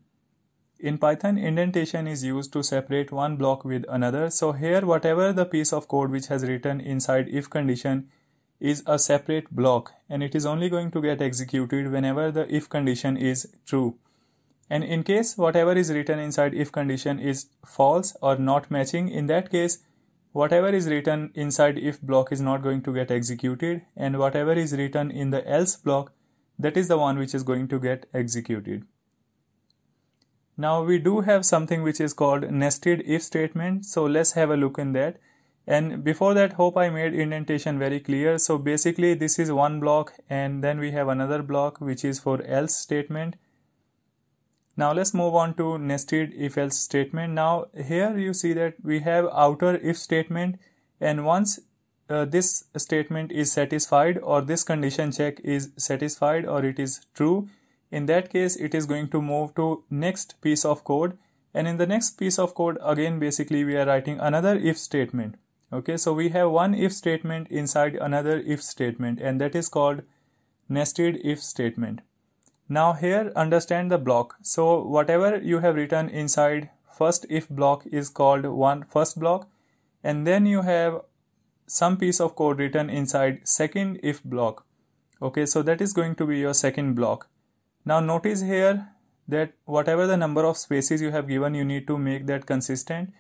in python indentation is used to separate one block with another. So here whatever the piece of code which has written inside if condition is a separate block and it is only going to get executed whenever the if condition is true. And in case whatever is written inside if condition is false or not matching in that case whatever is written inside if block is not going to get executed and whatever is written in the else block that is the one which is going to get executed now we do have something which is called nested if statement. So let's have a look in that. And before that hope i made indentation very clear. So basically this is one block and then we have another block which is for else statement. Now let's move on to nested if else statement. Now here you see that we have outer if statement. And once uh, this statement is satisfied or this condition check is satisfied or it is true in that case it is going to move to next piece of code and in the next piece of code again basically we are writing another if statement okay so we have one if statement inside another if statement and that is called nested if statement now here understand the block. So whatever you have written inside first if block is called one first block and then you have some piece of code written inside second if block. Okay, so that is going to be your second block. Now notice here that whatever the number of spaces you have given you need to make that consistent.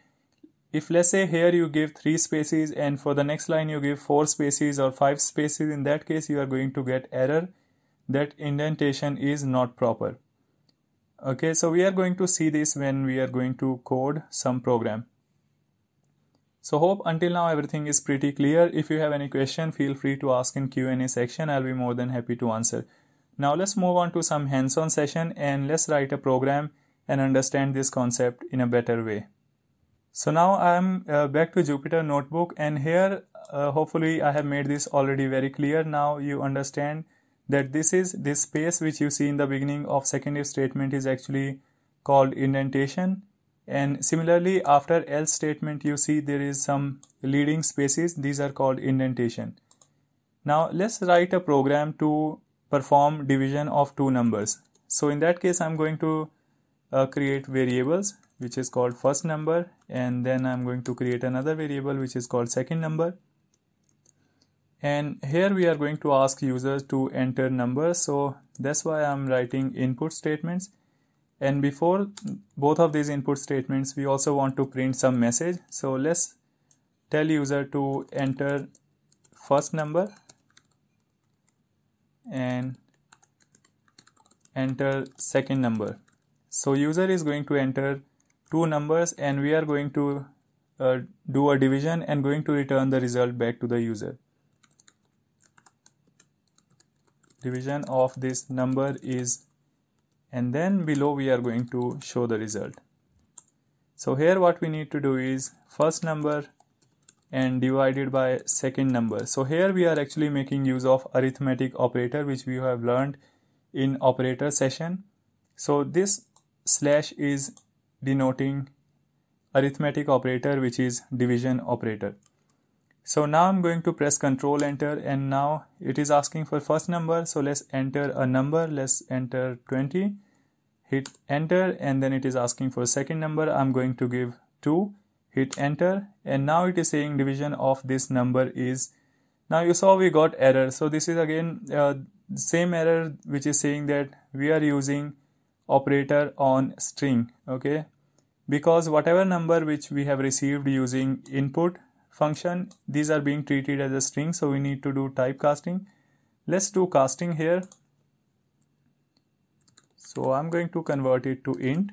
If let's say here you give 3 spaces and for the next line you give 4 spaces or 5 spaces in that case you are going to get error. That indentation is not proper. Okay so we are going to see this when we are going to code some program. So hope until now everything is pretty clear. If you have any question feel free to ask in q&a section. I'll be more than happy to answer now let's move on to some hands-on session and let's write a program and understand this concept in a better way. So now i'm uh, back to jupyter notebook and here uh, hopefully i have made this already very clear. Now you understand that this is this space which you see in the beginning of second if statement is actually called indentation. And similarly after else statement you see there is some leading spaces. These are called indentation. Now let's write a program to perform division of two numbers. So in that case i'm going to uh, create variables which is called first number and then i'm going to create another variable which is called second number. And here we are going to ask users to enter numbers. So that's why I'm writing input statements. And before both of these input statements we also want to print some message. So let's tell user to enter first number and enter second number. So user is going to enter two numbers and we are going to uh, do a division and going to return the result back to the user. Division of this number is and then below we are going to show the result. So here what we need to do is first number and divided by second number. So here we are actually making use of arithmetic operator which we have learned in operator session. So this slash is denoting arithmetic operator which is division operator. So now I'm going to press control enter and now it is asking for first number. So let's enter a number. Let's enter 20 hit enter and then it is asking for second number. I'm going to give 2 hit enter and now it is saying division of this number is now you saw we got error. So this is again uh, same error which is saying that we are using operator on string okay? Because whatever number which we have received using input function these are being treated as a string so we need to do typecasting let's do casting here. So I'm going to convert it to int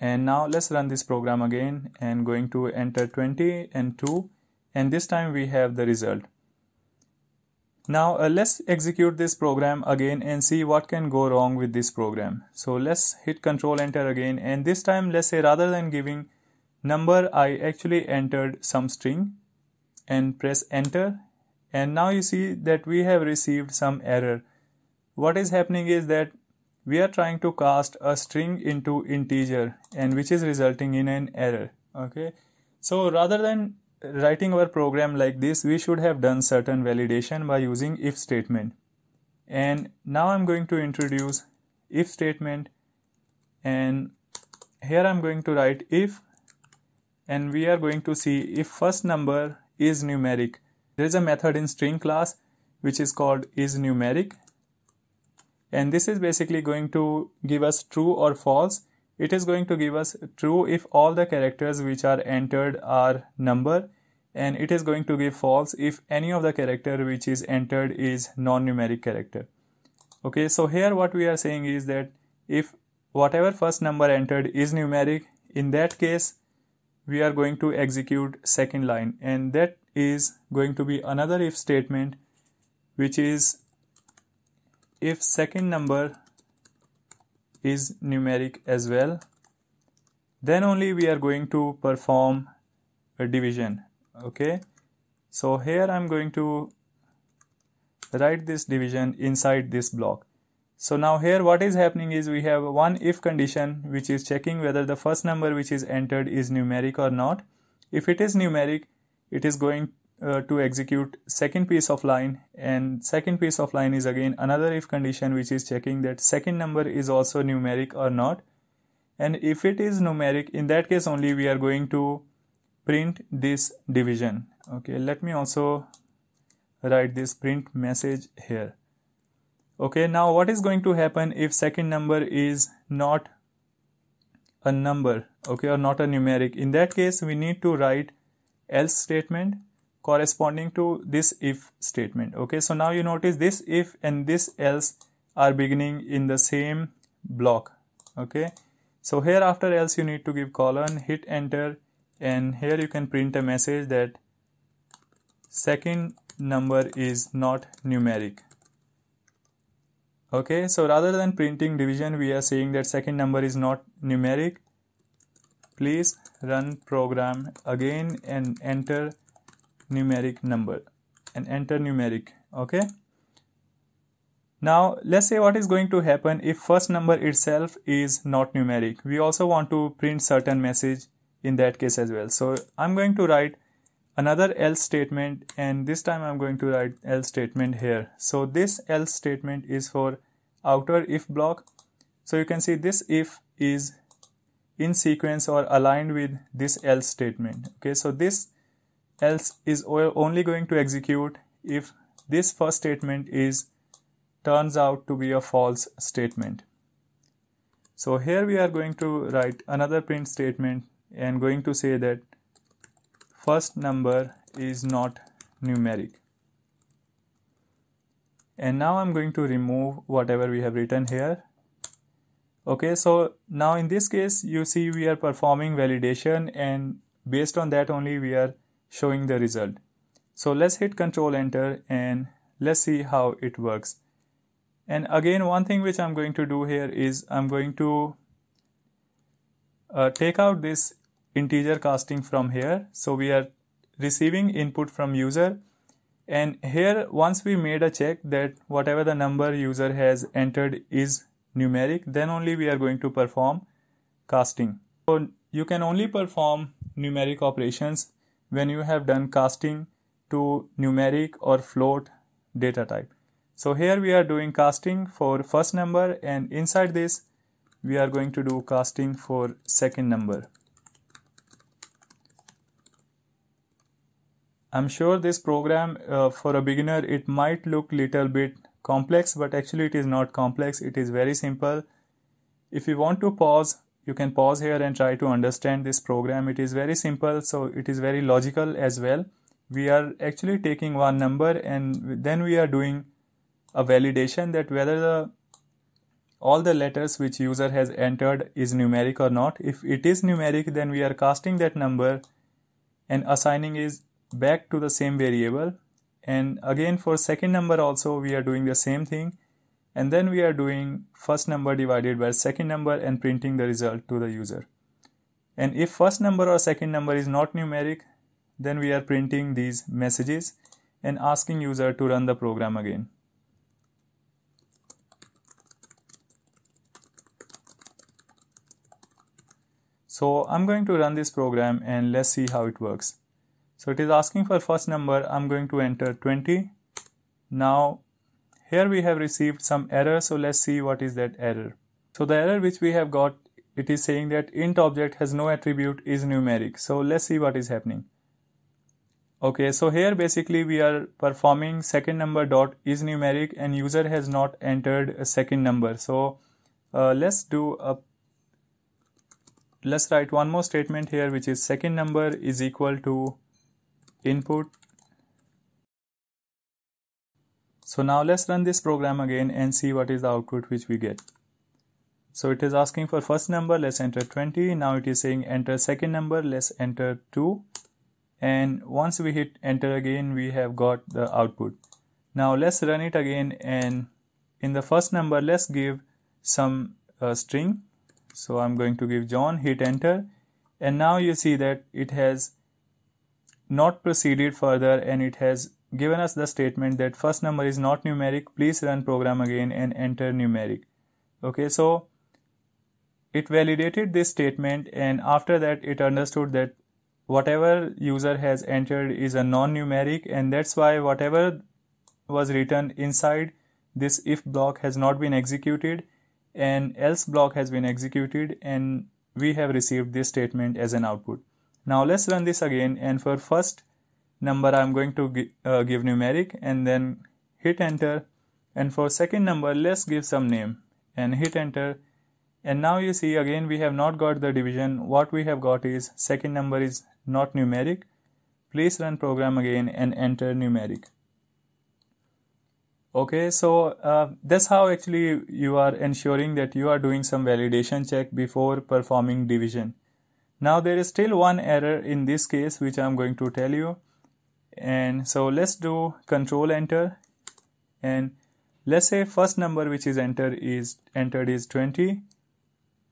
and now let's run this program again and going to enter 20 and 2 and this time we have the result now uh, let's execute this program again and see what can go wrong with this program. So let's hit control enter again and this time let's say rather than giving number I actually entered some string and press enter and now you see that we have received some error. What is happening is that we are trying to cast a string into integer and which is resulting in an error okay? So rather than writing our program like this we should have done certain validation by using if statement. And now I'm going to introduce if statement and here I'm going to write if and we are going to see if first number is numeric. There is a method in string class which is called is numeric and this is basically going to give us true or false. It is going to give us true if all the characters which are entered are number. And it is going to give false if any of the character which is entered is non-numeric character. Okay so here what we are saying is that if whatever first number entered is numeric in that case we are going to execute second line. And that is going to be another if statement which is if second number is numeric as well then only we are going to perform a division okay? So here I'm going to write this division inside this block. So now here what is happening is we have one if condition which is checking whether the first number which is entered is numeric or not. If it is numeric it is going uh, to execute second piece of line. And second piece of line is again another if condition which is checking that second number is also numeric or not. And if it is numeric in that case only we are going to print this division. Okay let me also write this print message here. Okay now what is going to happen if second number is not a number okay or not a numeric? In that case we need to write else statement corresponding to this if statement. Okay so now you notice this if and this else are beginning in the same block. Okay so here after else you need to give colon hit enter and here you can print a message that second number is not numeric. Okay so rather than printing division we are saying that second number is not numeric. Please run program again and enter numeric number and enter numeric okay? Now let's say what is going to happen if first number itself is not numeric. We also want to print certain message in that case as well. So i'm going to write another else statement and this time i'm going to write else statement here. So this else statement is for outer if block. So you can see this if is in sequence or aligned with this else statement okay? So this else is only going to execute if this first statement is turns out to be a false statement. So here we are going to write another print statement and going to say that first number is not numeric and now I'm going to remove whatever we have written here okay so now in this case you see we are performing validation and based on that only we are showing the result. So let's hit control enter and let's see how it works. And again one thing which I'm going to do here is I'm going to uh, take out this integer casting from here. So we are receiving input from user. And here once we made a check that whatever the number user has entered is numeric then only we are going to perform casting. So you can only perform numeric operations when you have done casting to numeric or float data type. So here we are doing casting for first number and inside this we are going to do casting for second number. I'm sure this program uh, for a beginner it might look little bit complex but actually it is not complex. It is very simple. If you want to pause you can pause here and try to understand this program. It is very simple so it is very logical as well. We are actually taking one number and then we are doing a validation that whether the all the letters which user has entered is numeric or not. If it is numeric then we are casting that number and assigning is back to the same variable. And again for second number also we are doing the same thing and then we are doing first number divided by second number and printing the result to the user and if first number or second number is not numeric then we are printing these messages and asking user to run the program again so I'm going to run this program and let's see how it works so it is asking for first number. I'm going to enter 20. Now here we have received some error. So let's see what is that error. So the error which we have got, it is saying that int object has no attribute is numeric. So let's see what is happening. Okay, so here basically we are performing second number dot is numeric and user has not entered a second number. So uh, let's do a let's write one more statement here which is second number is equal to input so now let's run this program again and see what is the output which we get. So it is asking for first number let's enter 20 now it is saying enter second number let's enter 2 and once we hit enter again we have got the output. Now let's run it again and in the first number let's give some uh, string. So i'm going to give john hit enter. And now you see that it has not proceeded further and it has given us the statement that first number is not numeric please run program again and enter numeric. Okay so it validated this statement and after that it understood that whatever user has entered is a non-numeric and that's why whatever was written inside this if block has not been executed and else block has been executed and we have received this statement as an output. Now let's run this again and for first number I'm going to uh, give numeric and then hit enter. And for second number let's give some name and hit enter. And now you see again we have not got the division. What we have got is second number is not numeric. Please run program again and enter numeric. Okay so uh, that's how actually you are ensuring that you are doing some validation check before performing division. Now there is still one error in this case which I'm going to tell you and so let's do control enter. And let's say first number which is entered is entered is 20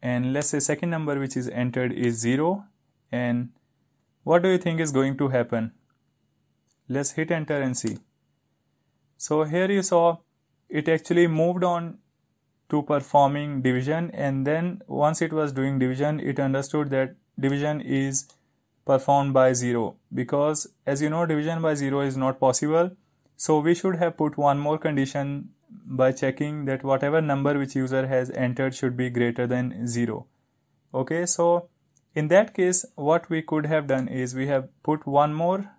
and let's say second number which is entered is 0 and what do you think is going to happen? Let's hit enter and see. So here you saw it actually moved on to performing division. And then once it was doing division it understood that division is performed by 0 because as you know division by 0 is not possible. So we should have put one more condition by checking that whatever number which user has entered should be greater than 0 okay so in that case what we could have done is we have put one more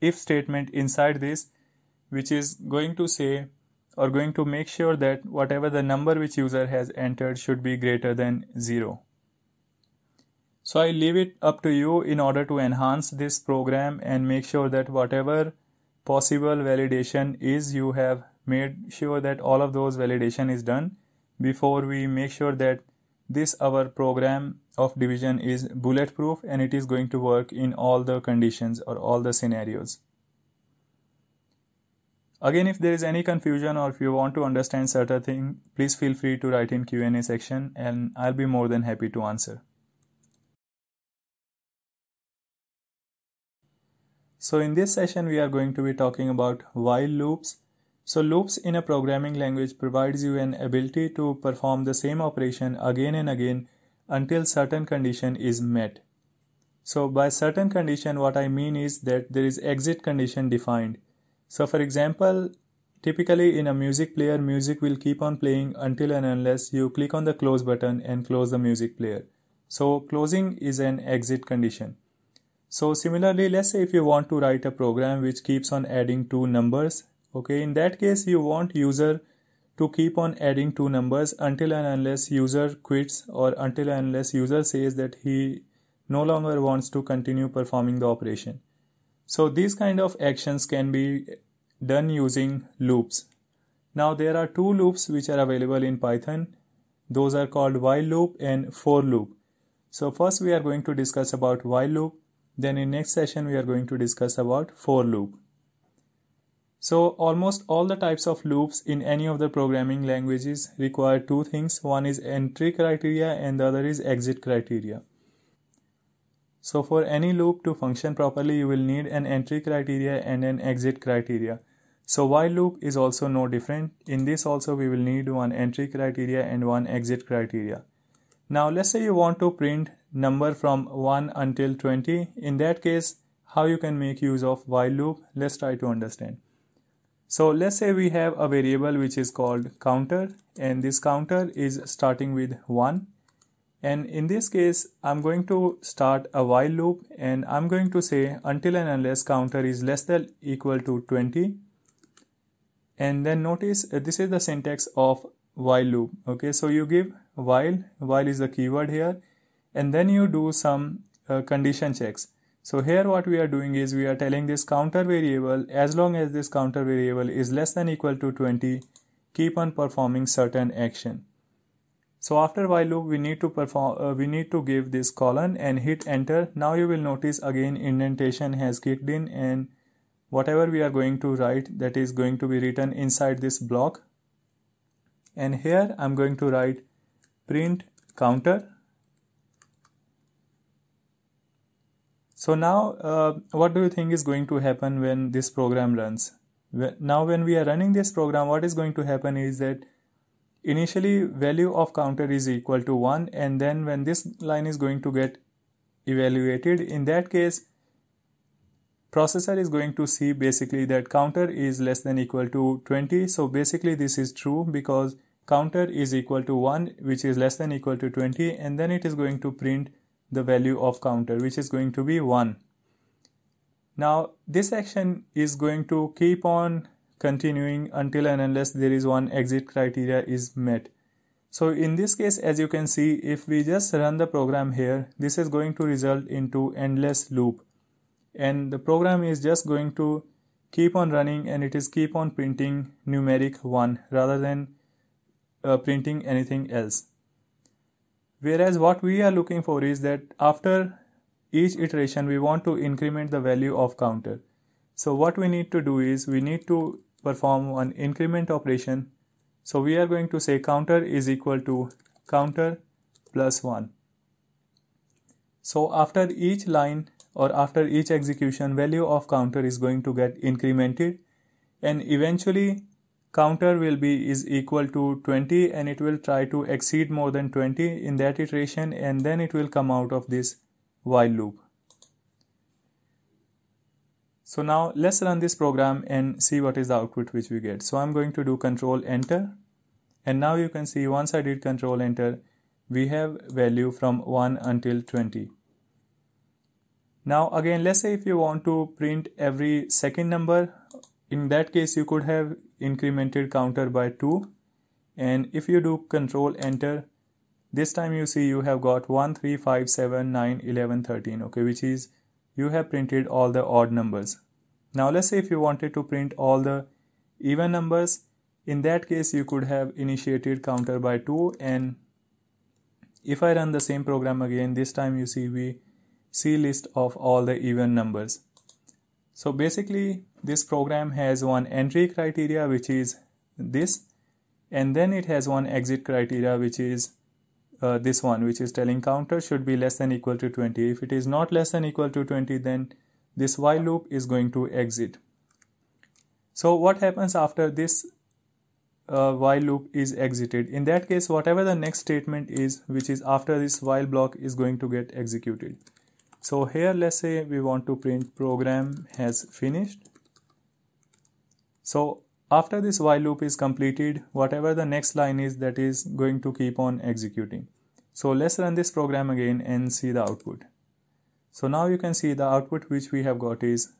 if statement inside this which is going to say or going to make sure that whatever the number which user has entered should be greater than 0 so I leave it up to you in order to enhance this program and make sure that whatever possible validation is you have made sure that all of those validation is done before we make sure that this our program of division is bulletproof and it is going to work in all the conditions or all the scenarios. Again if there is any confusion or if you want to understand certain thing please feel free to write in q&a section and i'll be more than happy to answer So in this session we are going to be talking about while loops. So loops in a programming language provides you an ability to perform the same operation again and again until certain condition is met. So by certain condition what I mean is that there is exit condition defined. So for example typically in a music player music will keep on playing until and unless you click on the close button and close the music player. So closing is an exit condition. So similarly, let's say if you want to write a program which keeps on adding two numbers, okay, in that case you want user to keep on adding two numbers until and unless user quits or until and unless user says that he no longer wants to continue performing the operation. So these kind of actions can be done using loops. Now there are two loops which are available in Python. Those are called while loop and for loop. So first we are going to discuss about while loop then in next session we are going to discuss about for loop. So almost all the types of loops in any of the programming languages require two things. One is entry criteria and the other is exit criteria. So for any loop to function properly you will need an entry criteria and an exit criteria. So while loop is also no different. In this also we will need one entry criteria and one exit criteria. Now let's say you want to print number from 1 until 20. In that case, how you can make use of while loop? Let's try to understand. So let's say we have a variable which is called counter and this counter is starting with 1 and in this case I'm going to start a while loop and I'm going to say until and unless counter is less than equal to 20 and then notice uh, this is the syntax of while loop okay so you give while while is the keyword here and then you do some uh, condition checks. So here what we are doing is we are telling this counter variable as long as this counter variable is less than equal to 20 keep on performing certain action. So after while loop we need to perform uh, we need to give this colon and hit enter. Now you will notice again indentation has kicked in and whatever we are going to write that is going to be written inside this block. And here I'm going to write print counter so now uh, what do you think is going to happen when this program runs? Now when we are running this program what is going to happen is that initially value of counter is equal to 1 and then when this line is going to get evaluated in that case processor is going to see basically that counter is less than equal to 20 so basically this is true because counter is equal to 1 which is less than equal to 20 and then it is going to print the value of counter which is going to be 1 now this action is going to keep on continuing until and unless there is one exit criteria is met. So in this case as you can see if we just run the program here this is going to result into endless loop. And the program is just going to keep on running and it is keep on printing numeric 1 rather than uh, printing anything else whereas what we are looking for is that after each iteration we want to increment the value of counter. So what we need to do is we need to perform an increment operation. So we are going to say counter is equal to counter plus 1 so after each line or after each execution value of counter is going to get incremented. And eventually counter will be is equal to 20 and it will try to exceed more than 20 in that iteration and then it will come out of this while loop. So now let's run this program and see what is the output which we get. So I'm going to do control enter and now you can see once I did control enter we have value from 1 until 20. Now again let's say if you want to print every second number in that case you could have incremented counter by 2 and if you do control enter this time you see you have got 1 3 5 7 9 11 13 okay which is you have printed all the odd numbers. Now let's say if you wanted to print all the even numbers in that case you could have initiated counter by 2 and if I run the same program again this time you see we see list of all the even numbers so basically this program has one entry criteria which is this and then it has one exit criteria which is uh, this one which is telling counter should be less than equal to 20 if it is not less than equal to 20 then this while loop is going to exit. So what happens after this uh, while loop is exited? In that case whatever the next statement is which is after this while block is going to get executed so here let's say we want to print program has finished. So after this while loop is completed whatever the next line is that is going to keep on executing. So let's run this program again and see the output. So now you can see the output which we have got is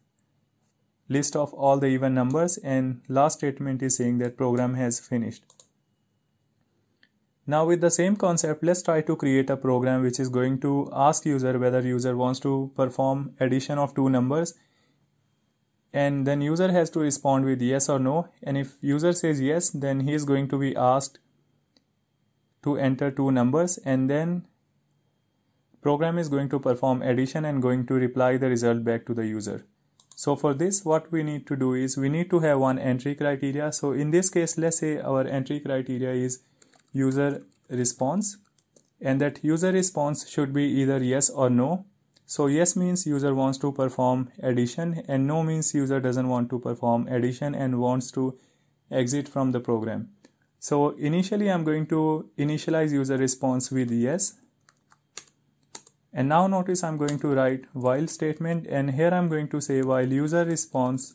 list of all the even numbers and last statement is saying that program has finished. Now with the same concept let's try to create a program which is going to ask user whether user wants to perform addition of two numbers and then user has to respond with yes or no and if user says yes then he is going to be asked to enter two numbers and then program is going to perform addition and going to reply the result back to the user. So for this what we need to do is we need to have one entry criteria. So in this case let's say our entry criteria is user response and that user response should be either yes or no. So yes means user wants to perform addition and no means user doesn't want to perform addition and wants to exit from the program. So initially I'm going to initialize user response with yes and now notice I'm going to write while statement and here I'm going to say while user response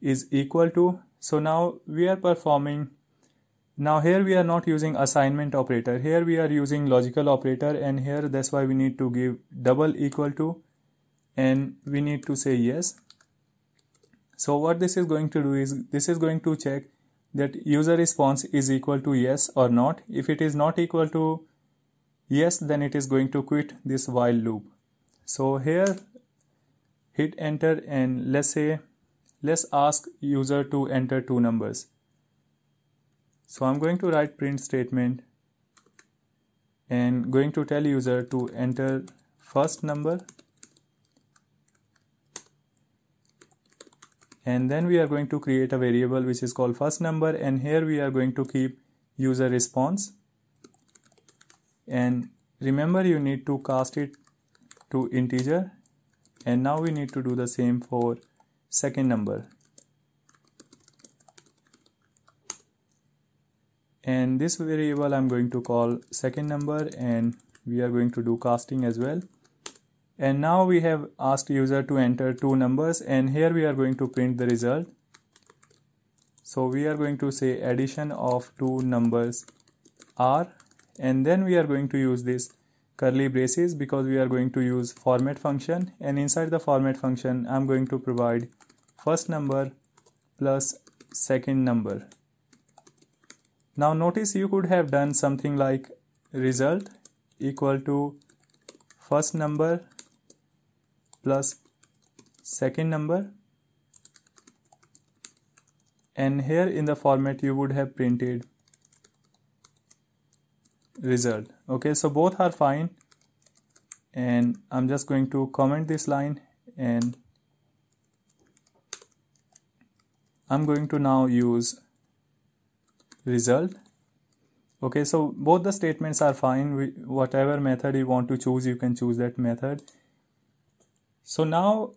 is equal to so now we are performing now here we are not using assignment operator. Here we are using logical operator and here that's why we need to give double equal to and we need to say yes. So what this is going to do is this is going to check that user response is equal to yes or not. If it is not equal to yes then it is going to quit this while loop. So here hit enter and let's say let's ask user to enter two numbers so i'm going to write print statement and going to tell user to enter first number. And then we are going to create a variable which is called first number. And here we are going to keep user response. And remember you need to cast it to integer. And now we need to do the same for second number and this variable I'm going to call second number and we are going to do casting as well. And now we have asked user to enter two numbers and here we are going to print the result. So we are going to say addition of two numbers are and then we are going to use this curly braces because we are going to use format function. And inside the format function I'm going to provide first number plus second number. Now notice you could have done something like result equal to first number plus second number. And here in the format you would have printed result. Okay so both are fine. And I'm just going to comment this line and I'm going to now use result. Okay so both the statements are fine. We, whatever method you want to choose you can choose that method. So now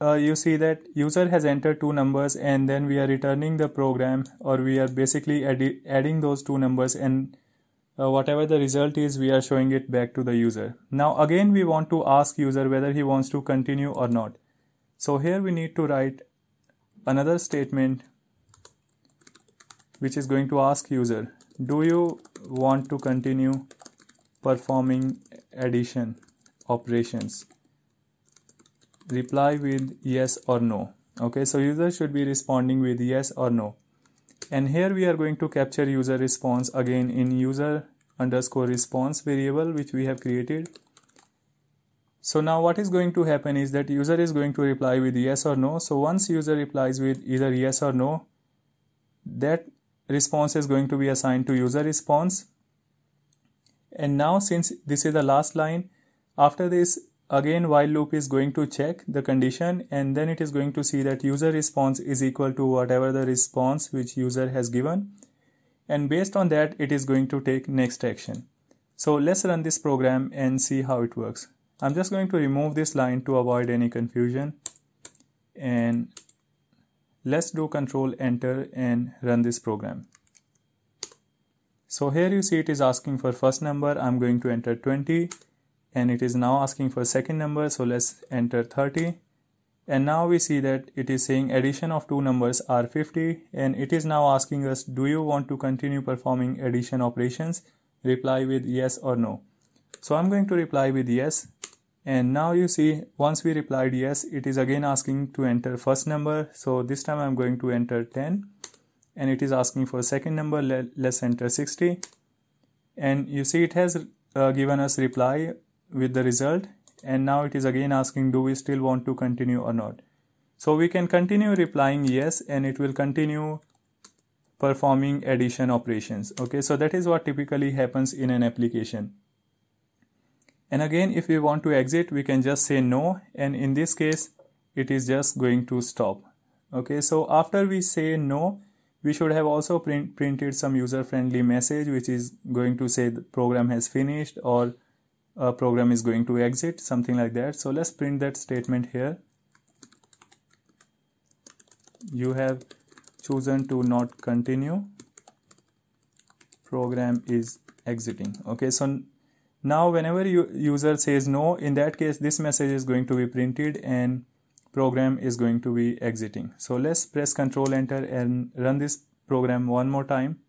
uh, you see that user has entered two numbers and then we are returning the program or we are basically adding those two numbers and uh, whatever the result is we are showing it back to the user. Now again we want to ask user whether he wants to continue or not. So here we need to write another statement which is going to ask user do you want to continue performing addition operations? Reply with yes or no. Okay so user should be responding with yes or no. And here we are going to capture user response again in user underscore response variable which we have created. So now what is going to happen is that user is going to reply with yes or no. So once user replies with either yes or no that response is going to be assigned to user response. And now since this is the last line after this again while loop is going to check the condition and then it is going to see that user response is equal to whatever the response which user has given. And based on that it is going to take next action. So let's run this program and see how it works. I'm just going to remove this line to avoid any confusion. And let's do control enter and run this program. So here you see it is asking for first number I'm going to enter 20 and it is now asking for second number so let's enter 30 and now we see that it is saying addition of two numbers are 50 and it is now asking us do you want to continue performing addition operations? Reply with yes or no. So i'm going to reply with yes and now you see once we replied yes it is again asking to enter first number. So this time i'm going to enter 10 and it is asking for second number let's enter 60 and you see it has uh, given us reply with the result and now it is again asking do we still want to continue or not? So we can continue replying yes and it will continue performing addition operations. Okay so that is what typically happens in an application and again if we want to exit we can just say no. And in this case it is just going to stop. Okay so after we say no we should have also print, printed some user friendly message which is going to say the program has finished or a program is going to exit something like that. So let's print that statement here. You have chosen to not continue. Program is exiting. Okay so now whenever you user says no in that case this message is going to be printed and program is going to be exiting. So let's press control enter and run this program one more time.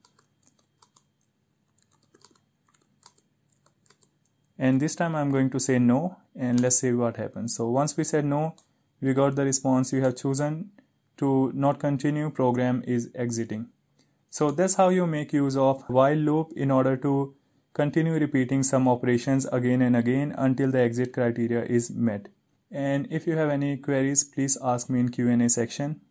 And this time I'm going to say no and let's see what happens. So once we said no we got the response you have chosen to not continue program is exiting. So that's how you make use of while loop in order to Continue repeating some operations again and again until the exit criteria is met. And if you have any queries, please ask me in Q&A section.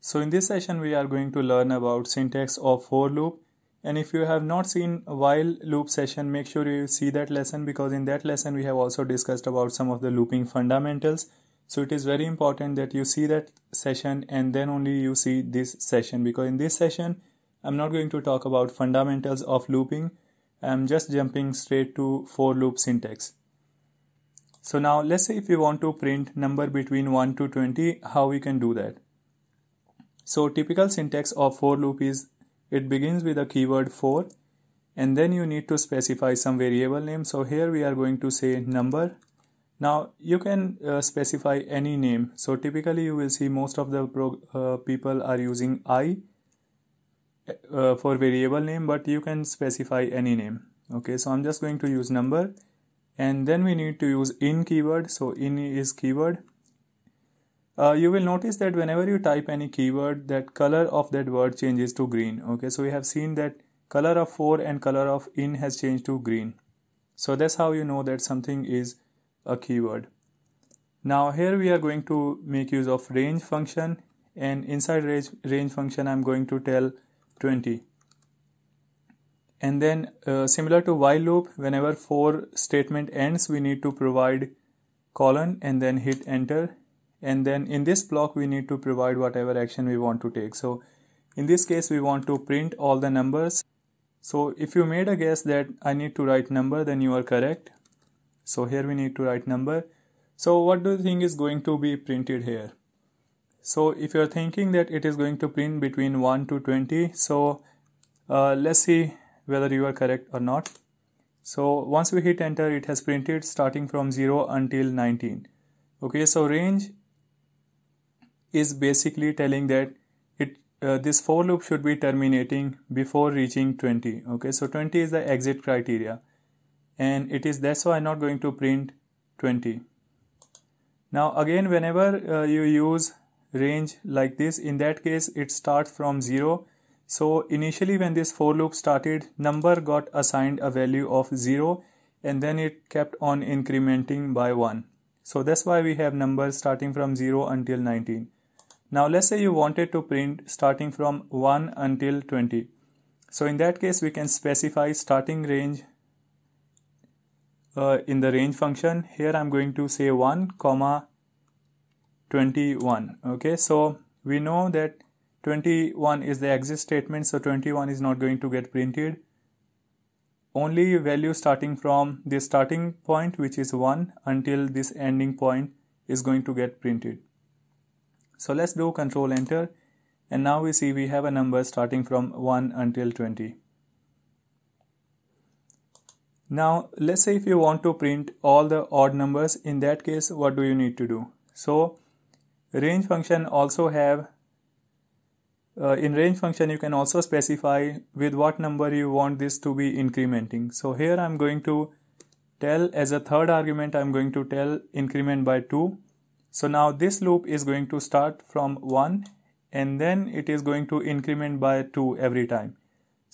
So in this session, we are going to learn about syntax of for loop. And if you have not seen while loop session, make sure you see that lesson because in that lesson, we have also discussed about some of the looping fundamentals so it is very important that you see that session and then only you see this session because in this session i'm not going to talk about fundamentals of looping. I'm just jumping straight to for loop syntax. So now let's say if we want to print number between 1 to 20 how we can do that? So typical syntax of for loop is it begins with a keyword for and then you need to specify some variable name. So here we are going to say number now you can uh, specify any name. So typically you will see most of the uh, people are using i uh, for variable name but you can specify any name. Okay so i'm just going to use number and then we need to use in keyword. So in is keyword. Uh, you will notice that whenever you type any keyword that color of that word changes to green. Okay so we have seen that color of for and color of in has changed to green. So that's how you know that something is a keyword. Now here we are going to make use of range function and inside range, range function I'm going to tell 20 and then uh, similar to while loop whenever for statement ends we need to provide colon and then hit enter. And then in this block we need to provide whatever action we want to take. So in this case we want to print all the numbers. So if you made a guess that I need to write number then you are correct so here we need to write number. So what do you think is going to be printed here? So if you're thinking that it is going to print between 1 to 20 so uh, let's see whether you are correct or not. So once we hit enter it has printed starting from 0 until 19 okay so range is basically telling that it uh, this for loop should be terminating before reaching 20 okay so 20 is the exit criteria and it is that's why I'm not going to print 20 now again whenever uh, you use range like this in that case it starts from 0 So initially when this for loop started, number got assigned a value of 0 and then it kept on incrementing by 1. So that's why we have numbers starting from 0 until 19. Now let's say you wanted to print starting from 1 until 20. So in that case we can specify starting range uh, in the range function. Here I'm going to say 1 comma 21. Okay, so we know that 21 is the exit statement so 21 is not going to get printed only value starting from the starting point which is 1 until this ending point is going to get printed so let's do control enter and now we see we have a number starting from 1 until 20 now let's say if you want to print all the odd numbers in that case what do you need to do? So range function also have uh, in range function you can also specify with what number you want this to be incrementing. So here I'm going to tell as a third argument I'm going to tell increment by 2 so now this loop is going to start from 1 and then it is going to increment by 2 every time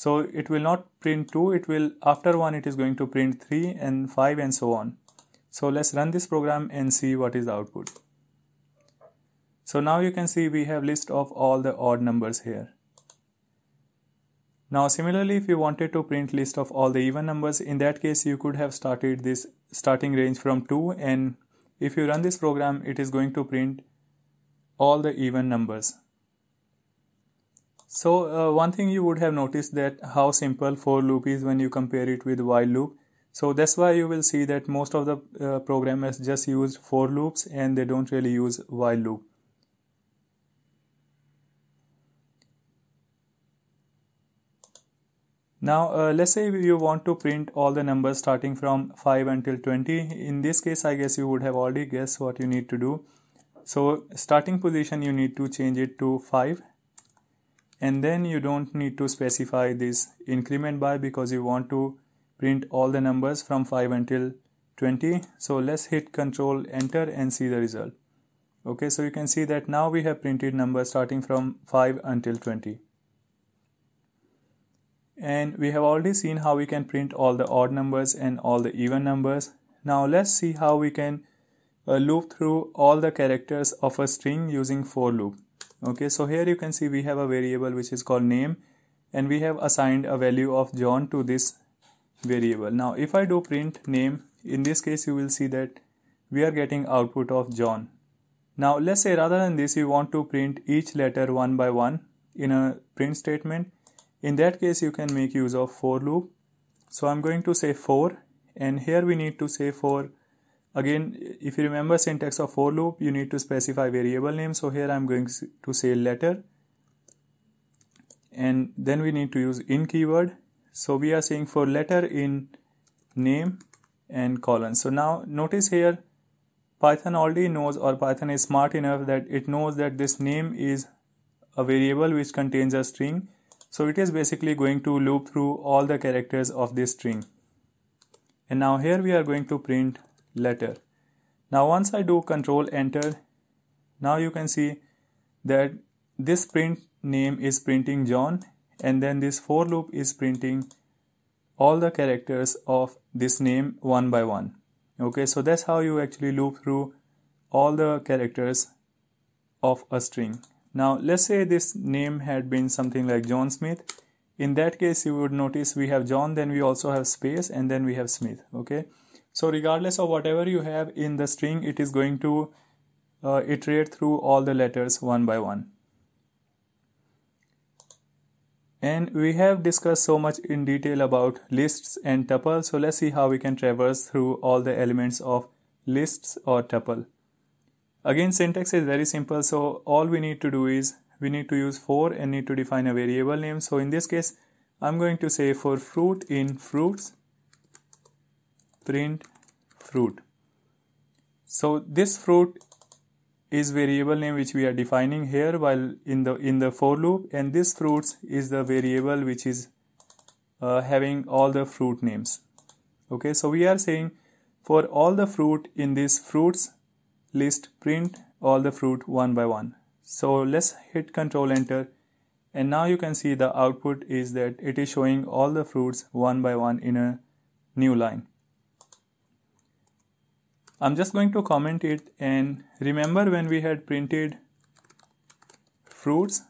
so it will not print 2 it will after 1 it is going to print 3 and 5 and so on so let's run this program and see what is the output so now you can see we have list of all the odd numbers here. Now similarly if you wanted to print list of all the even numbers in that case you could have started this starting range from 2 and if you run this program it is going to print all the even numbers. So uh, one thing you would have noticed that how simple for loop is when you compare it with while loop. So that's why you will see that most of the uh, programmers just use for loops and they don't really use while loop. Now uh, let's say you want to print all the numbers starting from 5 until 20. In this case I guess you would have already guessed what you need to do. So starting position you need to change it to 5 and then you don't need to specify this increment by because you want to print all the numbers from 5 until 20 so let's hit control enter and see the result. Okay so you can see that now we have printed numbers starting from 5 until 20 and we have already seen how we can print all the odd numbers and all the even numbers. Now let's see how we can uh, loop through all the characters of a string using for loop okay so here you can see we have a variable which is called name and we have assigned a value of john to this variable. Now if i do print name in this case you will see that we are getting output of john. Now let's say rather than this you want to print each letter one by one in a print statement. In that case you can make use of for loop. So i'm going to say for and here we need to say for again if you remember syntax of for loop you need to specify variable name. So here i'm going to say letter. And then we need to use in keyword. So we are saying for letter in name and colon. So now notice here python already knows or python is smart enough that it knows that this name is a variable which contains a string. So it is basically going to loop through all the characters of this string. And now here we are going to print letter. Now once I do control enter, now you can see that this print name is printing John and then this for loop is printing all the characters of this name one by one. Okay, so that's how you actually loop through all the characters of a string. Now let's say this name had been something like John Smith. In that case, you would notice we have John, then we also have space, and then we have Smith. Okay. So regardless of whatever you have in the string, it is going to uh, iterate through all the letters one by one. And we have discussed so much in detail about lists and tuples. So let's see how we can traverse through all the elements of lists or tuple. Again, syntax is very simple. So all we need to do is we need to use for and need to define a variable name. So in this case, I'm going to say for fruit in fruits, print fruit. So this fruit is variable name which we are defining here while in the in the for loop and this fruits is the variable which is uh, having all the fruit names. Okay so we are saying for all the fruit in this fruits list print all the fruit one by one. So let's hit control enter and now you can see the output is that it is showing all the fruits one by one in a new line I'm just going to comment it and remember when we had printed fruits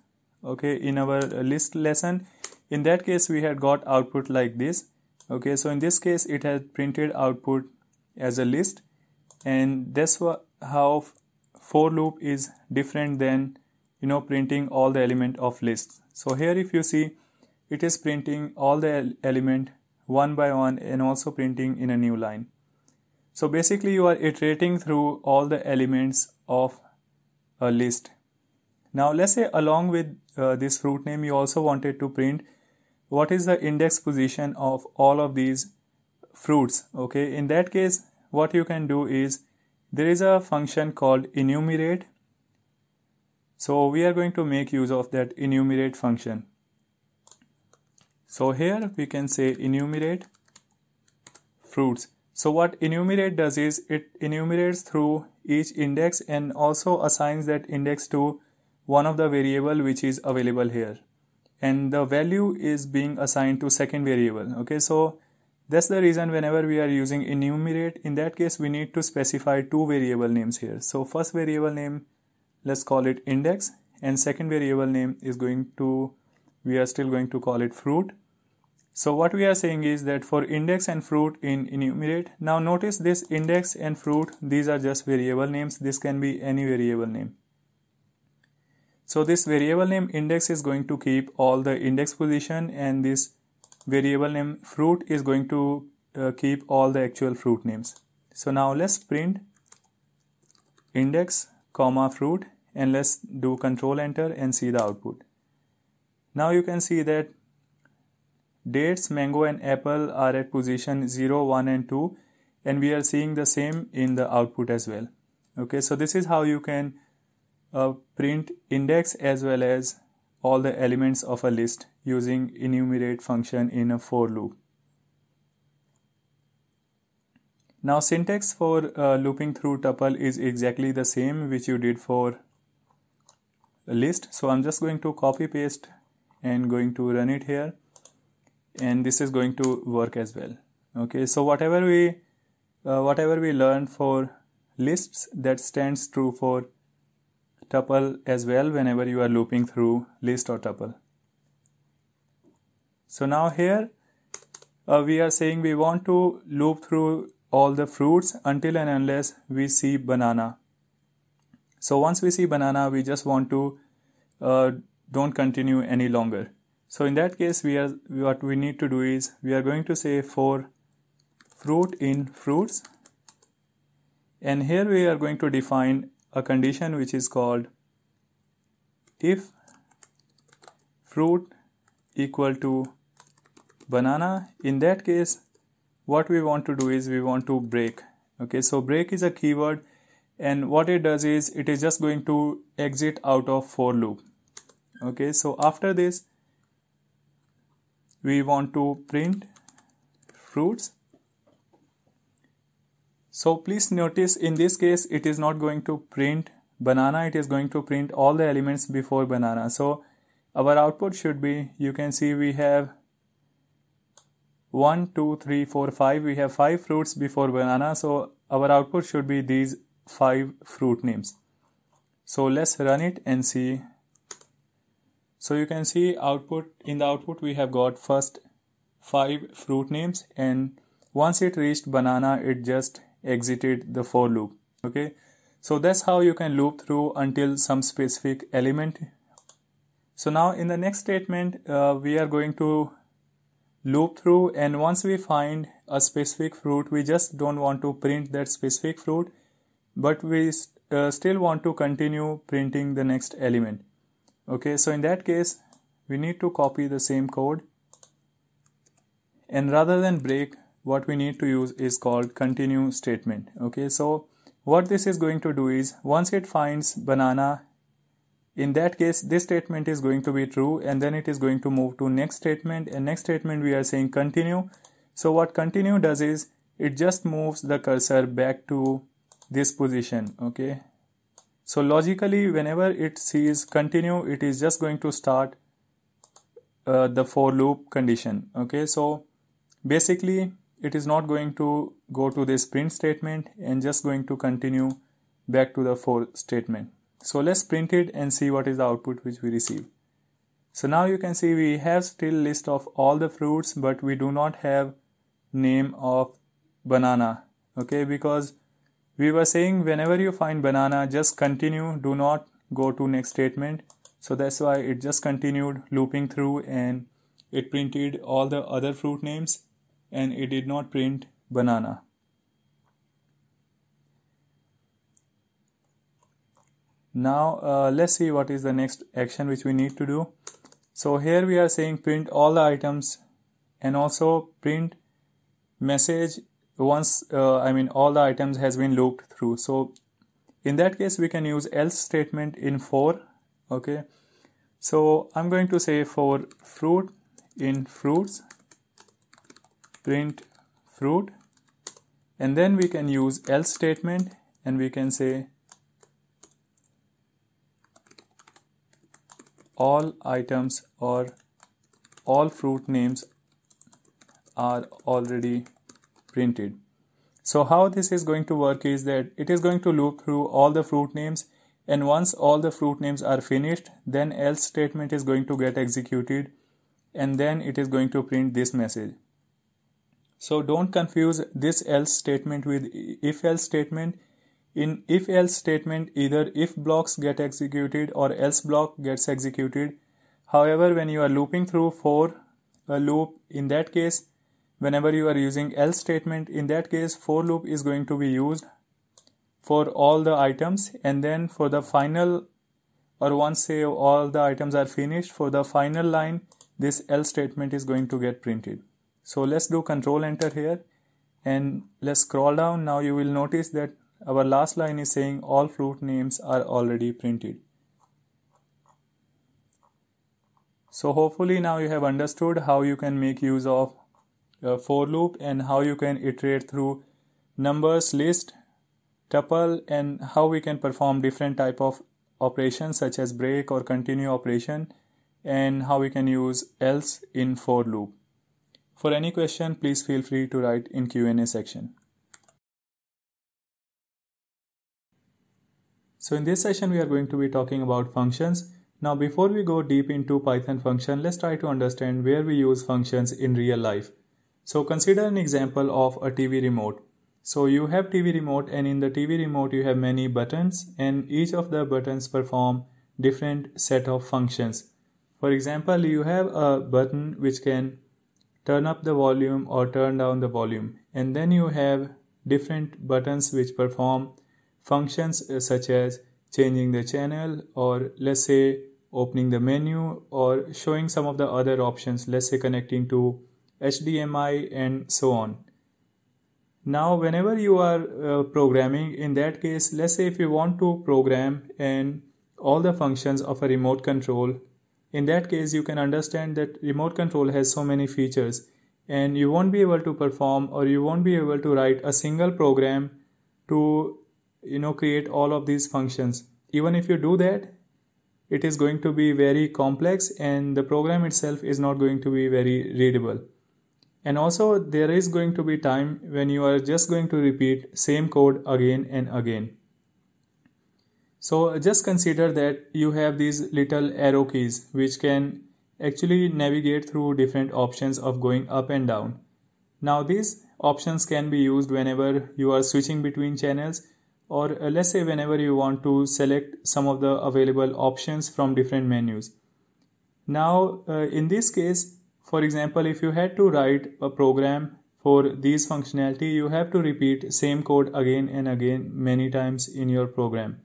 okay in our list lesson in that case we had got output like this okay. So in this case it has printed output as a list and that's how for loop is different than you know printing all the element of lists. So here if you see it is printing all the element one by one and also printing in a new line so basically you are iterating through all the elements of a list. Now let's say along with uh, this fruit name you also wanted to print what is the index position of all of these fruits okay? In that case what you can do is there is a function called enumerate. So we are going to make use of that enumerate function. So here we can say enumerate fruits so what enumerate does is it enumerates through each index and also assigns that index to one of the variable which is available here. And the value is being assigned to second variable okay? So that's the reason whenever we are using enumerate in that case we need to specify two variable names here. So first variable name let's call it index and second variable name is going to we are still going to call it fruit so what we are saying is that for index and fruit in enumerate now notice this index and fruit these are just variable names this can be any variable name so this variable name index is going to keep all the index position and this variable name fruit is going to uh, keep all the actual fruit names. So now let's print index comma fruit and let's do control enter and see the output. Now you can see that dates, mango and apple are at position 0, 1 and 2 and we are seeing the same in the output as well. Okay, so this is how you can a print index as well as all the elements of a list using enumerate function in a for loop. Now syntax for uh, looping through tuple is exactly the same which you did for list. So I'm just going to copy paste and going to run it here and this is going to work as well. Okay, so whatever we uh, whatever we learned for lists that stands true for tuple as well whenever you are looping through list or tuple. So now here uh, we are saying we want to loop through all the fruits until and unless we see banana. So once we see banana, we just want to uh, don't continue any longer. So in that case, we are what we need to do is we are going to say for fruit in fruits, and here we are going to define a condition which is called if fruit equal to banana. In that case what we want to do is we want to break. Okay so break is a keyword. And what it does is it is just going to exit out of for loop. Okay so after this we want to print fruits. So please notice in this case it is not going to print banana it is going to print all the elements before banana. So our output should be you can see we have 1 2 3 4 5 we have 5 fruits before banana. So our output should be these 5 fruit names. So let's run it and see so you can see output in the output we have got first 5 fruit names and once it reached banana it just exited the for loop. Okay? So that's how you can loop through until some specific element. So now in the next statement uh, we are going to loop through and once we find a specific fruit we just don't want to print that specific fruit but we uh, still want to continue printing the next element okay so in that case we need to copy the same code. And rather than break what we need to use is called continue statement. Okay so what this is going to do is once it finds banana in that case this statement is going to be true and then it is going to move to next statement and next statement we are saying continue. So what continue does is it just moves the cursor back to this position okay so logically whenever it sees continue it is just going to start uh, the for loop condition. Okay so basically it is not going to go to this print statement and just going to continue back to the for statement. So let's print it and see what is the output which we receive. So now you can see we have still list of all the fruits but we do not have name of banana. Okay because we were saying whenever you find banana just continue do not go to next statement. So that's why it just continued looping through and it printed all the other fruit names and it did not print banana. Now uh, let's see what is the next action which we need to do. So here we are saying print all the items and also print message once uh, I mean all the items has been looped through. So in that case we can use else statement in for okay? So I'm going to say for fruit in fruits print fruit and then we can use else statement and we can say all items or all fruit names are already printed. So how this is going to work is that it is going to loop through all the fruit names and once all the fruit names are finished then else statement is going to get executed and then it is going to print this message. So don't confuse this else statement with if else statement. In if else statement either if blocks get executed or else block gets executed. However when you are looping through for a loop in that case whenever you are using else statement in that case for loop is going to be used for all the items and then for the final or once say all the items are finished for the final line this else statement is going to get printed. So let's do control enter here and let's scroll down. Now you will notice that our last line is saying all fruit names are already printed. So hopefully now you have understood how you can make use of uh, for loop and how you can iterate through numbers list tuple and how we can perform different type of operations such as break or continue operation and how we can use else in for loop. For any question please feel free to write in q&a section. So in this session we are going to be talking about functions. Now before we go deep into python function let's try to understand where we use functions in real life so consider an example of a TV remote. So you have TV remote and in the TV remote you have many buttons and each of the buttons perform different set of functions. For example, you have a button which can turn up the volume or turn down the volume and then you have different buttons which perform functions uh, such as changing the channel or let's say opening the menu or showing some of the other options let's say connecting to HDMI and so on. Now whenever you are uh, programming in that case let's say if you want to program and all the functions of a remote control in that case you can understand that remote control has so many features and you won't be able to perform or you won't be able to write a single program to you know create all of these functions even if you do that it is going to be very complex and the program itself is not going to be very readable and also there is going to be time when you are just going to repeat same code again and again. So just consider that you have these little arrow keys which can actually navigate through different options of going up and down. Now these options can be used whenever you are switching between channels or uh, let's say whenever you want to select some of the available options from different menus. Now uh, in this case for example, if you had to write a program for these functionality, you have to repeat same code again and again many times in your program.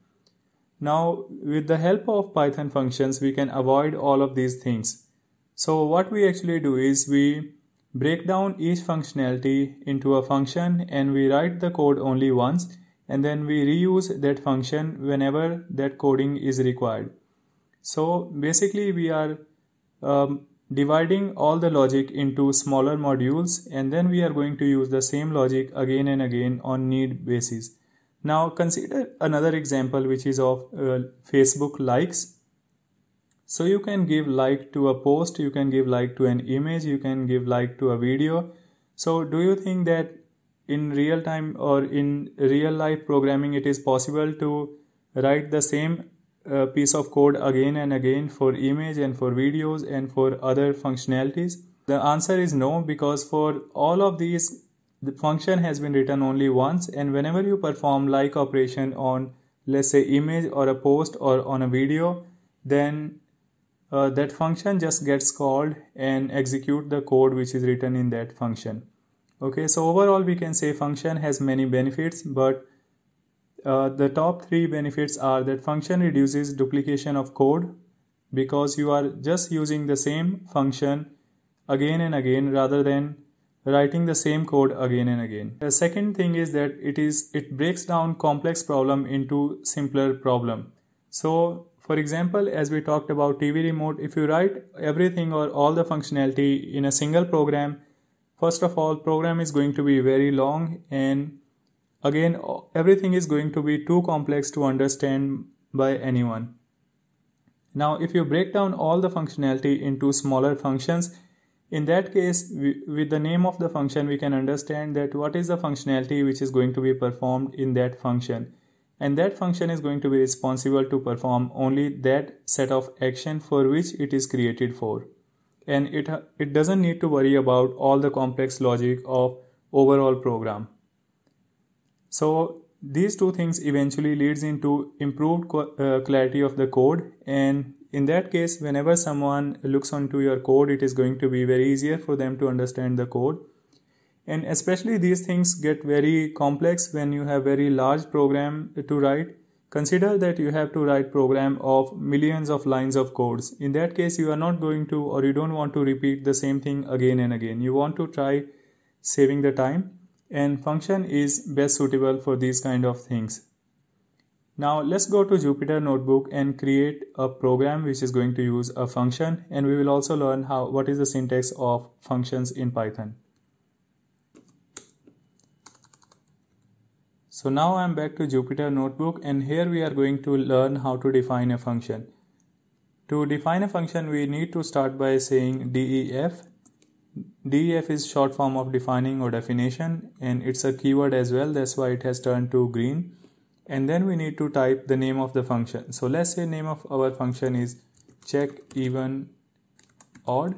Now, with the help of Python functions, we can avoid all of these things. So what we actually do is we break down each functionality into a function and we write the code only once and then we reuse that function whenever that coding is required. So basically we are um, dividing all the logic into smaller modules and then we are going to use the same logic again and again on need basis. Now consider another example which is of uh, Facebook likes. so you can give like to a post you can give like to an image you can give like to a video so do you think that in real time or in real life programming it is possible to write the same piece of code again and again for image and for videos and for other functionalities? The answer is no because for all of these the function has been written only once and whenever you perform like operation on let's say image or a post or on a video then uh, that function just gets called and execute the code which is written in that function. Okay so overall we can say function has many benefits but uh, the top three benefits are that function reduces duplication of code because you are just using the same function again and again rather than writing the same code again and again. The second thing is that it is it breaks down complex problem into simpler problem. So for example, as we talked about TV remote, if you write everything or all the functionality in a single program, first of all, program is going to be very long and again, everything is going to be too complex to understand by anyone. Now, if you break down all the functionality into smaller functions, in that case, we, with the name of the function, we can understand that what is the functionality which is going to be performed in that function. And that function is going to be responsible to perform only that set of action for which it is created for. And it, it doesn't need to worry about all the complex logic of overall program. So these two things eventually leads into improved uh, clarity of the code. And in that case whenever someone looks onto your code it is going to be very easier for them to understand the code. And especially these things get very complex when you have very large program to write. Consider that you have to write program of millions of lines of codes. In that case you are not going to or you don't want to repeat the same thing again and again. You want to try saving the time and function is best suitable for these kind of things now let's go to Jupyter Notebook and create a program which is going to use a function and we will also learn how what is the syntax of functions in Python. So now I'm back to Jupyter Notebook and here we are going to learn how to define a function. To define a function we need to start by saying def. Def is short form of defining or definition and it's a keyword as well. That's why it has turned to green. And then we need to type the name of the function. So let's say name of our function is check even odd.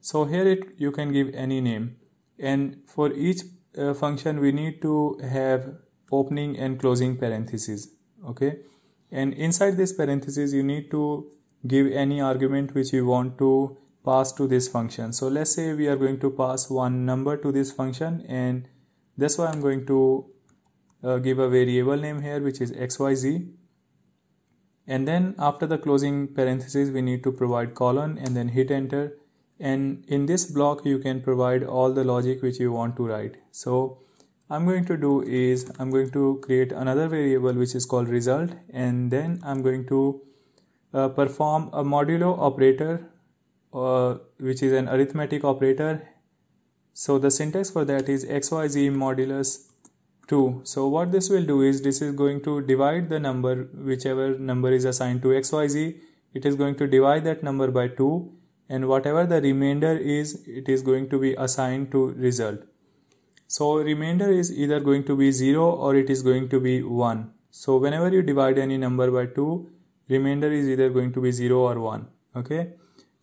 So here it you can give any name. And for each uh, function we need to have opening and closing parentheses okay? And inside this parentheses you need to give any argument which you want to pass to this function. So let's say we are going to pass one number to this function and that's why i'm going to uh, give a variable name here which is xyz and then after the closing parenthesis we need to provide colon and then hit enter. And in this block you can provide all the logic which you want to write. So I'm going to do is I'm going to create another variable which is called result. And then I'm going to uh, perform a modulo operator uh, which is an arithmetic operator. So the syntax for that is xyz modulus 2 so what this will do is this is going to divide the number whichever number is assigned to xyz it is going to divide that number by 2 and whatever the remainder is it is going to be assigned to result. So remainder is either going to be 0 or it is going to be 1 so whenever you divide any number by 2 remainder is either going to be 0 or 1 okay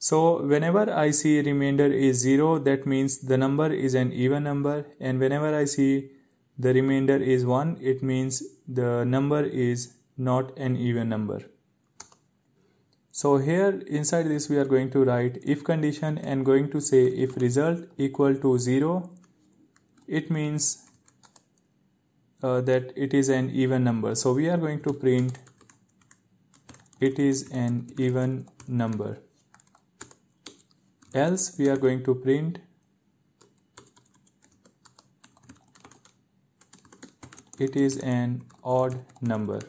so whenever I see remainder is 0 that means the number is an even number. And whenever I see the remainder is 1 it means the number is not an even number. So here inside this we are going to write if condition and going to say if result equal to 0 it means uh, that it is an even number. So we are going to print it is an even number else we are going to print it is an odd number.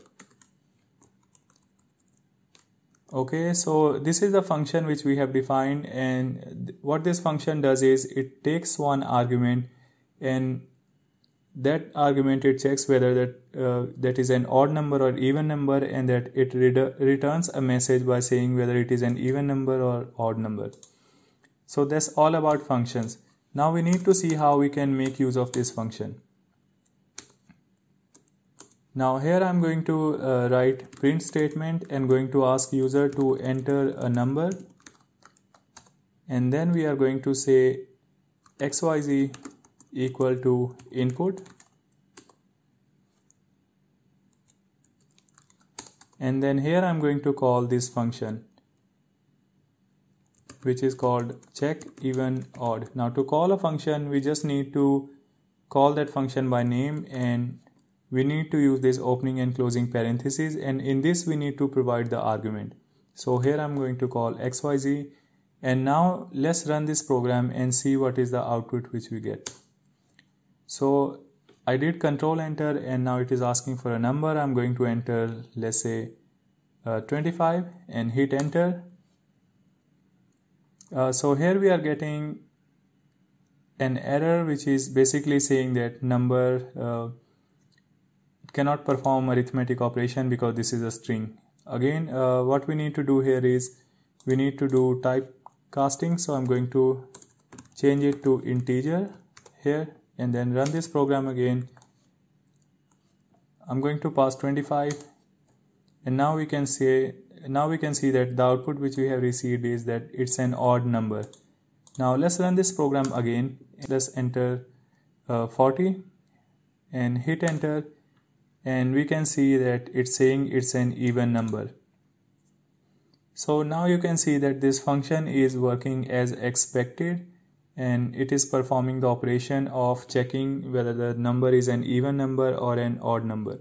Okay so this is the function which we have defined and what this function does is it takes one argument and that argument it checks whether that uh, that is an odd number or even number and that it re- returns a message by saying whether it is an even number or odd number so that's all about functions. Now we need to see how we can make use of this function. Now here I'm going to uh, write print statement and going to ask user to enter a number. And then we are going to say xyz equal to input. And then here I'm going to call this function which is called check even odd. Now to call a function we just need to call that function by name and we need to use this opening and closing parentheses and in this we need to provide the argument. So here I'm going to call xyz and now let's run this program and see what is the output which we get. So I did control enter and now it is asking for a number. I'm going to enter let's say uh, 25 and hit enter uh, so here we are getting an error which is basically saying that number uh, cannot perform arithmetic operation because this is a string. Again uh, what we need to do here is we need to do type casting. So I'm going to change it to integer here and then run this program again. I'm going to pass 25 and now we can say now we can see that the output which we have received is that it's an odd number. Now let's run this program again. Let's enter uh, 40 and hit enter and we can see that it's saying it's an even number. So now you can see that this function is working as expected and it is performing the operation of checking whether the number is an even number or an odd number.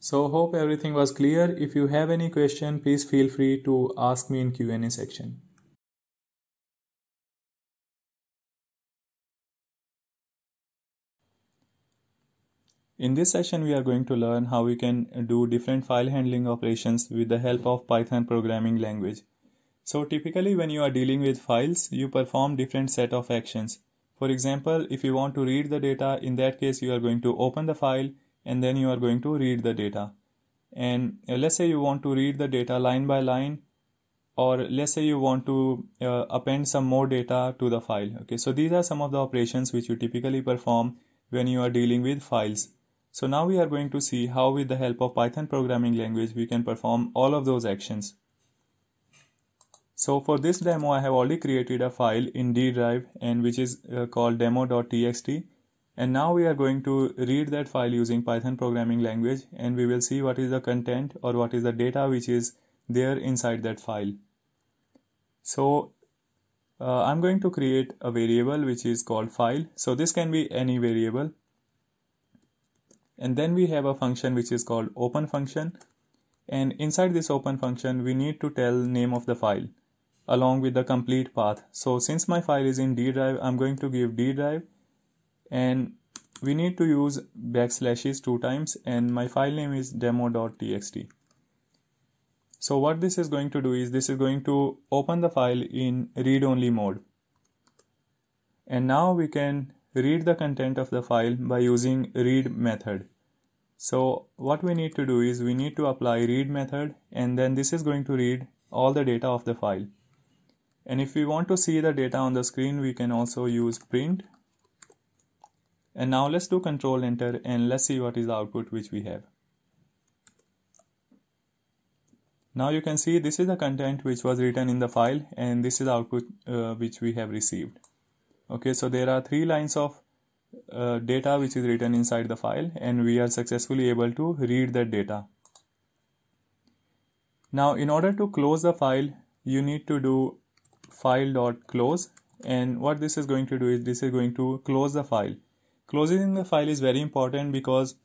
So hope everything was clear. If you have any question, please feel free to ask me in Q&A section. In this session, we are going to learn how we can do different file handling operations with the help of Python programming language. So typically when you are dealing with files, you perform different set of actions. For example, if you want to read the data, in that case you are going to open the file and then you are going to read the data. And uh, let's say you want to read the data line by line or let's say you want to uh, append some more data to the file. Okay, so these are some of the operations which you typically perform when you are dealing with files. So now we are going to see how with the help of Python programming language we can perform all of those actions. So for this demo, I have already created a file in D drive and which is uh, called demo.txt. And now we are going to read that file using Python programming language and we will see what is the content or what is the data which is there inside that file. So uh, I'm going to create a variable which is called file. So this can be any variable. And then we have a function which is called open function. And inside this open function, we need to tell name of the file along with the complete path. So since my file is in D drive, I'm going to give D drive and we need to use backslashes two times and my file name is demo.txt. So what this is going to do is this is going to open the file in read only mode. And now we can read the content of the file by using read method. So what we need to do is we need to apply read method and then this is going to read all the data of the file and if we want to see the data on the screen we can also use print and now let's do control enter and let's see what is the output which we have. Now you can see this is the content which was written in the file and this is the output uh, which we have received. Okay so there are three lines of uh, data which is written inside the file and we are successfully able to read that data. Now in order to close the file you need to do file dot close and what this is going to do is this is going to close the file closing the file is very important because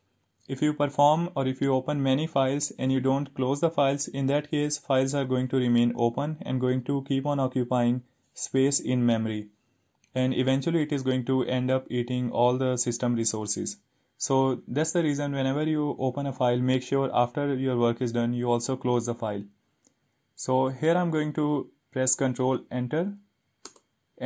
if you perform or if you open many files and you don't close the files in that case files are going to remain open and going to keep on occupying space in memory. And eventually it is going to end up eating all the system resources. So that's the reason whenever you open a file make sure after your work is done you also close the file. So here i'm going to press Ctrl Enter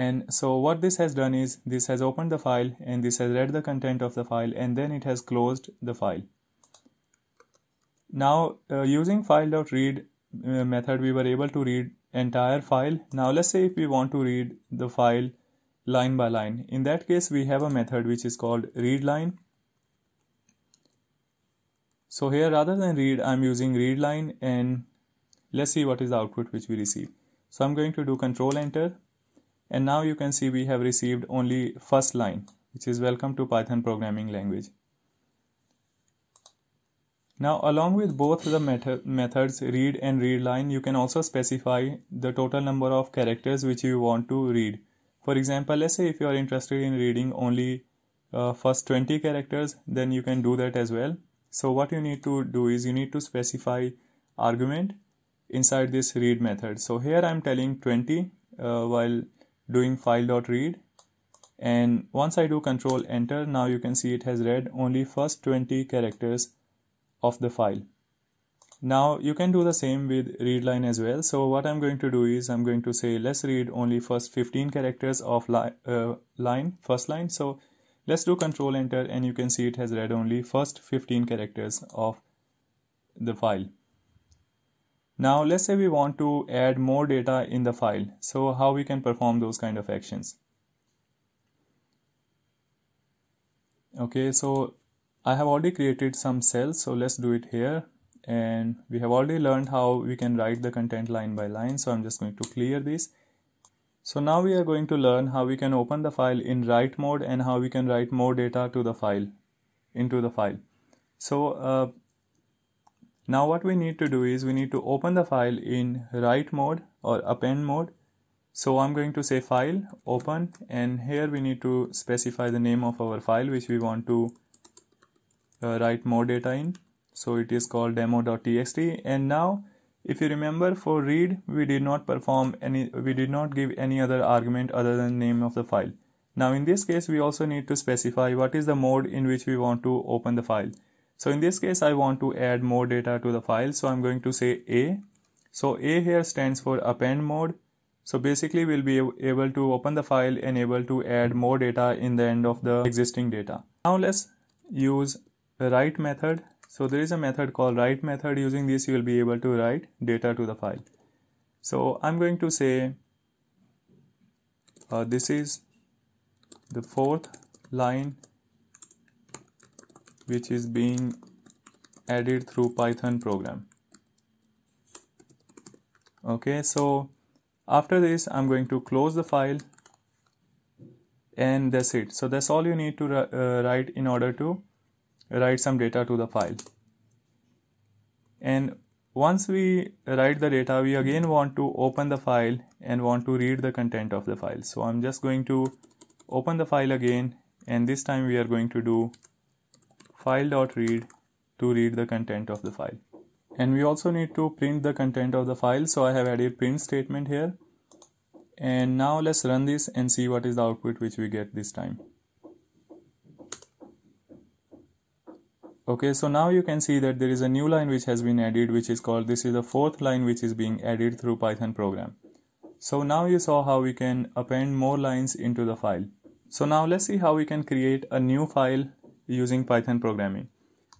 and so what this has done is this has opened the file and this has read the content of the file and then it has closed the file. Now uh, using file.read uh, method we were able to read entire file. Now let's say if we want to read the file line by line. In that case we have a method which is called readline. So here rather than read I'm using readline and let's see what is the output which we receive. So I'm going to do control enter and now you can see we have received only first line which is welcome to python programming language. Now along with both the method, methods read and read line you can also specify the total number of characters which you want to read. For example let's say if you are interested in reading only uh, first 20 characters then you can do that as well. So what you need to do is you need to specify argument inside this read method. So here i'm telling 20 uh, while doing file.read and once I do control enter now you can see it has read only first 20 characters of the file. Now you can do the same with readline as well. So what I'm going to do is I'm going to say let's read only first 15 characters of li uh, line first line. So let's do control enter and you can see it has read only first 15 characters of the file now let's say we want to add more data in the file. So how we can perform those kind of actions. Okay, so I have already created some cells. So let's do it here. And we have already learned how we can write the content line by line. So I'm just going to clear this. So now we are going to learn how we can open the file in write mode and how we can write more data to the file into the file. So uh, now what we need to do is we need to open the file in write mode or append mode. So I'm going to say file open and here we need to specify the name of our file which we want to uh, write more data in. So it is called demo.txt and now if you remember for read we did not perform any we did not give any other argument other than name of the file. Now in this case we also need to specify what is the mode in which we want to open the file. So in this case, I want to add more data to the file. So I'm going to say A. So A here stands for append mode. So basically we'll be able to open the file and able to add more data in the end of the existing data. Now let's use the write method. So there is a method called write method. Using this, you will be able to write data to the file. So I'm going to say uh, this is the fourth line which is being added through python program. Okay so after this i'm going to close the file and that's it. So that's all you need to uh, write in order to write some data to the file. And once we write the data we again want to open the file and want to read the content of the file. So i'm just going to open the file again and this time we are going to do file.read to read the content of the file. And we also need to print the content of the file. So I have added print statement here. And now let's run this and see what is the output which we get this time. Okay, so now you can see that there is a new line which has been added which is called this is the fourth line which is being added through Python program. So now you saw how we can append more lines into the file. So now let's see how we can create a new file using Python programming.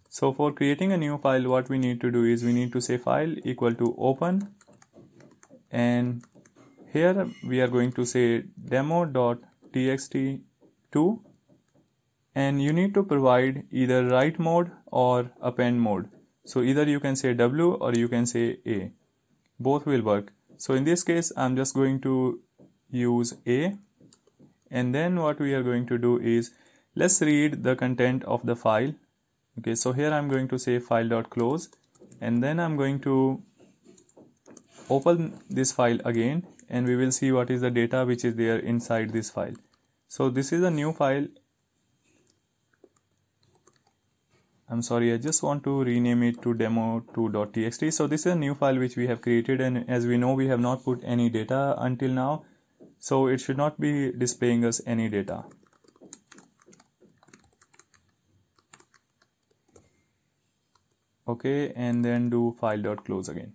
So for creating a new file, what we need to do is we need to say file equal to open and here we are going to say demo.txt2 and you need to provide either write mode or append mode. So either you can say W or you can say A. Both will work. So in this case, I'm just going to use A and then what we are going to do is let's read the content of the file. Okay so here I'm going to say file.close and then I'm going to open this file again and we will see what is the data which is there inside this file. So this is a new file. I'm sorry I just want to rename it to demo2.txt so this is a new file which we have created and as we know we have not put any data until now. So it should not be displaying us any data okay and then do file dot close again.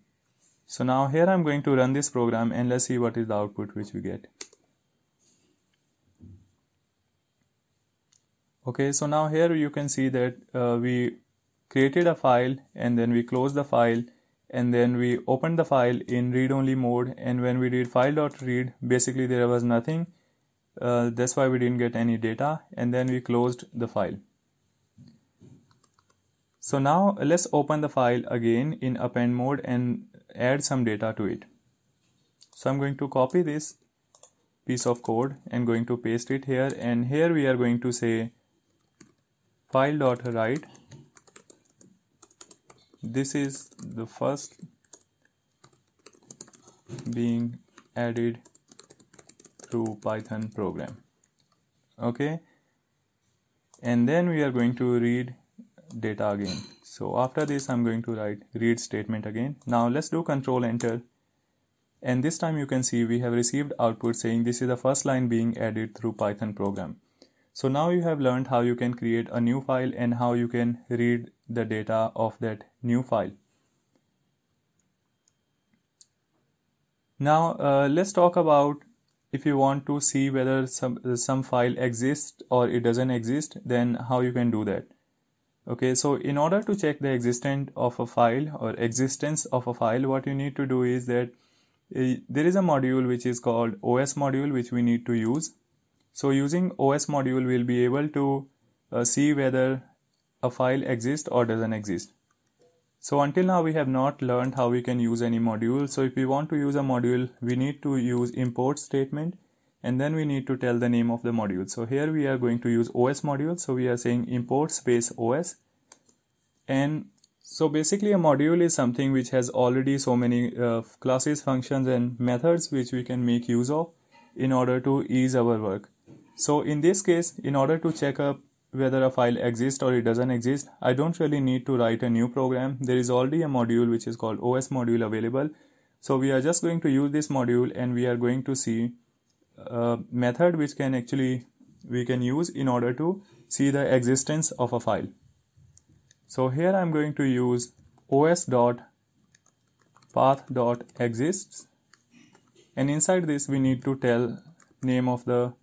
So now here I'm going to run this program and let's see what is the output which we get. Okay so now here you can see that uh, we created a file and then we closed the file and then we opened the file in read only mode. And when we did file dot read basically there was nothing uh, that's why we didn't get any data. And then we closed the file so now let's open the file again in append mode and add some data to it. So I'm going to copy this piece of code and going to paste it here. And here we are going to say file.write this is the first being added to python program. Okay? And then we are going to read data again so after this i'm going to write read statement again now let's do control enter and this time you can see we have received output saying this is the first line being added through python program so now you have learned how you can create a new file and how you can read the data of that new file. Now uh, let's talk about if you want to see whether some, some file exists or it doesn't exist then how you can do that. Okay, so in order to check the existence of a file or existence of a file what you need to do is that uh, there is a module which is called OS module which we need to use so using OS module, we'll be able to uh, see whether a file exists or doesn't exist. So until now we have not learned how we can use any module. So if we want to use a module, we need to use import statement and then we need to tell the name of the module. So here we are going to use OS module. So we are saying import space OS and so basically a module is something which has already so many uh, classes, functions and methods which we can make use of in order to ease our work. So in this case, in order to check up whether a file exists or it doesn't exist, I don't really need to write a new program. There is already a module which is called OS module available. So we are just going to use this module and we are going to see a method which can actually we can use in order to see the existence of a file. So here I'm going to use os.path.exists and inside this we need to tell name of the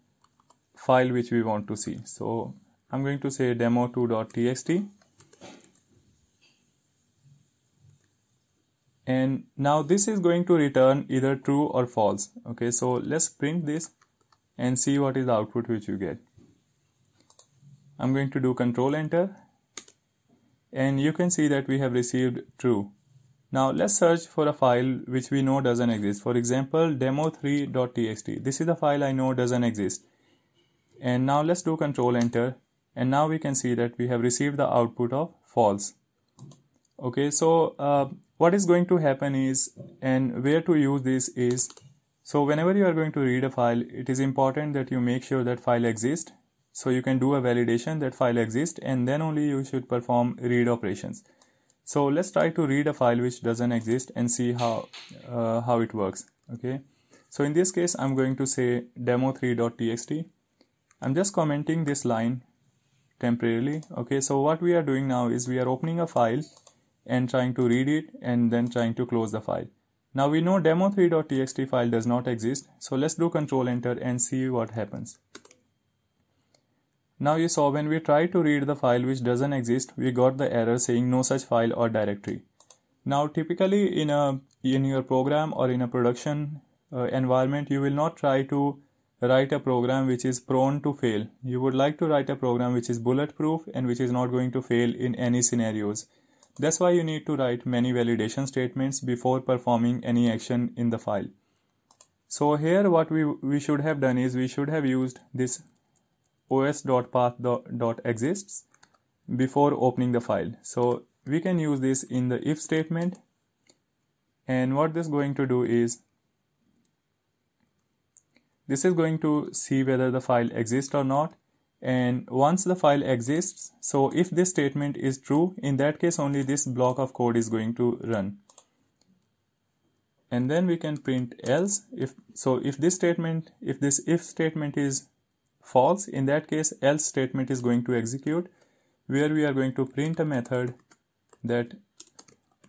file which we want to see. So I'm going to say demo2.txt and now this is going to return either true or false. Okay, so let's print this and see what is the output which you get. I'm going to do control enter and you can see that we have received true. Now let's search for a file which we know doesn't exist. For example, demo3.txt. This is the file I know doesn't exist and now let's do control enter and now we can see that we have received the output of false okay so uh, what is going to happen is and where to use this is so whenever you are going to read a file it is important that you make sure that file exists. So you can do a validation that file exists and then only you should perform read operations. So let's try to read a file which doesn't exist and see how uh, how it works okay? So in this case i'm going to say demo3.txt I'm just commenting this line temporarily. Okay, so what we are doing now is we are opening a file and trying to read it and then trying to close the file. Now we know demo3.txt file does not exist. So let's do control enter and see what happens. Now you saw when we try to read the file which doesn't exist, we got the error saying no such file or directory. Now typically in a in your program or in a production uh, environment, you will not try to write a program which is prone to fail. You would like to write a program which is bulletproof and which is not going to fail in any scenarios. That's why you need to write many validation statements before performing any action in the file. So here what we, we should have done is we should have used this os.path.exists before opening the file. So we can use this in the if statement and what this is going to do is this is going to see whether the file exists or not and once the file exists so if this statement is true in that case only this block of code is going to run. And then we can print else. If so if this statement if this if statement is false in that case else statement is going to execute where we are going to print a method that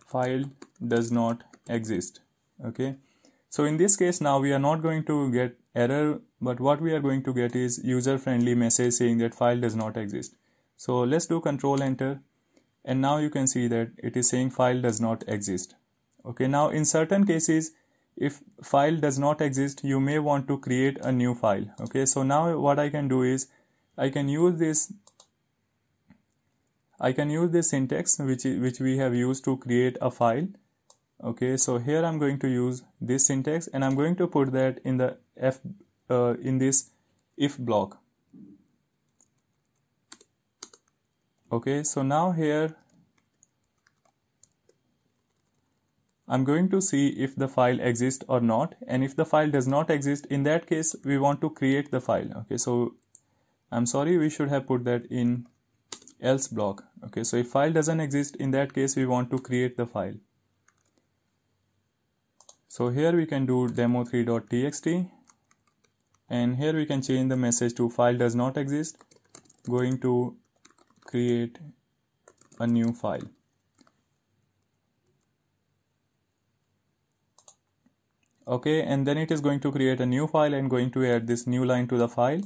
file does not exist. Okay so in this case now we are not going to get error but what we are going to get is user friendly message saying that file does not exist. So let's do control enter. And now you can see that it is saying file does not exist. Okay now in certain cases if file does not exist you may want to create a new file. Okay so now what I can do is I can use this I can use this syntax which which we have used to create a file okay so here I'm going to use this syntax and I'm going to put that in the f uh, in this if block. Okay so now here I'm going to see if the file exists or not. And if the file does not exist in that case we want to create the file. Okay so I'm sorry we should have put that in else block. Okay so if file doesn't exist in that case we want to create the file so here we can do demo3.txt and here we can change the message to file does not exist going to create a new file. Okay and then it is going to create a new file and going to add this new line to the file.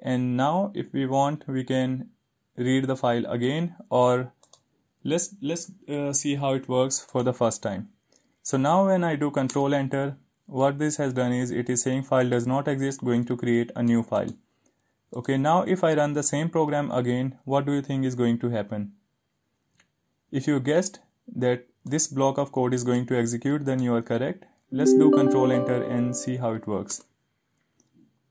And now if we want we can read the file again or let's let's uh, see how it works for the first time so now when I do control enter what this has done is it is saying file does not exist going to create a new file. Okay now if I run the same program again what do you think is going to happen? If you guessed that this block of code is going to execute then you are correct. Let's do control enter and see how it works.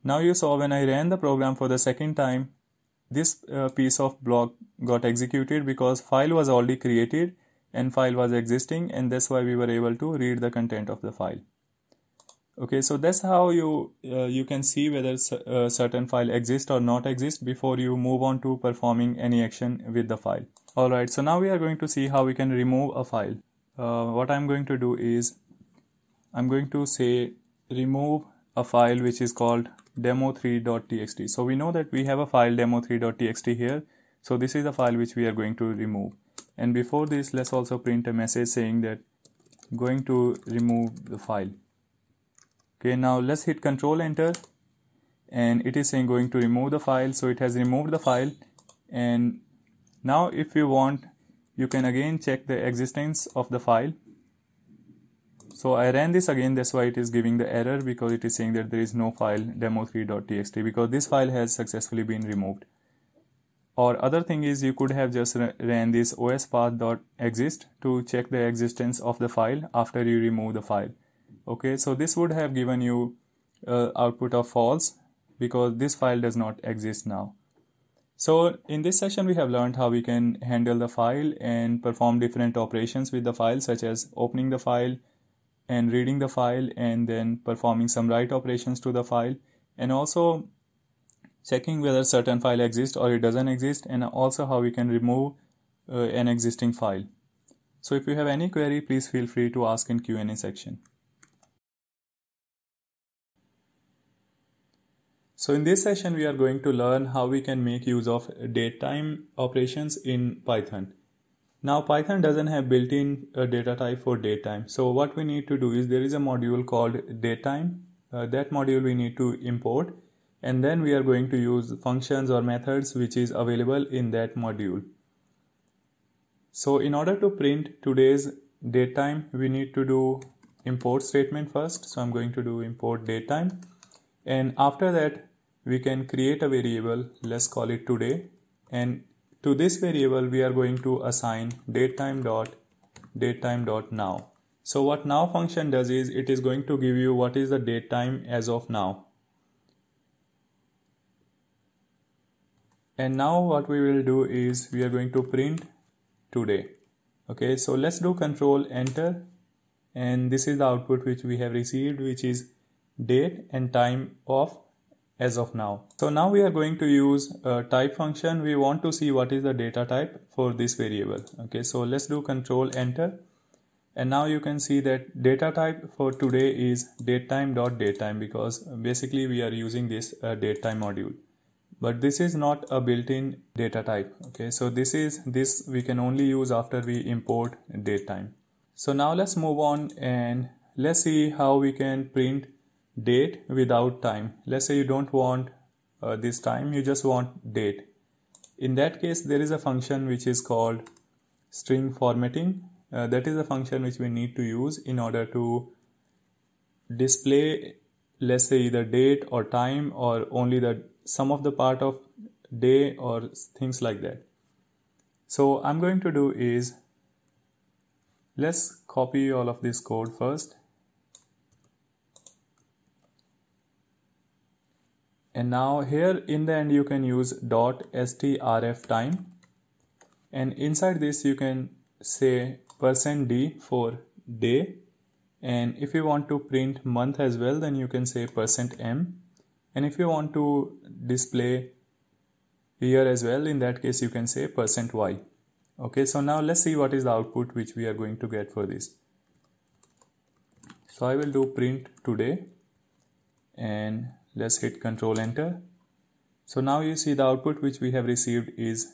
Now you saw when I ran the program for the second time, this uh, piece of block got executed because file was already created and file was existing and that's why we were able to read the content of the file. Okay, so that's how you uh, you can see whether a uh, certain file exists or not exist before you move on to performing any action with the file. Alright, so now we are going to see how we can remove a file. Uh, what I'm going to do is I'm going to say remove a file which is called demo3.txt. So we know that we have a file demo3.txt here. So this is the file which we are going to remove. And before this, let's also print a message saying that going to remove the file. Okay, now let's hit control enter. And it is saying going to remove the file. So it has removed the file. And now if you want, you can again check the existence of the file. So I ran this again. That's why it is giving the error because it is saying that there is no file demo3.txt because this file has successfully been removed or other thing is you could have just ran this ospath.exist to check the existence of the file after you remove the file. Okay so this would have given you uh, output of false because this file does not exist now. So in this session we have learned how we can handle the file and perform different operations with the file such as opening the file and reading the file and then performing some write operations to the file. And also checking whether certain file exists or it doesn't exist and also how we can remove uh, an existing file. So if you have any query please feel free to ask in Q&A section. So in this session we are going to learn how we can make use of datetime operations in Python. Now Python doesn't have built-in uh, data type for datetime. So what we need to do is there is a module called datetime. Uh, that module we need to import and then we are going to use functions or methods which is available in that module. So in order to print today's datetime, we need to do import statement first. So I'm going to do import datetime and after that we can create a variable, let's call it today and to this variable, we are going to assign datetime dot datetime dot now. So what now function does is it is going to give you what is the date time as of now. And now what we will do is we are going to print today. Okay, so let's do control enter and this is the output which we have received which is date and time of as of now. So now we are going to use a type function. We want to see what is the data type for this variable. Okay, so let's do control enter. And now you can see that data type for today is datetime dot datetime because basically we are using this uh, datetime module. But this is not a built-in data type. Okay, so this is this we can only use after we import datetime. So now let's move on and let's see how we can print date without time let's say you don't want uh, this time you just want date in that case there is a function which is called string formatting uh, that is a function which we need to use in order to display let's say either date or time or only the sum of the part of day or things like that. So i'm going to do is let's copy all of this code first. And now here in the end you can use dot strftime. And inside this you can say percent d for day. And if you want to print month as well then you can say percent m and if you want to display year as well in that case you can say percent y. Okay so now let's see what is the output which we are going to get for this. So i will do print today and let's hit control enter. So now you see the output which we have received is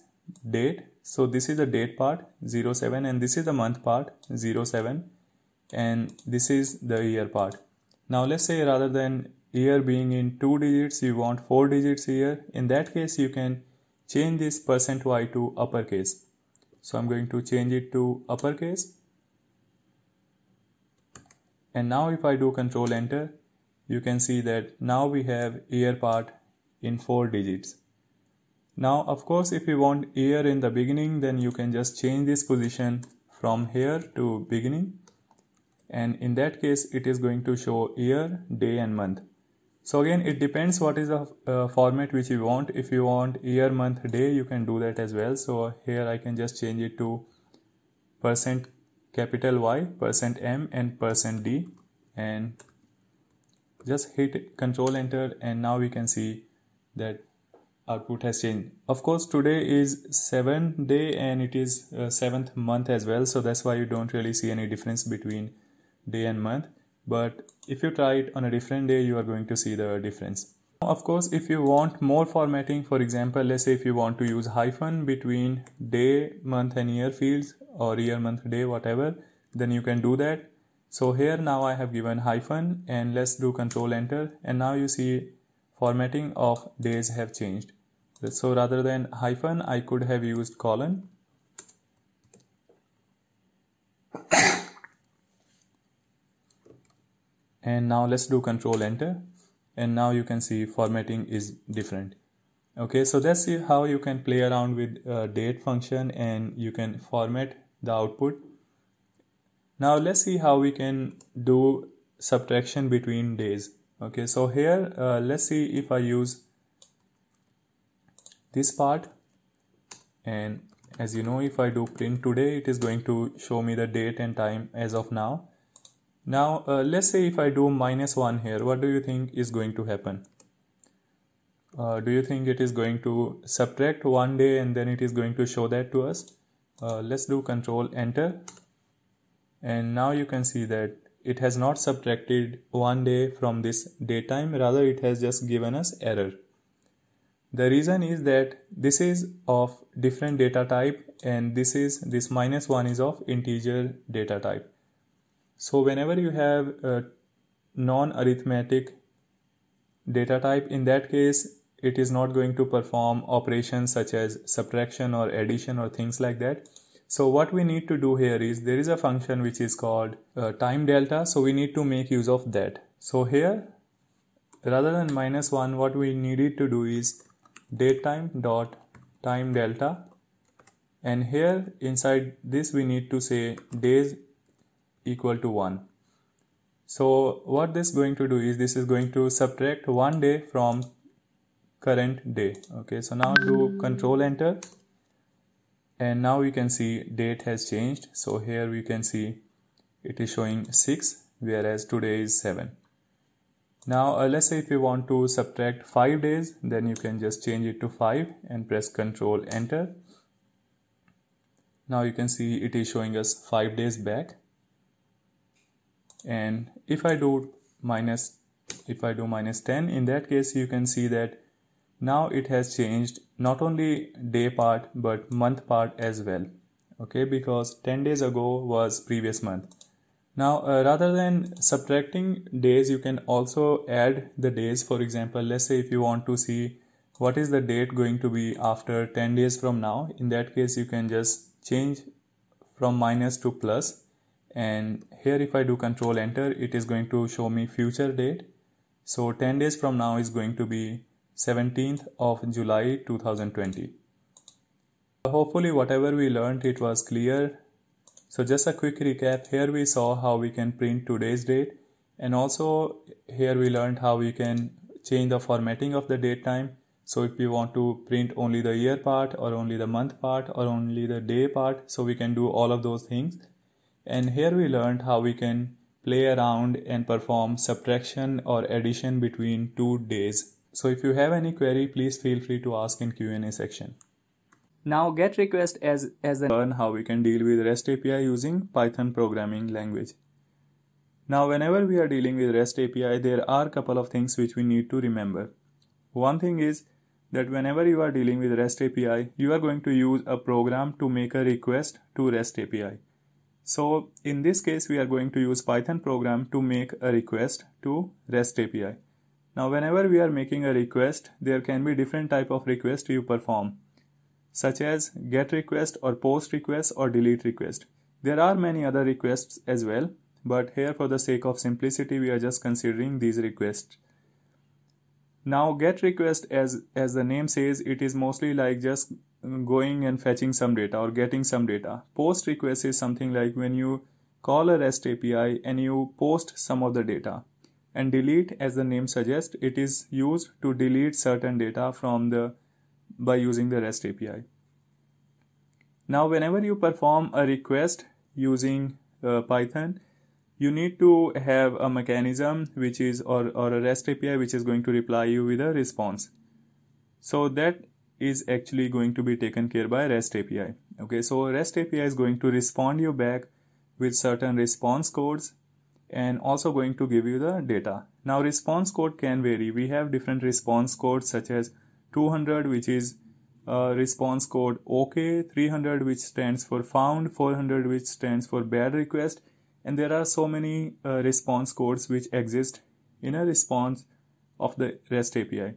date. So this is the date part 07 and this is the month part 07 and this is the year part. Now let's say rather than year being in two digits you want four digits here in that case you can change this percent y to uppercase so i'm going to change it to uppercase and now if i do control enter you can see that now we have year part in four digits. Now of course if you want year in the beginning then you can just change this position from here to beginning and in that case it is going to show year, day and month. So again it depends what is the uh, format which you want. If you want year, month, day you can do that as well. So here I can just change it to percent capital Y, percent M and percent D and just hit control enter and now we can see that output has changed of course today is 7th day and it is uh, 7th month as well so that's why you don't really see any difference between day and month but if you try it on a different day you are going to see the difference. Of course if you want more formatting for example let's say if you want to use hyphen between day month and year fields or year month day whatever then you can do that. So here now I have given hyphen and let's do control enter and now you see formatting of days have changed. So rather than hyphen I could have used colon and now let's do control enter. And now you can see formatting is different. Okay so let's how you can play around with uh, date function and you can format the output. Now let's see how we can do subtraction between days. Okay so here uh, let's see if I use this part. And as you know if I do print today it is going to show me the date and time as of now now uh, let's say if I do minus 1 here what do you think is going to happen? Uh, do you think it is going to subtract one day and then it is going to show that to us? Uh, let's do control enter. And now you can see that it has not subtracted one day from this datetime rather it has just given us error. The reason is that this is of different data type and this is this minus 1 is of integer data type so whenever you have a non-arithmetic data type in that case it is not going to perform operations such as subtraction or addition or things like that so what we need to do here is there is a function which is called uh, time delta. So we need to make use of that. So here rather than minus 1 what we needed to do is datetime dot time delta and here inside this we need to say days equal to 1 so what this going to do is this is going to subtract one day from current day. Okay so now do control enter. And now we can see date has changed. So here we can see it is showing 6 whereas today is 7 now uh, let's say if you want to subtract 5 days then you can just change it to 5 and press control enter. Now you can see it is showing us 5 days back and if I do minus if I do minus 10 in that case you can see that now it has changed not only day part but month part as well okay because 10 days ago was previous month Now, uh, rather than subtracting days, you can also add the days. For example, let's say if you want to see what is the date going to be after 10 days from now, in that case, you can just change from minus to. And here, if I do control enter, it is going to show me future date. So 10 days from now is going to be 17th of July 2020. Hopefully, whatever we learned, it was clear so just a quick recap, here we saw how we can print today's date and also here we learned how we can change the formatting of the date time. So if we want to print only the year part or only the month part or only the day part, so we can do all of those things. And here we learned how we can play around and perform subtraction or addition between two days. So if you have any query, please feel free to ask in Q&A section. Now get request as as a learn how we can deal with REST API using Python programming language. Now whenever we are dealing with REST API there are a couple of things which we need to remember. One thing is that whenever you are dealing with REST API you are going to use a program to make a request to REST API. So in this case we are going to use Python program to make a request to REST API. Now whenever we are making a request there can be different type of request you perform such as get request or post request or delete request. There are many other requests as well, but here for the sake of simplicity we are just considering these requests. Now get request as as the name says it is mostly like just going and fetching some data or getting some data. Post request is something like when you call a REST API and you post some of the data. And delete as the name suggests it is used to delete certain data from the by using the REST API. Now, whenever you perform a request using uh, Python, you need to have a mechanism which is or, or a REST API which is going to reply you with a response. So that is actually going to be taken care by REST API. Okay, so REST API is going to respond you back with certain response codes and also going to give you the data. Now response code can vary. We have different response codes such as 200 which is uh, response code OK, 300 which stands for found, 400 which stands for bad request, and there are so many uh, response codes which exist in a response of the REST API.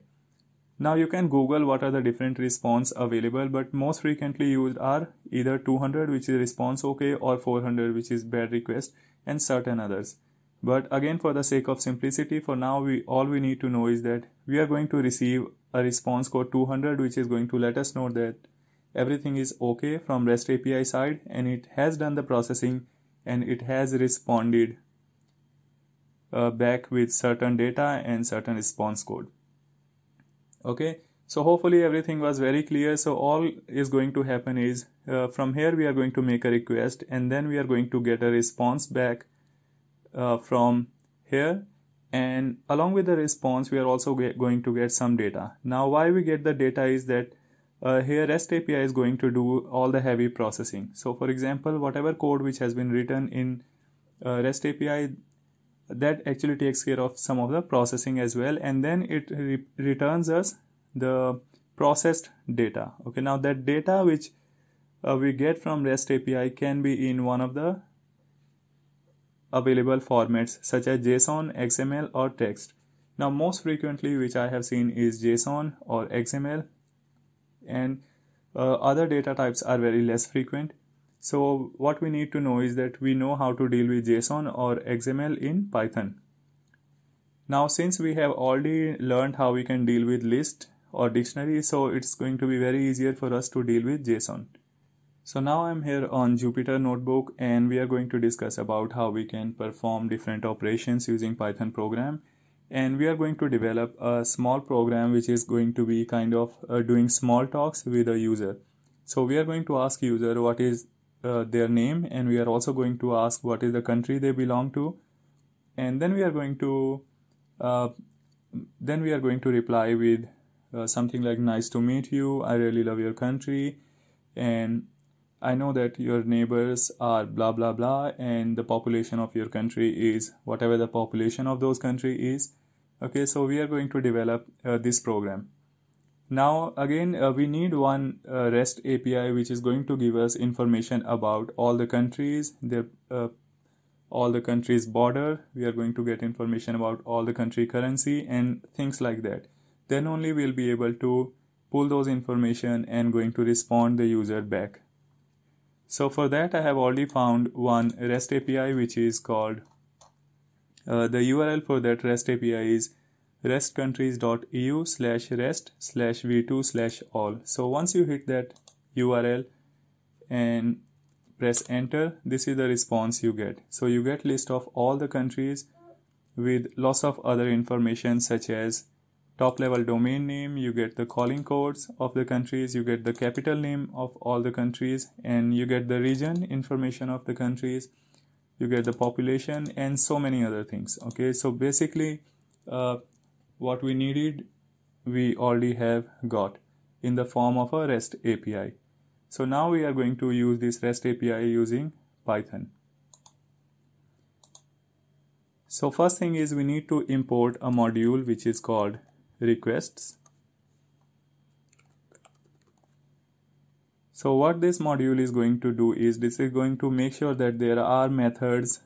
Now you can Google what are the different response available, but most frequently used are either 200 which is response OK or 400 which is bad request and certain others. But again for the sake of simplicity for now we all we need to know is that we are going to receive a response code 200 which is going to let us know that everything is okay from REST API side and it has done the processing and it has responded uh, back with certain data and certain response code. Okay, so hopefully everything was very clear. So all is going to happen is uh, from here we are going to make a request and then we are going to get a response back uh, from here. And along with the response we are also going to get some data. Now why we get the data is that uh, here REST API is going to do all the heavy processing. So for example whatever code which has been written in uh, REST API that actually takes care of some of the processing as well and then it re- returns us the processed data okay now that data which uh, we get from REST API can be in one of the available formats such as JSON, XML or text. Now most frequently which I have seen is JSON or XML and uh, other data types are very less frequent. So what we need to know is that we know how to deal with JSON or XML in Python. Now since we have already learned how we can deal with list or dictionary so it's going to be very easier for us to deal with JSON. So now I'm here on Jupyter Notebook and we are going to discuss about how we can perform different operations using Python program and we are going to develop a small program which is going to be kind of uh, doing small talks with a user. So we are going to ask user what is uh, their name and we are also going to ask what is the country they belong to. And then we are going to uh, then we are going to reply with uh, something like nice to meet you. I really love your country. And I know that your neighbors are blah blah blah and the population of your country is whatever the population of those country is. Okay so we are going to develop uh, this program now again uh, we need one uh, rest api which is going to give us information about all the countries uh, all the countries border. We are going to get information about all the country currency and things like that. Then only we'll be able to pull those information and going to respond the user back. So for that i have already found one rest api which is called uh, the url for that rest api is restcountries.eu slash rest slash v2 slash all. So once you hit that url and press enter this is the response you get. So you get list of all the countries with lots of other information such as top level domain name you get the calling codes of the countries you get the capital name of all the countries and you get the region information of the countries you get the population and so many other things okay? So basically uh, what we needed we already have got in the form of a REST API. So now we are going to use this REST API using Python. So first thing is we need to import a module which is called requests. So what this module is going to do is this is going to make sure that there are methods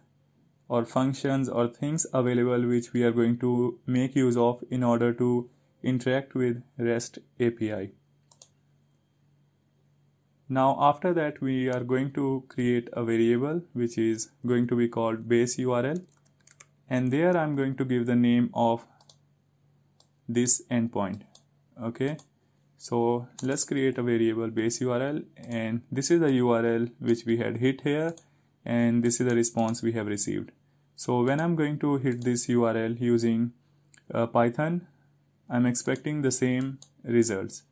or functions or things available which we are going to make use of in order to interact with REST API. Now after that we are going to create a variable which is going to be called base URL and there I'm going to give the name of this endpoint okay so let's create a variable base URL and this is the URL which we had hit here and this is the response we have received so when I'm going to hit this URL using uh, Python I'm expecting the same results.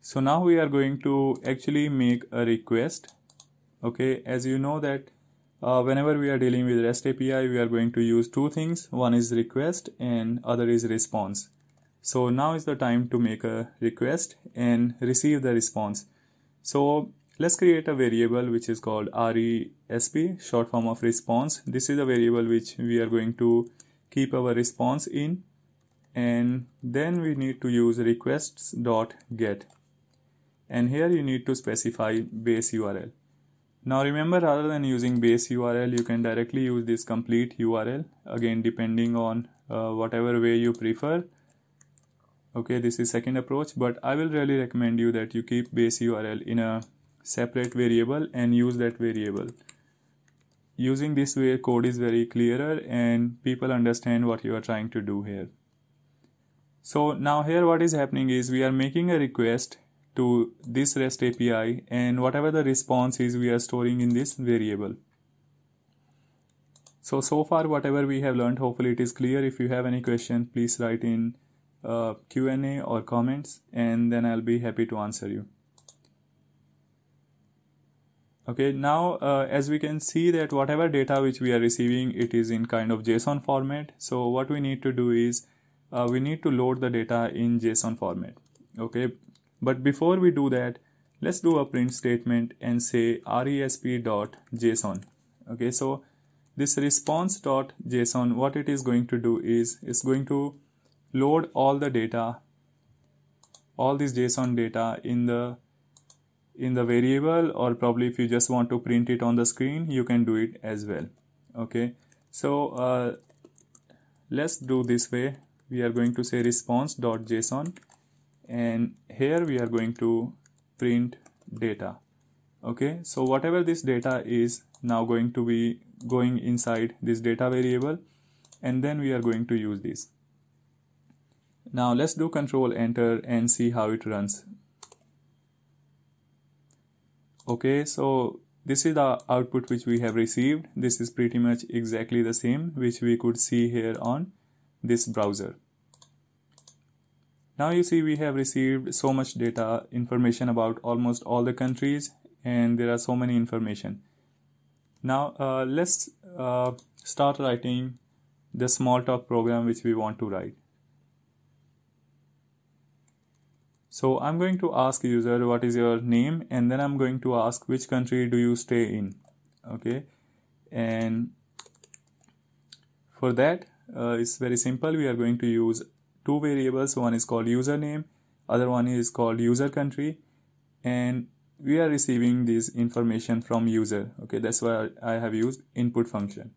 So now we are going to actually make a request. Okay as you know that uh, whenever we are dealing with REST API we are going to use two things. One is request and other is response. So now is the time to make a request and receive the response. So let's create a variable which is called resp short form of response. This is a variable which we are going to keep our response in. And then we need to use requests dot get and here you need to specify base url now remember rather than using base url you can directly use this complete url again depending on uh, whatever way you prefer. Okay this is second approach but i will really recommend you that you keep base url in a separate variable and use that variable using this way code is very clearer and people understand what you are trying to do here so now here what is happening is we are making a request to this REST API and whatever the response is we are storing in this variable. So, so far whatever we have learned hopefully it is clear. If you have any question please write in uh, Q&A or comments and then I'll be happy to answer you okay now uh, as we can see that whatever data which we are receiving it is in kind of json format. So what we need to do is uh, we need to load the data in json format. Okay but before we do that let's do a print statement and say resp.json okay so this response.json what it is going to do is it's going to load all the data all this json data in the in the variable or probably if you just want to print it on the screen you can do it as well. Okay? So uh, let's do this way. We are going to say response.json and here we are going to print data. Okay? So whatever this data is now going to be going inside this data variable and then we are going to use this. Now let's do control enter and see how it runs okay so this is the output which we have received. This is pretty much exactly the same which we could see here on this browser. Now you see we have received so much data information about almost all the countries and there are so many information. Now uh, let's uh, start writing the small talk program which we want to write So I'm going to ask user what is your name and then I'm going to ask which country do you stay in. Okay. And for that uh, it's very simple. We are going to use two variables. One is called username. Other one is called user country. And we are receiving this information from user okay that's why I have used input function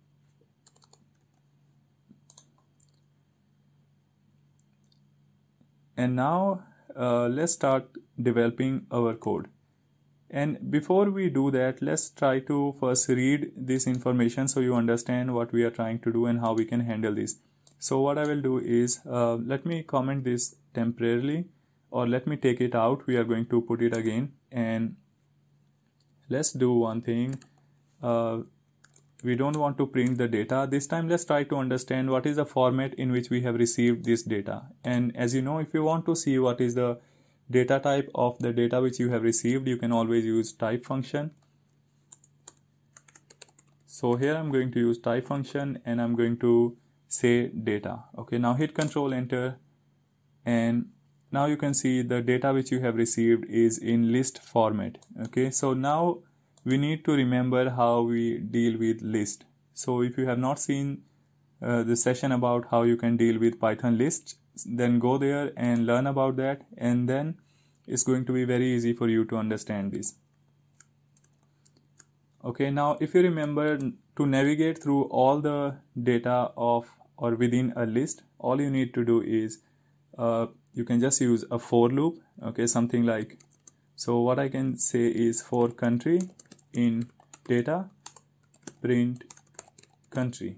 and now uh, let's start developing our code. And before we do that let's try to first read this information so you understand what we are trying to do and how we can handle this. So what I will do is uh, let me comment this temporarily or let me take it out. We are going to put it again. And let's do one thing. Uh, we don't want to print the data. This time let's try to understand what is the format in which we have received this data. And as you know if you want to see what is the data type of the data which you have received you can always use type function. So here I'm going to use type function and I'm going to say data. Okay now hit control enter. And now you can see the data which you have received is in list format. Okay so now we need to remember how we deal with list. So if you have not seen uh, the session about how you can deal with python lists then go there and learn about that and then it's going to be very easy for you to understand this. Okay now if you remember to navigate through all the data of or within a list all you need to do is uh, you can just use a for loop okay something like so what I can say is for country in data print country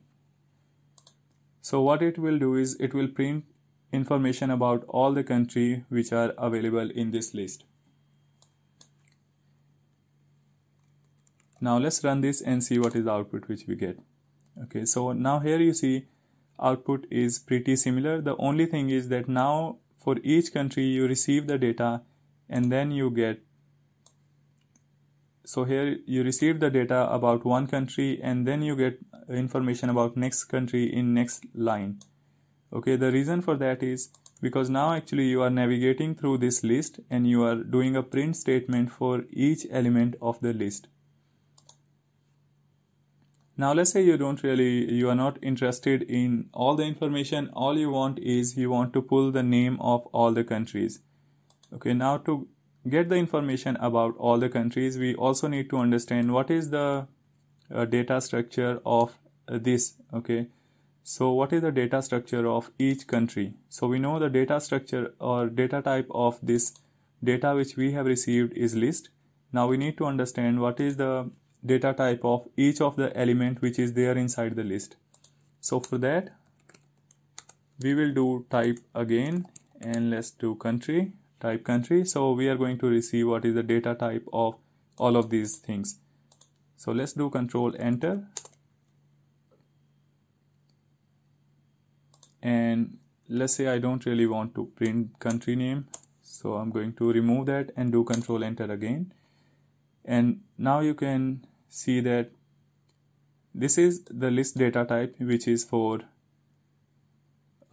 so what it will do is it will print information about all the country which are available in this list. Now let's run this and see what is the output which we get. Okay, so now here you see output is pretty similar. The only thing is that now for each country you receive the data and then you get so here you receive the data about one country and then you get information about next country in next line. Okay the reason for that is because now actually you are navigating through this list and you are doing a print statement for each element of the list. Now let's say you don't really you are not interested in all the information. All you want is you want to pull the name of all the countries. Okay now to get the information about all the countries we also need to understand what is the uh, data structure of this okay so what is the data structure of each country? So we know the data structure or data type of this data which we have received is list. Now we need to understand what is the data type of each of the element which is there inside the list. So for that we will do type again and let's do country type country. So we are going to receive what is the data type of all of these things. So let's do control enter. And let's say I don't really want to print country name. So I'm going to remove that and do control enter again. And now you can see that this is the list data type which is for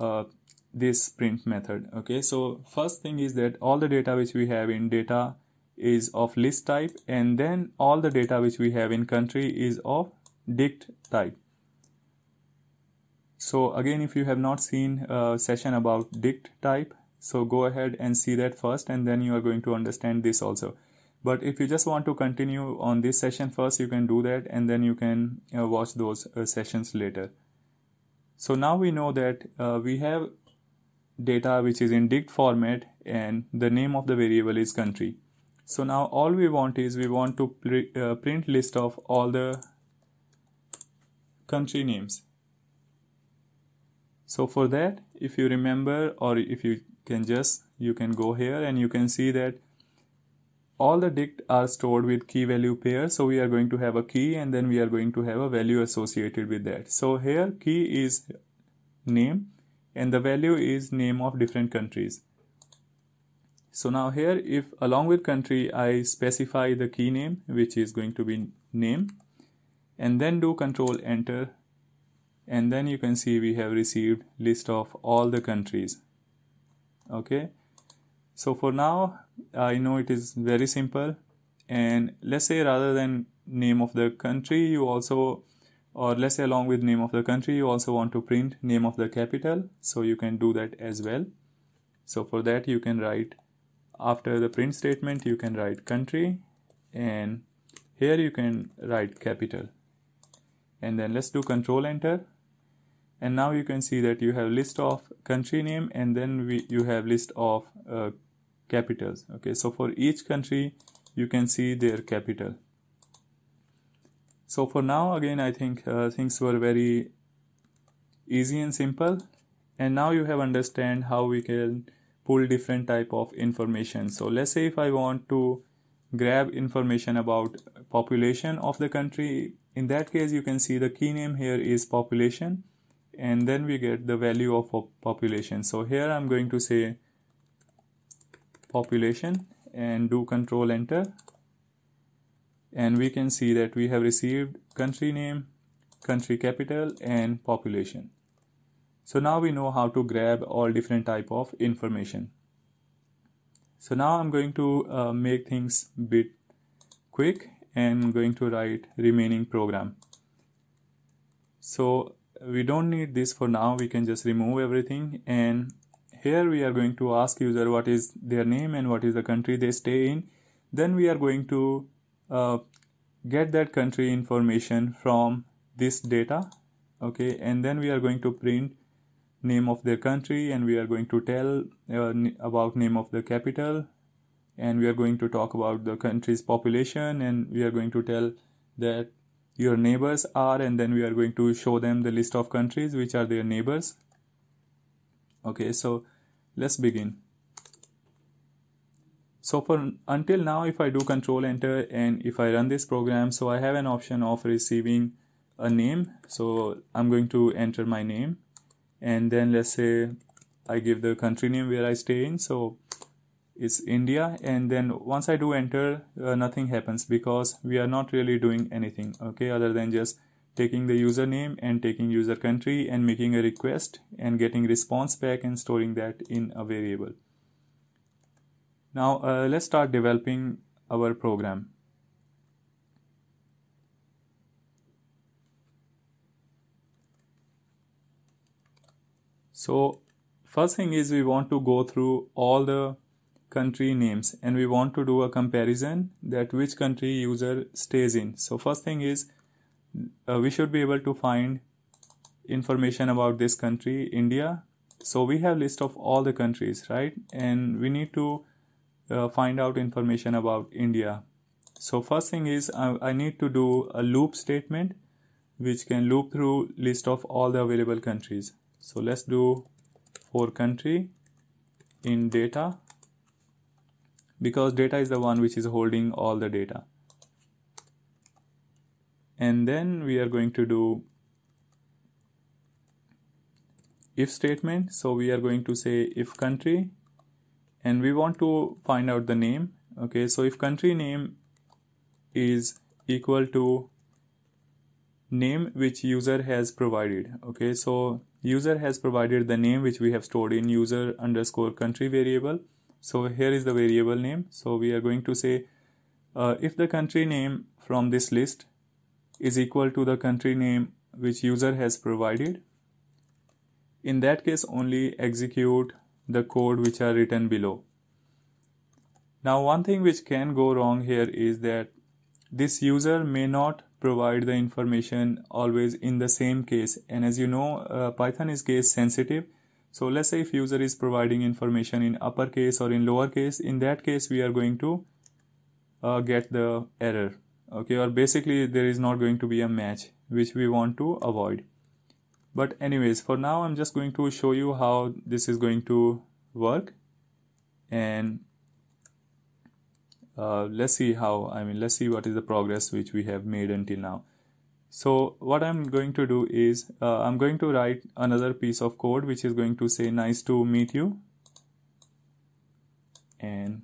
uh, this print method okay? So first thing is that all the data which we have in data is of list type and then all the data which we have in country is of dict type. So again if you have not seen a session about dict type so go ahead and see that first and then you are going to understand this also. But if you just want to continue on this session first you can do that and then you can uh, watch those uh, sessions later. So now we know that uh, we have data which is in dict format and the name of the variable is country. So now all we want is we want to uh, print list of all the country names. So for that if you remember or if you can just you can go here and you can see that all the dict are stored with key value pair. So we are going to have a key and then we are going to have a value associated with that. So here key is name and the value is name of different countries. So now here if along with country I specify the key name which is going to be name and then do control enter and then you can see we have received list of all the countries. Okay? So for now I know it is very simple. And let's say rather than name of the country you also or let's say along with name of the country you also want to print name of the capital. So you can do that as well. So for that you can write after the print statement you can write country. And here you can write capital. And then let's do control enter. And now you can see that you have list of country name and then we, you have list of uh, capitals. Okay so for each country you can see their capital so for now again i think uh, things were very easy and simple. And now you have understand how we can pull different type of information. So let's say if i want to grab information about population of the country in that case you can see the key name here is population. And then we get the value of population. So here i'm going to say population and do control enter and we can see that we have received country name country capital and population. So now we know how to grab all different type of information. So now i'm going to uh, make things bit quick and I'm going to write remaining program. So we don't need this for now. We can just remove everything. And here we are going to ask user what is their name and what is the country they stay in. Then we are going to uh, get that country information from this data okay? And then we are going to print name of their country and we are going to tell uh, about name of the capital and we are going to talk about the country's population and we are going to tell that your neighbors are and then we are going to show them the list of countries which are their neighbors. Okay so let's begin so for until now if i do control enter and if i run this program so i have an option of receiving a name. So i'm going to enter my name. And then let's say i give the country name where i stay in. So it's India. And then once I do enter uh, nothing happens because we are not really doing anything okay? Other than just taking the username and taking user country and making a request and getting response back and storing that in a variable now uh, let's start developing our program. So first thing is we want to go through all the country names and we want to do a comparison that which country user stays in. So first thing is uh, we should be able to find information about this country India. So we have list of all the countries right? And we need to uh, find out information about India. So first thing is I, I need to do a loop statement which can loop through list of all the available countries. So let's do for country in data because data is the one which is holding all the data. And then we are going to do if statement. So we are going to say if country and we want to find out the name. Okay so if country name is equal to name which user has provided. Okay so user has provided the name which we have stored in user underscore country variable. So here is the variable name. So we are going to say uh, if the country name from this list is equal to the country name which user has provided in that case only execute the code which are written below now one thing which can go wrong here is that this user may not provide the information always in the same case and as you know uh, python is case sensitive so let's say if user is providing information in uppercase or in lowercase, in that case we are going to uh, get the error. Okay, or basically there is not going to be a match which we want to avoid. But anyways, for now I'm just going to show you how this is going to work. And uh, let's see how I mean let's see what is the progress which we have made until now. So what I'm going to do is uh, I'm going to write another piece of code which is going to say nice to meet you. And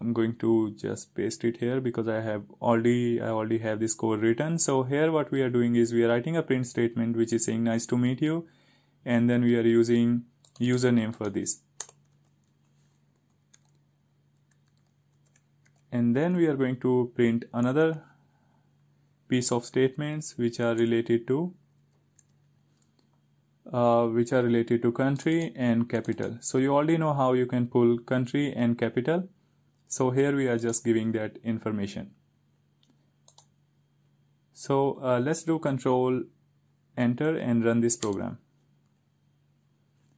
I'm going to just paste it here because I have already I already have this code written. So here what we are doing is we are writing a print statement which is saying nice to meet you and then we are using username for this. And then we are going to print another piece of statements which are related to uh, which are related to country and capital. So you already know how you can pull country and capital so here we are just giving that information. So uh, let's do control enter and run this program.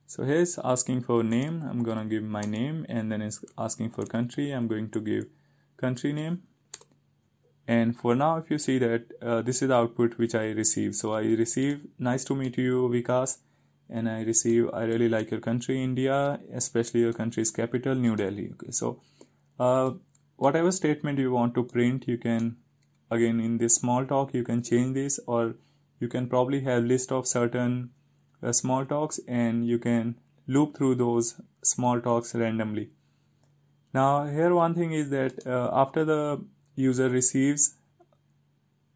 So here's asking for name. I'm gonna give my name and then it's asking for country. I'm going to give country name. And for now if you see that uh, this is the output which i receive. So i receive nice to meet you vikas. And i receive i really like your country india especially your country's capital new delhi. Okay so uh, whatever statement you want to print you can again in this small talk you can change this or you can probably have list of certain uh, small talks and you can loop through those small talks randomly. Now here one thing is that uh, after the user receives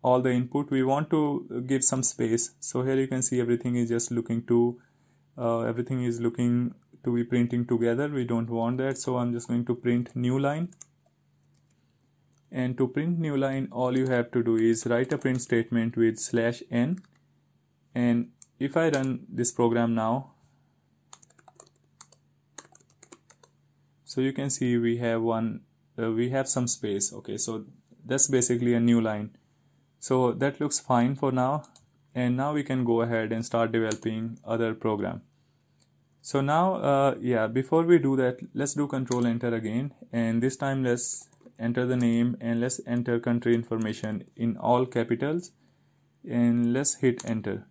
all the input we want to give some space. So here you can see everything is just looking to uh, everything is looking to be printing together. We don't want that so I'm just going to print new line. And to print new line all you have to do is write a print statement with slash n. And if I run this program now so you can see we have one uh, we have some space. Okay so that's basically a new line. So that looks fine for now. And now we can go ahead and start developing other program so now uh, yeah before we do that let's do control enter again. And this time let's enter the name and let's enter country information in all capitals. And let's hit enter.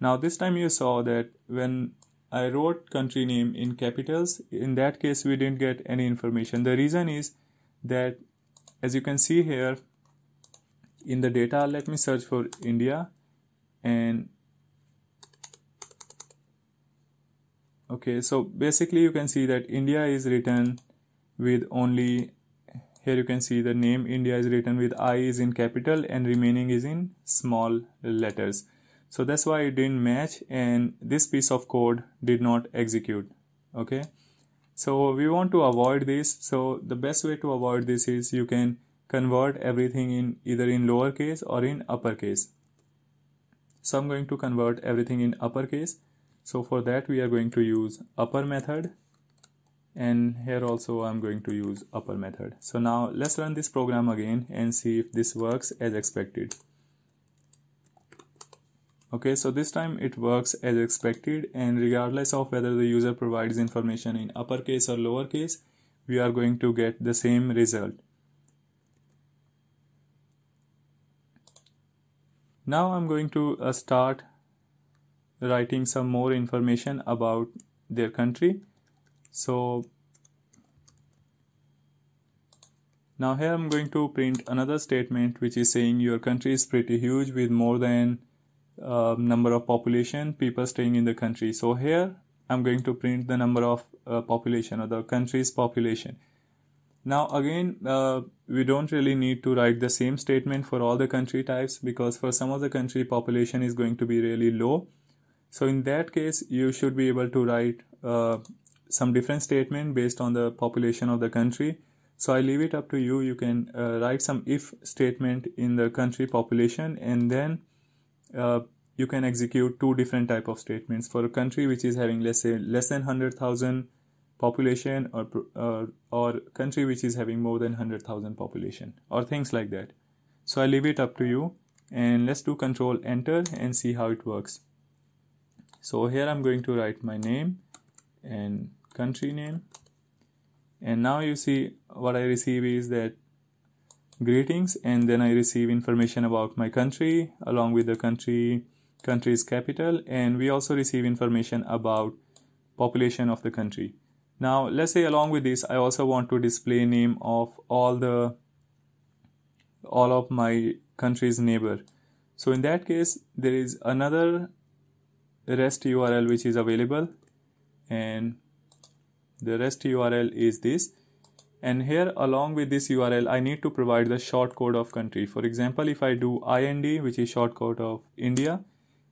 Now this time you saw that when I wrote country name in capitals in that case we didn't get any information. The reason is that as you can see here in the data let me search for India. And okay so basically you can see that India is written with only here you can see the name India is written with I is in capital and remaining is in small letters. So that's why it didn't match and this piece of code did not execute okay? So we want to avoid this. So the best way to avoid this is you can convert everything in either in lowercase or in uppercase. So i'm going to convert everything in uppercase so for that we are going to use upper method. And here also i'm going to use upper method. So now let's run this program again and see if this works as expected. Okay so this time it works as expected. And regardless of whether the user provides information in uppercase or lowercase we are going to get the same result. Now I'm going to uh, start writing some more information about their country. So now here I'm going to print another statement which is saying your country is pretty huge with more than uh, number of population people staying in the country. So here i'm going to print the number of uh, population or the country's population. Now again uh, we don't really need to write the same statement for all the country types because for some of the country population is going to be really low so in that case you should be able to write uh, some different statement based on the population of the country. So i leave it up to you. You can uh, write some if statement in the country population and then uh, you can execute two different type of statements. For a country which is having let's say less than 100000 population or uh, or country which is having more than 100000 population or things like that. So i leave it up to you and let's do control enter and see how it works so here i'm going to write my name and country name and now you see what i receive is that greetings and then I receive information about my country along with the country country's capital and we also receive information about population of the country. Now let's say along with this I also want to display name of all the all of my country's neighbor. So in that case there is another REST URL which is available. And the REST URL is this. And here along with this URL I need to provide the short code of country. For example if I do IND which is short code of India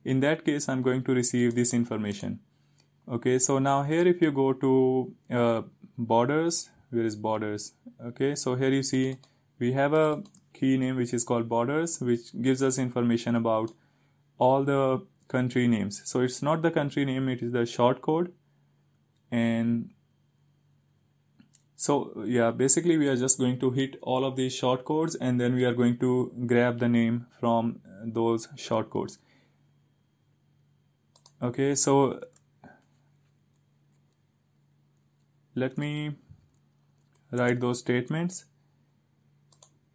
in that case I'm going to receive this information. Okay so now here if you go to uh, borders where is borders? Okay so here you see we have a key name which is called borders which gives us information about all the country names. So it's not the country name it is the short code. And so yeah basically we are just going to hit all of these short codes and then we are going to grab the name from those short codes. Okay so let me write those statements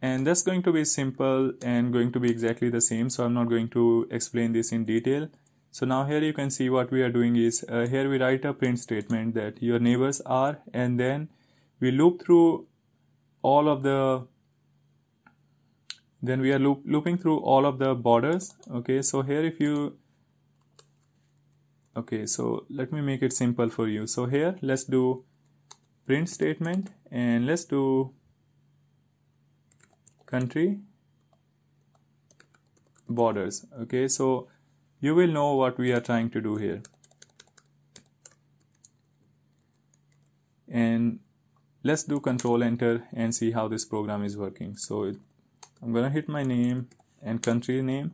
and that's going to be simple and going to be exactly the same. So I'm not going to explain this in detail. So now here you can see what we are doing is uh, here we write a print statement that your neighbors are and then we loop through all of the then we are loop, looping through all of the borders. Okay so here if you okay so let me make it simple for you. So here let's do print statement and let's do country? Borders. Okay so you will know what we are trying to do here. And let's do control enter and see how this program is working. So it, I'm gonna hit my name and country name.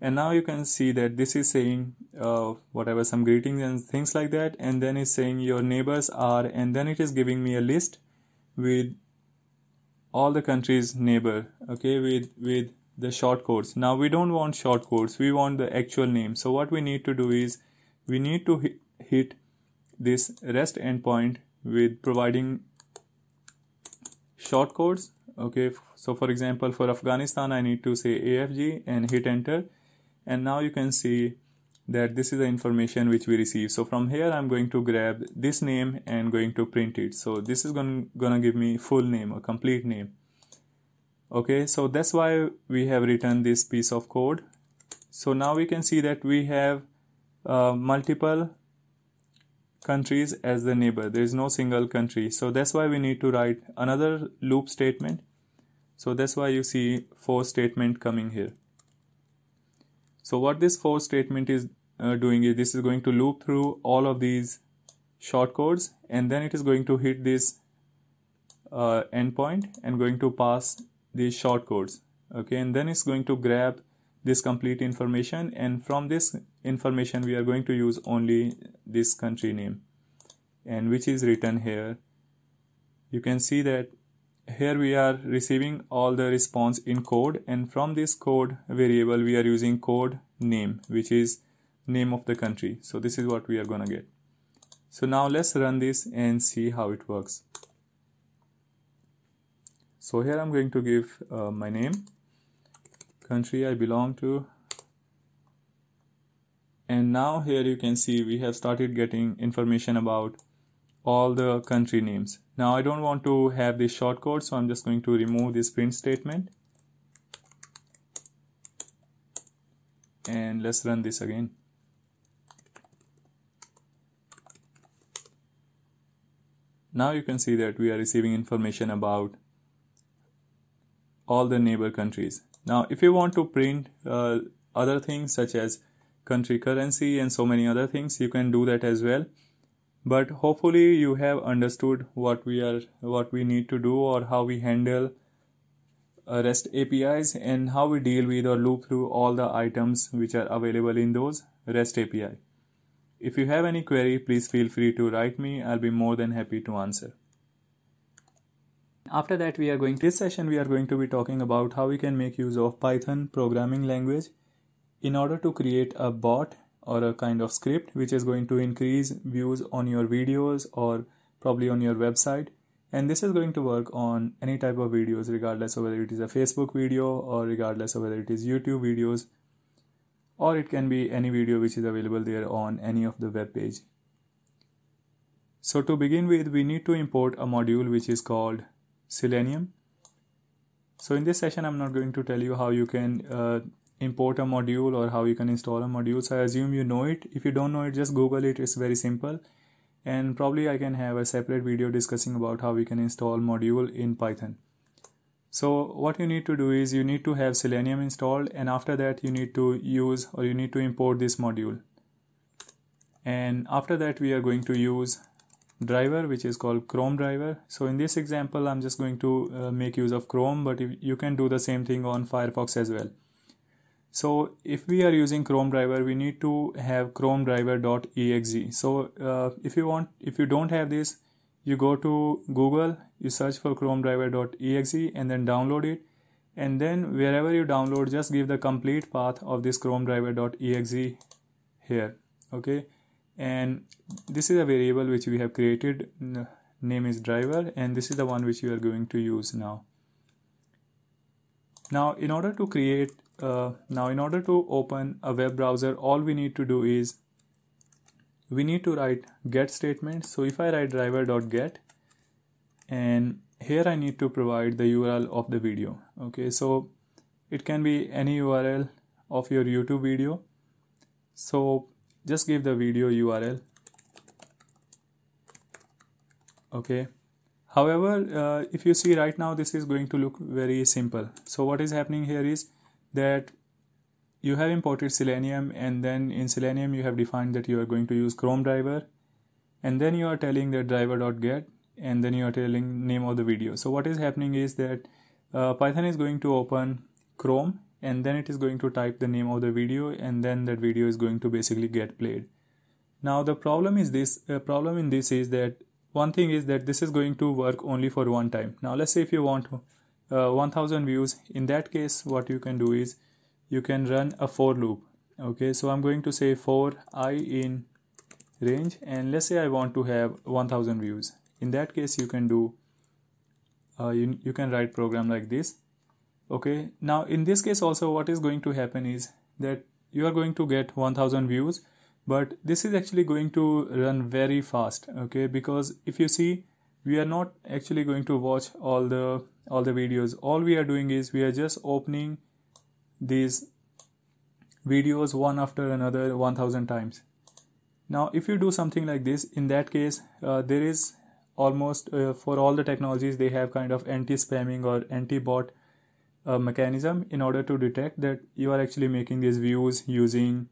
And now you can see that this is saying uh, whatever some greetings and things like that. And then it's saying your neighbors are and then it is giving me a list with all the countries neighbor okay with with the short codes. Now we don't want short codes. We want the actual name. So what we need to do is we need to hit, this rest endpoint with providing short codes okay. So for example for afghanistan i need to say afg and hit enter. And now you can see that this is the information which we receive. So from here i'm going to grab this name and going to print it. So this is going gonna give me full name a complete name. Okay so that's why we have written this piece of code. So now we can see that we have uh, multiple countries as the neighbor. There is no single country. So that's why we need to write another loop statement. So that's why you see for statement coming here. So what this for statement is uh, doing is this is going to loop through all of these short codes and then it is going to hit this uh, endpoint and going to pass these short codes. Okay and then it's going to grab this complete information and from this information we are going to use only this country name and which is written here. You can see that here we are receiving all the response in code and from this code variable we are using code name which is name of the country. So this is what we are gonna get. So now let's run this and see how it works. So here I'm going to give uh, my name. Country I belong to. And now here you can see we have started getting information about all the country names. Now I don't want to have this shortcode so I'm just going to remove this print statement. And let's run this again. Now you can see that we are receiving information about all the neighbor countries. Now if you want to print uh, other things such as country currency and so many other things you can do that as well but hopefully you have understood what we are what we need to do or how we handle uh, REST APIs and how we deal with or loop through all the items which are available in those REST API. If you have any query, please feel free to write me. I'll be more than happy to answer. After that, we are going to, this session we are going to be talking about how we can make use of Python programming language in order to create a bot or a kind of script which is going to increase views on your videos or probably on your website and this is going to work on any type of videos regardless of whether it is a facebook video or regardless of whether it is youtube videos or it can be any video which is available there on any of the web page. So to begin with we need to import a module which is called selenium. So in this session i'm not going to tell you how you can uh, import a module or how you can install a module. So i assume you know it. If you don't know it just google it. It's very simple. And probably i can have a separate video discussing about how we can install module in python so what you need to do is you need to have selenium installed and after that you need to use or you need to import this module. And after that we are going to use driver which is called chrome driver. So in this example i'm just going to uh, make use of chrome but you can do the same thing on firefox as well. So if we are using chrome driver we need to have chrome driver.exe so uh, if you want if you don't have this you go to google you search for chrome driver.exe and then download it. And then wherever you download just give the complete path of this chrome driver.exe here okay? And this is a variable which we have created. Name is driver and this is the one which you are going to use now. Now in order to create uh, now in order to open a web browser all we need to do is we need to write get statement. So if I write driver.get and here I need to provide the URL of the video. Okay so it can be any URL of your YouTube video. So just give the video URL okay however uh, if you see right now this is going to look very simple. So what is happening here is that you have imported selenium and then in selenium you have defined that you are going to use chrome driver. And then you are telling that driver.get and then you are telling name of the video. So what is happening is that uh, python is going to open chrome and then it is going to type the name of the video and then that video is going to basically get played. Now the problem is this uh, problem in this is that one thing is that this is going to work only for one time. Now let's say if you want uh, 1000 views in that case what you can do is you can run a for loop. Okay so i'm going to say for i in range and let's say i want to have 1000 views. In that case you can do uh, you, you can write program like this. Okay now in this case also what is going to happen is that you are going to get 1000 views but this is actually going to run very fast. Okay because if you see we are not actually going to watch all the all the videos. All we are doing is we are just opening these videos one after another 1000 times. Now if you do something like this in that case uh, there is almost uh, for all the technologies they have kind of anti-spamming or anti-bot uh, mechanism in order to detect that you are actually making these views using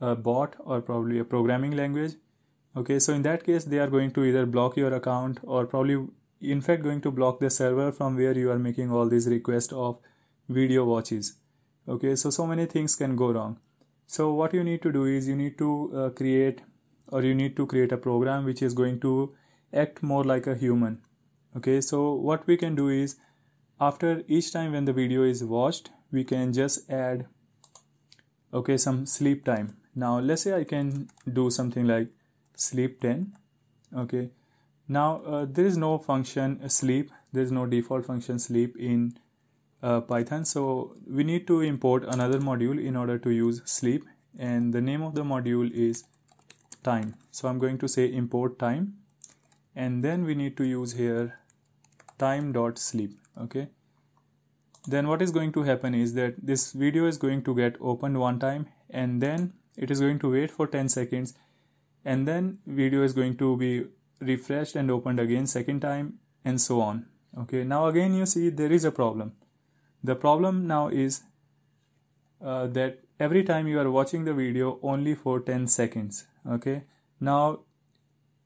a bot or probably a programming language. Okay so in that case they are going to either block your account or probably in fact going to block the server from where you are making all these requests of video watches okay so so many things can go wrong. So what you need to do is you need to uh, create or you need to create a program which is going to act more like a human. Okay so what we can do is after each time when the video is watched we can just add okay some sleep time. Now let's say I can do something like sleep 10 okay. Now uh, there is no function sleep. There is no default function sleep in uh, Python. So we need to import another module in order to use sleep. And the name of the module is time. So I'm going to say import time. And then we need to use here time dot sleep okay? Then what is going to happen is that this video is going to get opened one time and then it is going to wait for 10 seconds and then video is going to be refreshed and opened again second time and so on okay? Now again you see there is a problem the problem now is uh, that every time you are watching the video only for 10 seconds okay? Now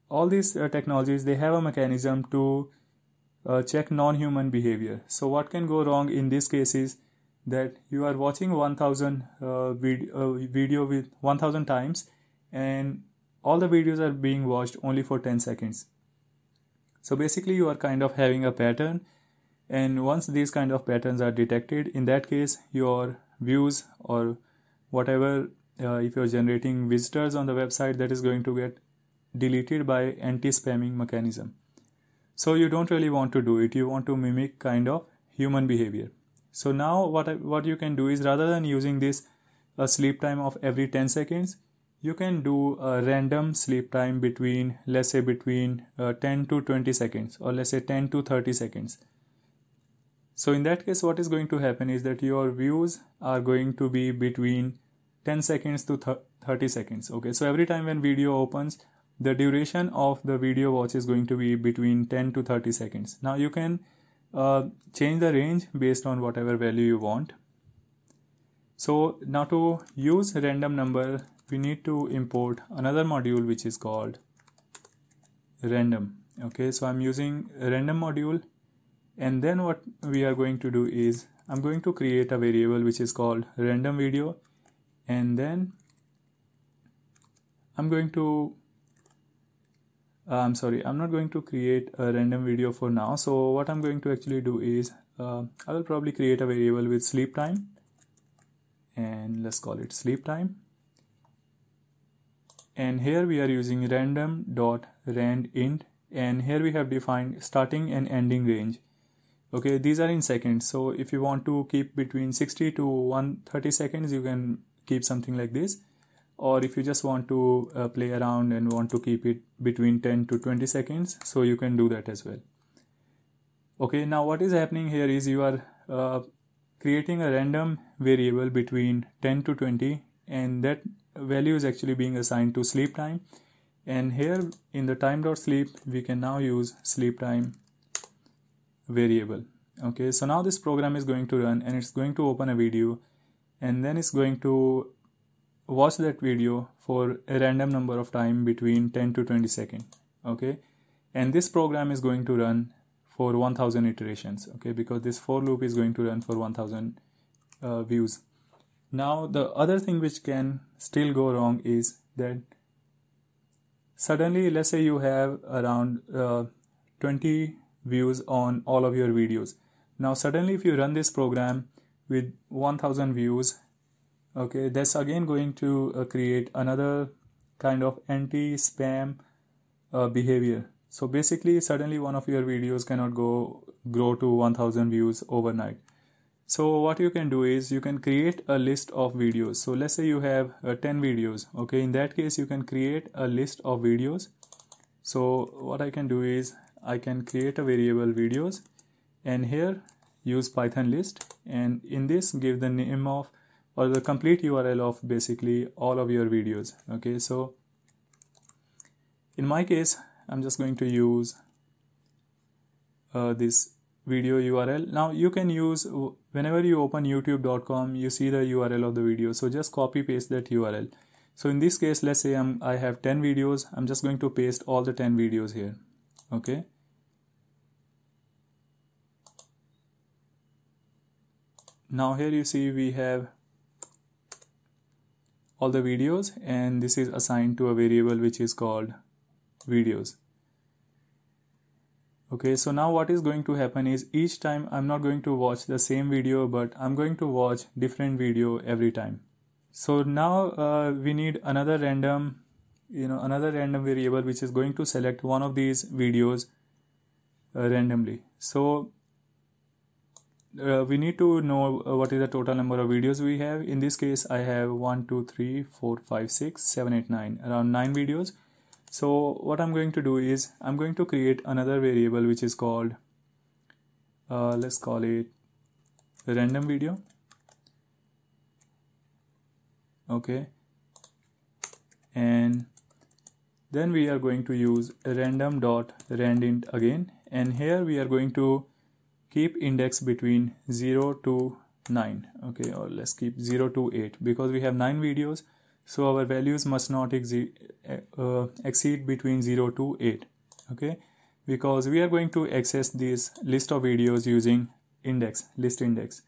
all these uh, technologies they have a mechanism to uh, check non-human behavior. So what can go wrong in this case is that you are watching 1000 uh, vid- uh, video with 1000 times and all the videos are being watched only for 10 seconds. So basically you are kind of having a pattern and once these kind of patterns are detected in that case your views or whatever uh, if you're generating visitors on the website that is going to get deleted by anti-spamming mechanism. So you don't really want to do it. You want to mimic kind of human behavior. So now what I, what you can do is rather than using this a sleep time of every 10 seconds you can do a random sleep time between let's say between uh, 10 to 20 seconds or let's say 10 to 30 seconds so in that case what is going to happen is that your views are going to be between 10 seconds to 30 seconds okay? So every time when video opens the duration of the video watch is going to be between 10 to 30 seconds. Now you can uh, change the range based on whatever value you want. So now to use random number we need to import another module which is called random okay? So i'm using random module and then what we are going to do is i'm going to create a variable which is called random video. And then i'm going to uh, I'm sorry I'm not going to create a random video for now. So what I'm going to actually do is uh, I will probably create a variable with sleep time. And let's call it sleep time. And here we are using random dot randint and here we have defined starting and ending range okay these are in seconds. So if you want to keep between 60 to 130 seconds you can keep something like this. Or if you just want to uh, play around and want to keep it between 10 to 20 seconds so you can do that as well. Okay now what is happening here is you are uh, creating a random variable between 10 to 20 and that value is actually being assigned to sleep time. And here in the time dot sleep we can now use sleep time variable. Okay so now this program is going to run and it's going to open a video and then it's going to watch that video for a random number of time between 10 to 20 second okay? And this program is going to run for 1000 iterations okay? Because this for loop is going to run for 1000 uh, views. Now the other thing which can still go wrong is that suddenly let's say you have around uh, 20 views on all of your videos. Now suddenly if you run this program with 1000 views okay that's again going to uh, create another kind of anti-spam uh, behavior. So basically suddenly one of your videos cannot go grow to 1000 views overnight. So what you can do is you can create a list of videos. So let's say you have uh, 10 videos okay? In that case you can create a list of videos. So what i can do is i can create a variable videos and here use python list. And in this give the name of or the complete URL of basically all of your videos. Okay so in my case I'm just going to use uh, this video URL now you can use whenever you open youtube.com you see the URL of the video. So just copy paste that URL so in this case let's say I'm I have 10 videos. I'm just going to paste all the 10 videos here. Okay now here you see we have all the videos and this is assigned to a variable which is called videos. Okay so now what is going to happen is each time I'm not going to watch the same video but I'm going to watch different video every time. So now uh, we need another random you know another random variable which is going to select one of these videos uh, randomly. So uh, we need to know uh, what is the total number of videos we have. In this case i have 1 2 3 4 5 6 7 8 9 around 9 videos. So what i'm going to do is i'm going to create another variable which is called uh, let's call it random video. Okay. And then we are going to use random dot randint again. And here we are going to keep index between 0 to 9 okay or let's keep 0 to 8 because we have 9 videos so our values must not uh, exceed between 0 to 8 okay? Because we are going to access this list of videos using index list index.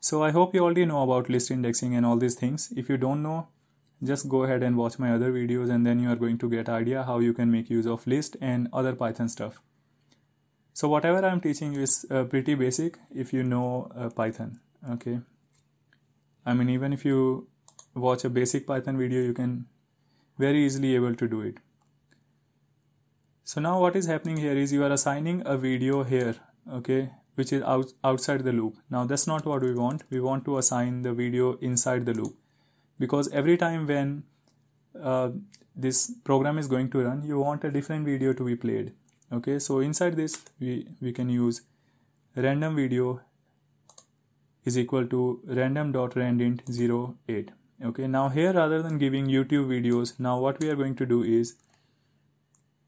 So i hope you already know about list indexing and all these things. If you don't know just go ahead and watch my other videos and then you are going to get idea how you can make use of list and other python stuff so whatever i'm teaching is uh, pretty basic if you know uh, python okay? I mean even if you watch a basic python video you can very easily able to do it. So now what is happening here is you are assigning a video here okay which is out, outside the loop. Now that's not what we want. We want to assign the video inside the loop. Because every time when uh, this program is going to run you want a different video to be played okay so inside this we we can use random video is equal to random dot randint 08 okay now here rather than giving youtube videos now what we are going to do is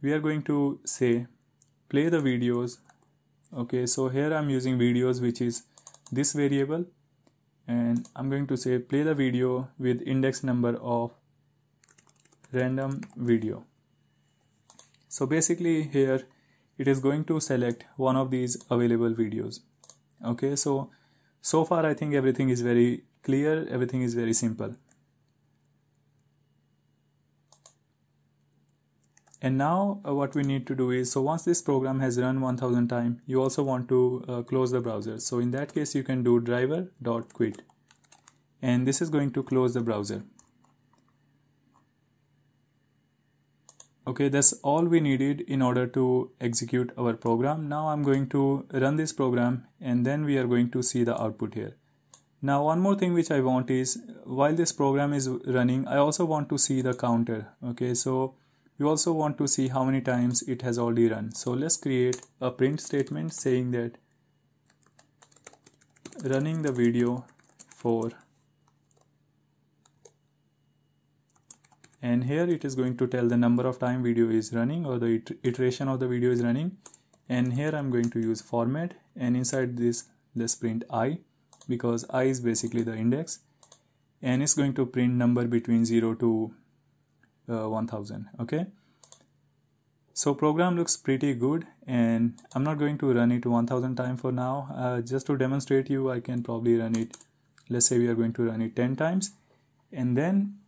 we are going to say play the videos. Okay so here i'm using videos which is this variable and i'm going to say play the video with index number of random video. So basically here it is going to select one of these available videos. Okay so so far i think everything is very clear everything is very simple. And now uh, what we need to do is so once this program has run 1000 times you also want to uh, close the browser. So in that case you can do driver dot quit. And this is going to close the browser okay that's all we needed in order to execute our program. Now i'm going to run this program and then we are going to see the output here. Now one more thing which i want is while this program is running i also want to see the counter. Okay so you also want to see how many times it has already run. So let's create a print statement saying that running the video for and here it is going to tell the number of time video is running or the iteration of the video is running. And here I'm going to use format and inside this let's print i because i is basically the index. And it's going to print number between 0 to uh, 1000 okay? So program looks pretty good and I'm not going to run it 1000 time for now. Uh, just to demonstrate you I can probably run it let's say we are going to run it 10 times. And then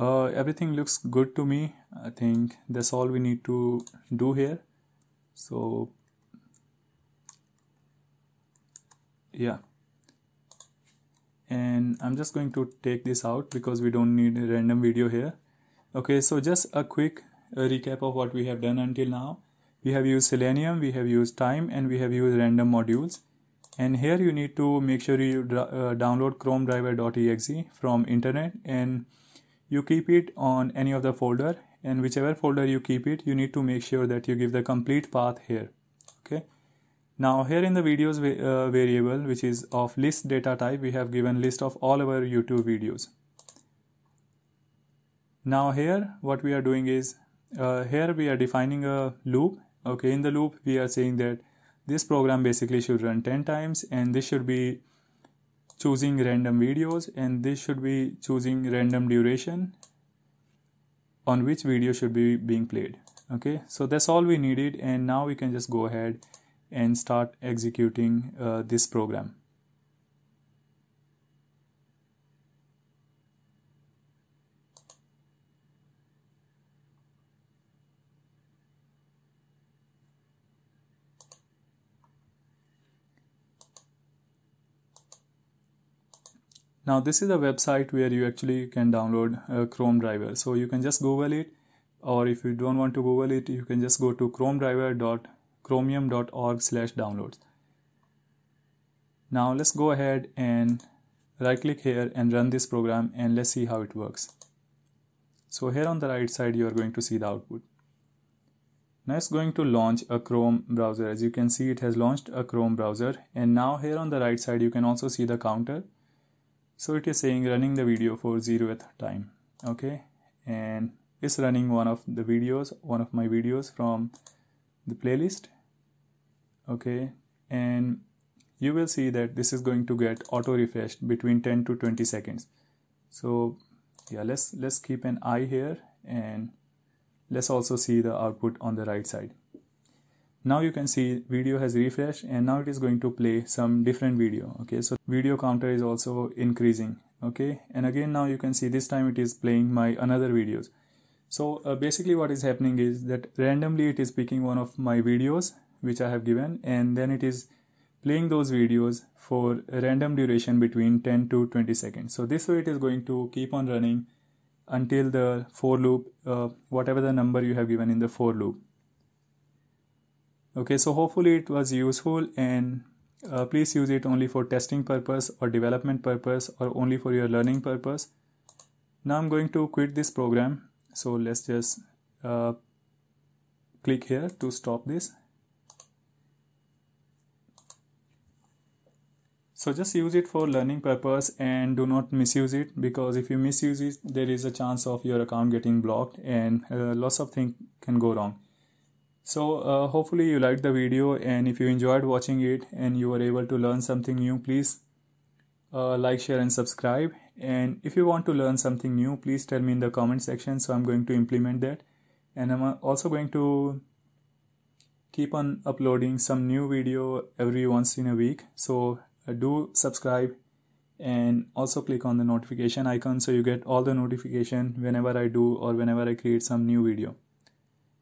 uh, everything looks good to me. I think that's all we need to do here. So yeah. And I'm just going to take this out because we don't need a random video here. Okay so just a quick uh, recap of what we have done until now. We have used selenium we have used time and we have used random modules. And here you need to make sure you uh, download chrome driver.exe from internet and you keep it on any of the folder and whichever folder you keep it you need to make sure that you give the complete path here okay now here in the videos uh, variable which is of list data type we have given list of all our YouTube videos. Now here what we are doing is uh, here we are defining a loop okay in the loop we are saying that this program basically should run 10 times and this should be choosing random videos and this should be choosing random duration on which video should be being played okay so that's all we needed and now we can just go ahead and start executing uh, this program. Now this is a website where you actually can download a Chrome driver. So you can just Google it or if you don't want to Google it, you can just go to chromedriver.com chromium.org slash downloads. Now let's go ahead and right click here and run this program and let's see how it works. So here on the right side you are going to see the output. Now it's going to launch a Chrome browser. As you can see it has launched a Chrome browser and now here on the right side you can also see the counter. So it is saying running the video for 0th time. Okay? And it's running one of the videos, one of my videos from the playlist. Okay? And you will see that this is going to get auto refreshed between 10 to 20 seconds. So yeah let's let's keep an eye here and let's also see the output on the right side now you can see video has refreshed and now it is going to play some different video okay so video counter is also increasing okay and again now you can see this time it is playing my another videos so uh, basically what is happening is that randomly it is picking one of my videos which I have given and then it is playing those videos for a random duration between 10 to 20 seconds. So this way it is going to keep on running until the for loop, uh, whatever the number you have given in the for loop. Okay, so hopefully it was useful and uh, please use it only for testing purpose or development purpose or only for your learning purpose. Now I'm going to quit this program. So let's just uh, click here to stop this so just use it for learning purpose and do not misuse it because if you misuse it there is a chance of your account getting blocked and uh, lots of things can go wrong so uh, hopefully you liked the video and if you enjoyed watching it and you were able to learn something new please uh, like share and subscribe. And if you want to learn something new please tell me in the comment section. So i'm going to implement that. And i'm also going to keep on uploading some new video every once in a week. So uh, do subscribe and also click on the notification icon so you get all the notification whenever I do or whenever I create some new video.